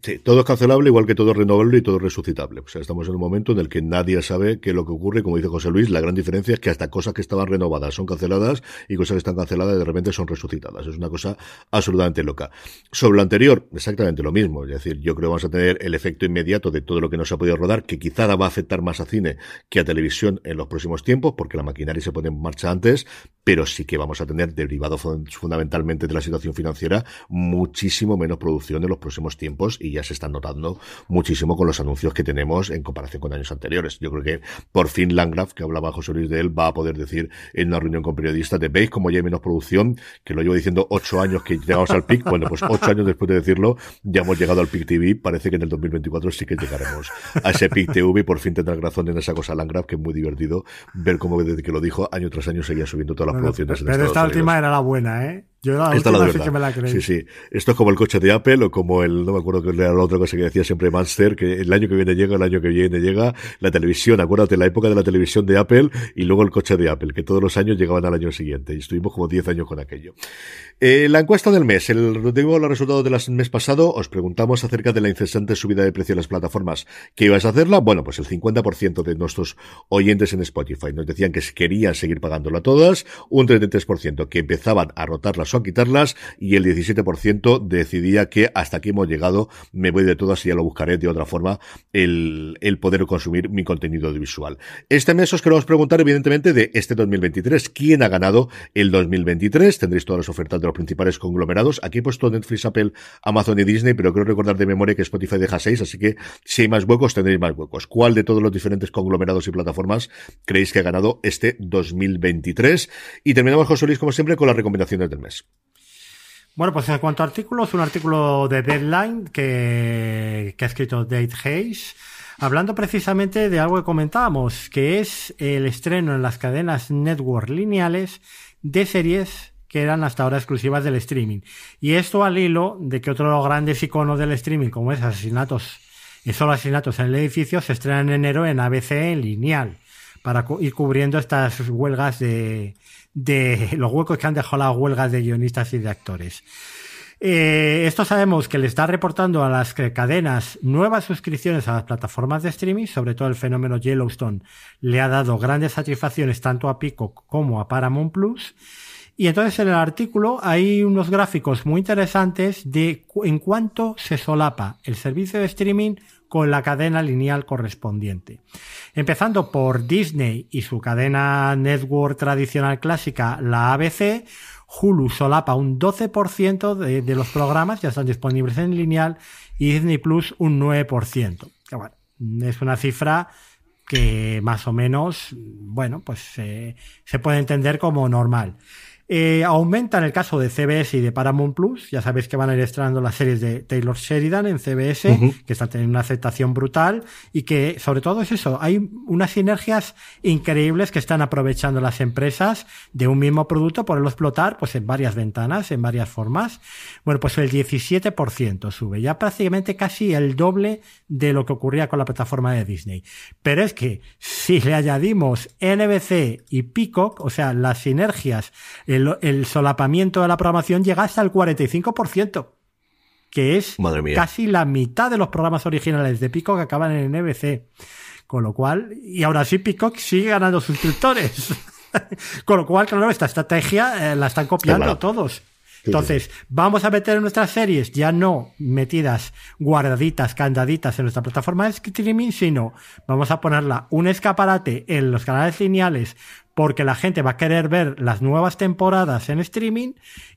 Sí, todo es cancelable, igual que todo es renovable y todo es resucitable. O sea, estamos en un momento en el que nadie sabe qué es lo que ocurre. Como dice José Luis, la gran diferencia es que hasta cosas que estaban renovadas son canceladas y cosas que están canceladas de repente son resucitadas. Es una cosa absolutamente loca. Sobre lo anterior, exactamente lo mismo. Es decir, yo creo que vamos a tener el efecto inmediato de todo lo que no se ha podido rodar, que quizá va a afectar más a cine que a televisión en los próximos tiempos, porque la maquinaria se pone en marcha antes, pero sí que vamos a tener, derivado fundamentalmente de la situación financiera, muchísimo menos producción en los próximos tiempos y ya se están notando muchísimo con los anuncios que tenemos en comparación con años anteriores. Yo creo que por fin Landgraf, que hablaba José Luis de él, va a poder decir en una reunión con periodistas de veis como ya hay menos producción, que lo llevo diciendo ocho años que llegamos al pic. Bueno, pues ocho años después de decirlo, ya hemos llegado al pic TV. Parece que en el 2024 sí que llegaremos a ese pic TV y por fin tendrá razón en esa cosa Landgraf, que es muy divertido ver cómo desde que lo dijo año tras año seguía subiendo todas las producciones. Pero, esta última era la buena, ¿eh? Yo la Esta última sí que me la creí. Sí, sí. Esto es como el coche de Apple o como el, no me acuerdo que era la otra cosa que decía siempre Manster, que el año que viene llega, el año que viene llega, la televisión, acuérdate, la época de la televisión de Apple y luego el coche de Apple, que todos los años llegaban al año siguiente y estuvimos como 10 años con aquello. Eh, la encuesta del mes, el, digo los resultados del mes pasado, os preguntamos acerca de la incesante subida de precio de las plataformas. ¿Qué ibas a hacerla? Bueno, pues el 50% de nuestros oyentes en Spotify nos decían que querían seguir pagándolo a todas, un 33% que empezaban a rotarlas o a quitarlas y el 17% decidía que hasta aquí hemos llegado, me voy de todas y ya lo buscaré de otra forma, el, el poder consumir mi contenido audiovisual. Este mes os queremos preguntar evidentemente de este 2023, ¿quién ha ganado el 2023? Tendréis todas las ofertas de principales conglomerados. Aquí he puesto Netflix, Apple, Amazon y Disney, pero creo recordar de memoria que Spotify deja seis, así que si hay más huecos, tendréis más huecos. ¿Cuál de todos los diferentes conglomerados y plataformas creéis que ha ganado este 2023? Y terminamos, José Luis, como siempre, con las recomendaciones del mes. Bueno, pues en cuanto a artículos, un artículo de Deadline que, ha escrito Dave Hayes, hablando precisamente de algo que comentábamos, que es el estreno en las cadenas network lineales de series que eran hasta ahora exclusivas del streaming. Y esto al hilo de que otro de los grandes iconos del streaming, como es asesinatos, solo asesinatos en el edificio, se estrenan en enero en ABC en lineal, para ir cubriendo estas huelgas de, de los huecos que han dejado las huelgas de guionistas y de actores. Eh, esto sabemos que le está reportando a las cadenas nuevas suscripciones a las plataformas de streaming, sobre todo el fenómeno Yellowstone le ha dado grandes satisfacciones tanto a Pico como a Paramount Plus. Y entonces en el artículo hay unos gráficos muy interesantes de en cuánto se solapa el servicio de streaming con la cadena lineal correspondiente. Empezando por Disney y su cadena network tradicional clásica, la ABC, Hulu solapa un 12% de, los programas, ya están disponibles en lineal, y Disney Plus un 9%. Que bueno, es una cifra que más o menos, bueno, pues eh, se puede entender como normal. Eh, aumenta en el caso de CBS y de Paramount Plus. Ya sabéis que van a ir estrenando las series de Taylor Sheridan en CBS, que están teniendo una aceptación brutal y que, sobre todo, es eso. Hay unas sinergias increíbles que están aprovechando las empresas de un mismo producto, por explotar pues en varias ventanas, en varias formas. Bueno, pues el 17% sube, ya prácticamente casi el doble de lo que ocurría con la plataforma de Disney. Pero es que si le añadimos NBC y Peacock, o sea, las sinergias, el el, solapamiento de la programación llega hasta el 45%, que es casi la mitad de los programas originales de Pico que acaban en NBC. Con lo cual, y ahora sí Peacock sigue ganando suscriptores. Con lo cual, claro, esta estrategia eh, la están copiando todos. Entonces, vamos a meter nuestras series ya no metidas, guardaditas, candaditas en nuestra plataforma de streaming, sino vamos a ponerla un escaparate en los canales lineales porque la gente va a querer ver las nuevas temporadas en streaming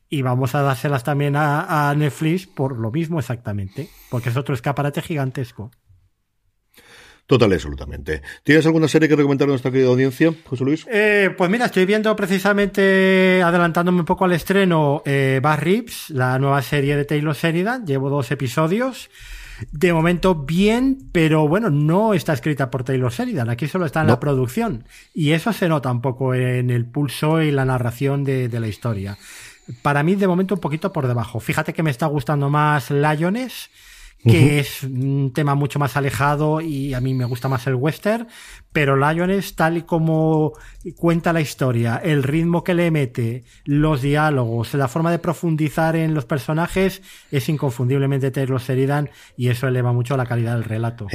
y vamos a dárselas también a, a Netflix por lo mismo exactamente, porque es otro escaparate gigantesco. Total absolutamente. ¿Tienes alguna serie que recomendar a nuestra querida audiencia, José Luis? Eh, pues mira, estoy viendo precisamente, adelantándome un poco al estreno, eh, Bar Rips, la nueva serie de Taylor Sheridan. Llevo dos episodios. De momento bien, pero bueno, no está escrita por Taylor Sheridan. Aquí solo está en la producción. Y eso se nota un poco en el pulso y la narración de, de la historia. Para mí, de momento, un poquito por debajo. Fíjate que me está gustando más Lions que es un tema mucho más alejado y a mí me gusta más el western, pero Lions, tal y como cuenta la historia, el ritmo que le mete, los diálogos, la forma de profundizar en los personajes, es inconfundiblemente Taylor Sheridan y eso eleva mucho la calidad del relato.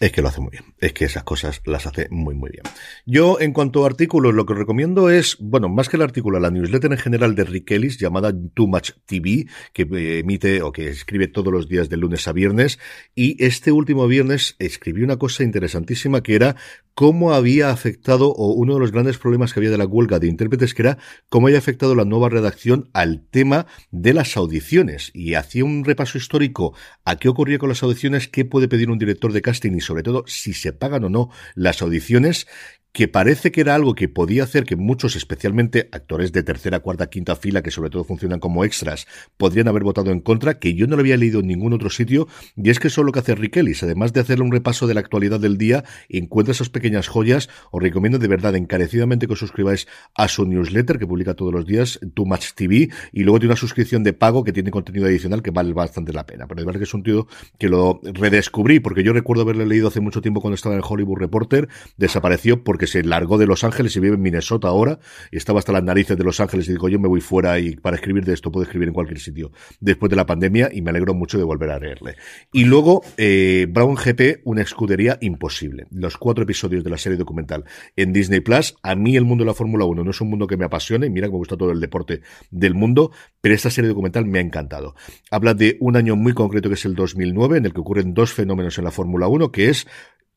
Es que lo hace muy bien. Es que esas cosas las hace muy, muy bien. Yo, en cuanto a artículos, lo que recomiendo es, bueno, más que el artículo, la newsletter en general de Rick Ellis, llamada Too Much TV, que eh, emite o que escribe todos los días de lunes a viernes. Y este último viernes escribió una cosa interesantísima que era cómo había afectado, o uno de los grandes problemas que había de la huelga de intérpretes, que era cómo había afectado la nueva redacción al tema de las audiciones. Y hacía un repaso histórico a qué ocurría con las audiciones, qué puede pedir un director de casting y sobre todo si se pagan o no las audiciones que parece que era algo que podía hacer que muchos, especialmente actores de tercera, cuarta, quinta fila, que sobre todo funcionan como extras, podrían haber votado en contra, que yo no lo había leído en ningún otro sitio, y es que eso es lo que hace Rick Ellis. Además de hacerle un repaso de la actualidad del día, encuentra esas pequeñas joyas. Os recomiendo de verdad encarecidamente que os suscribáis a su newsletter, que publica todos los días, Too Much TV, y luego tiene una suscripción de pago que tiene contenido adicional que vale bastante la pena. Pero de verdad que es un tío que lo redescubrí, porque yo recuerdo haberle leído hace mucho tiempo cuando estaba en el Hollywood Reporter, desapareció porque se largó de Los Ángeles y vive en Minnesota ahora, y estaba hasta las narices de Los Ángeles y dijo, yo me voy fuera y para escribir de esto puedo escribir en cualquier sitio después de la pandemia y me alegro mucho de volver a leerle. Y luego, eh, Brown GP, una escudería imposible. Los cuatro episodios de la serie documental en Disney Plus. A mí el mundo de la Fórmula 1 no es un mundo que me apasione, mira que me gusta todo el deporte del mundo, pero esta serie documental me ha encantado. Habla de un año muy concreto que es el 2009, en el que ocurren dos fenómenos en la Fórmula 1, que es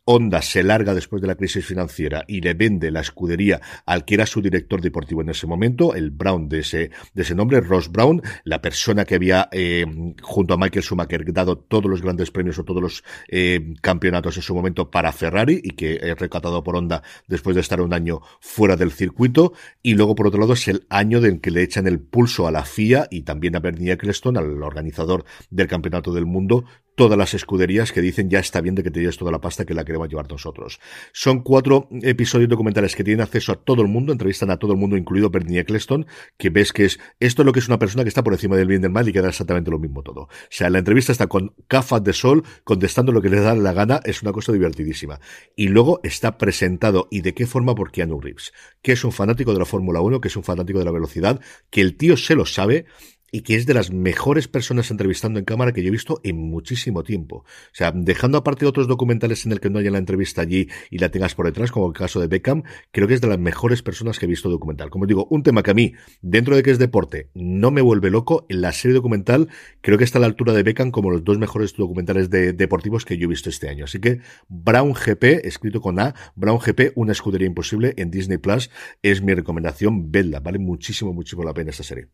Honda se larga después de la crisis financiera y le vende la escudería al que era su director deportivo en ese momento, el Brown de ese, de ese nombre, Ross Brown, la persona que había, eh, junto a Michael Schumacher, dado todos los grandes premios o todos los eh, campeonatos en su momento para Ferrari y que es recatado por Honda después de estar un año fuera del circuito. Y luego, por otro lado, es el año en que le echan el pulso a la FIA y también a Bernie Eccleston, al organizador del campeonato del mundo, todas las escuderías que dicen ya está bien de que te lleves toda la pasta que la queremos llevar nosotros. Son cuatro episodios documentales que tienen acceso a todo el mundo, entrevistan a todo el mundo, incluido Bernie Eccleston, que ves que es esto es lo que es una persona que está por encima del bien del mal y que da exactamente lo mismo todo. O sea, la entrevista está con gafas de sol, contestando lo que le da la gana, es una cosa divertidísima. Y luego está presentado y de qué forma por Keanu Reeves, que es un fanático de la Fórmula 1, que es un fanático de la velocidad, que el tío se lo sabe, y que es de las mejores personas entrevistando en cámara que yo he visto en muchísimo tiempo. O sea, dejando aparte otros documentales en el que no haya la entrevista allí y la tengas por detrás, como el caso de Beckham, creo que es de las mejores personas que he visto documental. Como digo, un tema que a mí, dentro de que es deporte, no me vuelve loco, en la serie documental creo que está a la altura de Beckham como los dos mejores documentales de, deportivos que yo he visto este año. Así que Brown GP, escrito con A, Brown GP, una escudería imposible en Disney Plus, es mi recomendación, vedla, vale muchísimo, muchísimo la pena esta serie.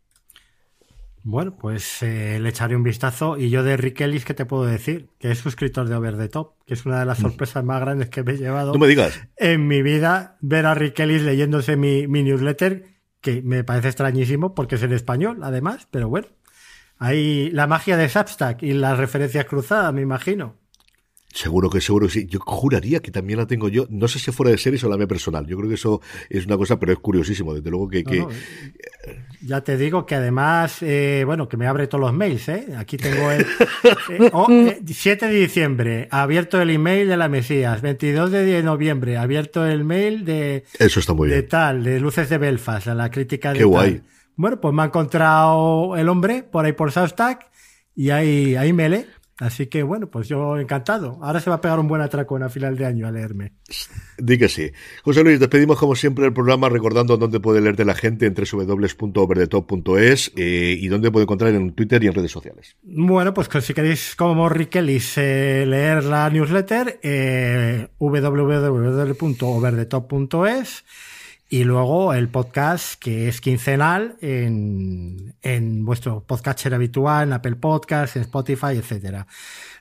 Bueno, pues eh, le echaré un vistazo. Y yo de Rick Ellis, ¿qué te puedo decir? Que es suscriptor de Over the Top, que es una de las mm. sorpresas más grandes que me he llevado. No me digas. En mi vida, ver a Rick Ellis leyéndose mi, mi newsletter, que me parece extrañísimo porque es en español, además, pero bueno. Hay la magia de Substack y las referencias cruzadas, me imagino. Seguro que seguro que sí. Yo juraría que también la tengo yo. No sé si fuera de series o la mía personal. Yo creo que eso es una cosa, pero es curiosísimo. Desde luego que. que... Ya te digo que además, eh, bueno, que me abre todos los mails. ¿eh? Aquí tengo el. Eh, oh, 7 de diciembre, abierto el email de la Mesías. 22 de noviembre, abierto el mail de. Eso está muy de bien. tal, de Luces de Belfast, la crítica de. Qué guay. Bueno, pues me ha encontrado el hombre por ahí por Substack y ahí, ahí me lee. Así que bueno, pues yo encantado. Ahora se va a pegar un buen atracón a final de año a leerme. Di que sí. José Luis, despedimos como siempre el programa recordando dónde puede leerte la gente en www.overdetop.es eh, y dónde puede encontrar en Twitter y en redes sociales. Bueno, pues si queréis como Rikelis eh, leer la newsletter, eh, www.overdetop.es y luego el podcast que es quincenal en, en vuestro podcatcher habitual, en Apple Podcasts, en Spotify, etcétera.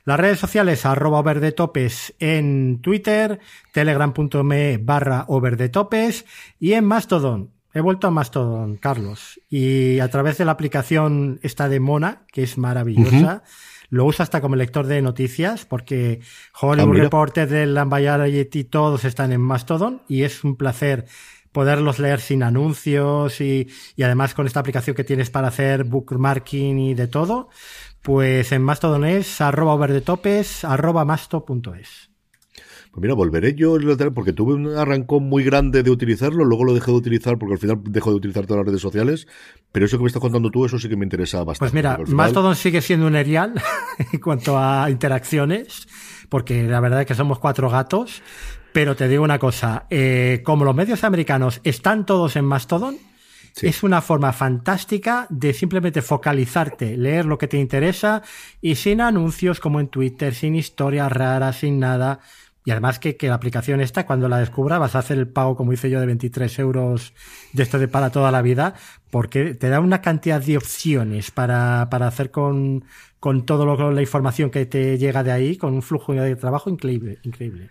Las redes sociales arroba overdetopes en Twitter, telegram.me barra overdetopes y en Mastodon. He vuelto a Mastodon, Carlos, y a través de la aplicación esta de Mona, que es maravillosa, lo uso hasta como lector de noticias, porque Hollywood Ah, Reporter del y todos están en Mastodon, y es un placer poderlos leer sin anuncios y, y, además con esta aplicación que tienes para hacer bookmarking y de todo, pues en Mastodon es arroba overdetopes arroba masto.es. Pues mira, volveré yo porque tuve un arrancón muy grande de utilizarlo, luego lo dejé de utilizar porque al final dejo de utilizar todas las redes sociales, pero eso que me estás contando tú, eso sí que me interesa bastante. Pues mira, final... Mastodon sigue siendo un erial en cuanto a interacciones, porque la verdad es que somos cuatro gatos, pero te digo una cosa, eh, como los medios americanos están todos en Mastodon, sí. es una forma fantástica de simplemente focalizarte, leer lo que te interesa y sin anuncios como en Twitter, sin historias raras, sin nada. Y además que, que, la aplicación esta, cuando la descubra, vas a hacer el pago, como hice yo, de 23 euros de esto de para toda la vida, porque te da una cantidad de opciones para, para hacer con, con todo lo, la información que te llega de ahí, con un flujo de trabajo increíble. increíble.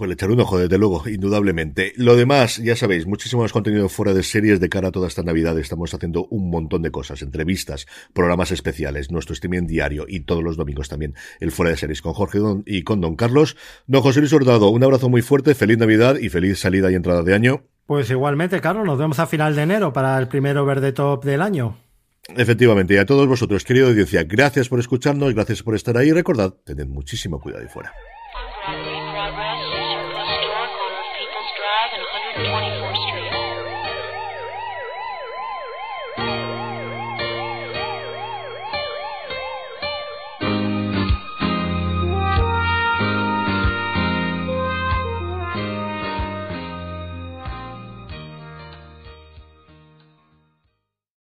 Pues le echaré un ojo, desde luego, indudablemente. Lo demás, ya sabéis, muchísimo más contenido fuera de series de cara a toda esta Navidad. Estamos haciendo un montón de cosas, entrevistas, programas especiales, nuestro streaming diario y todos los domingos también el fuera de series con Jorge Don y con Don Carlos. Don José Luis Hurtado, un abrazo muy fuerte, feliz Navidad y feliz salida y entrada de año. Pues igualmente, Carlos, nos vemos a final de enero para el primero verde top del año. Efectivamente, y a todos vosotros, querido audiencia, gracias por escucharnos, gracias por estar ahí. Recordad, tened muchísimo cuidado ahí fuera.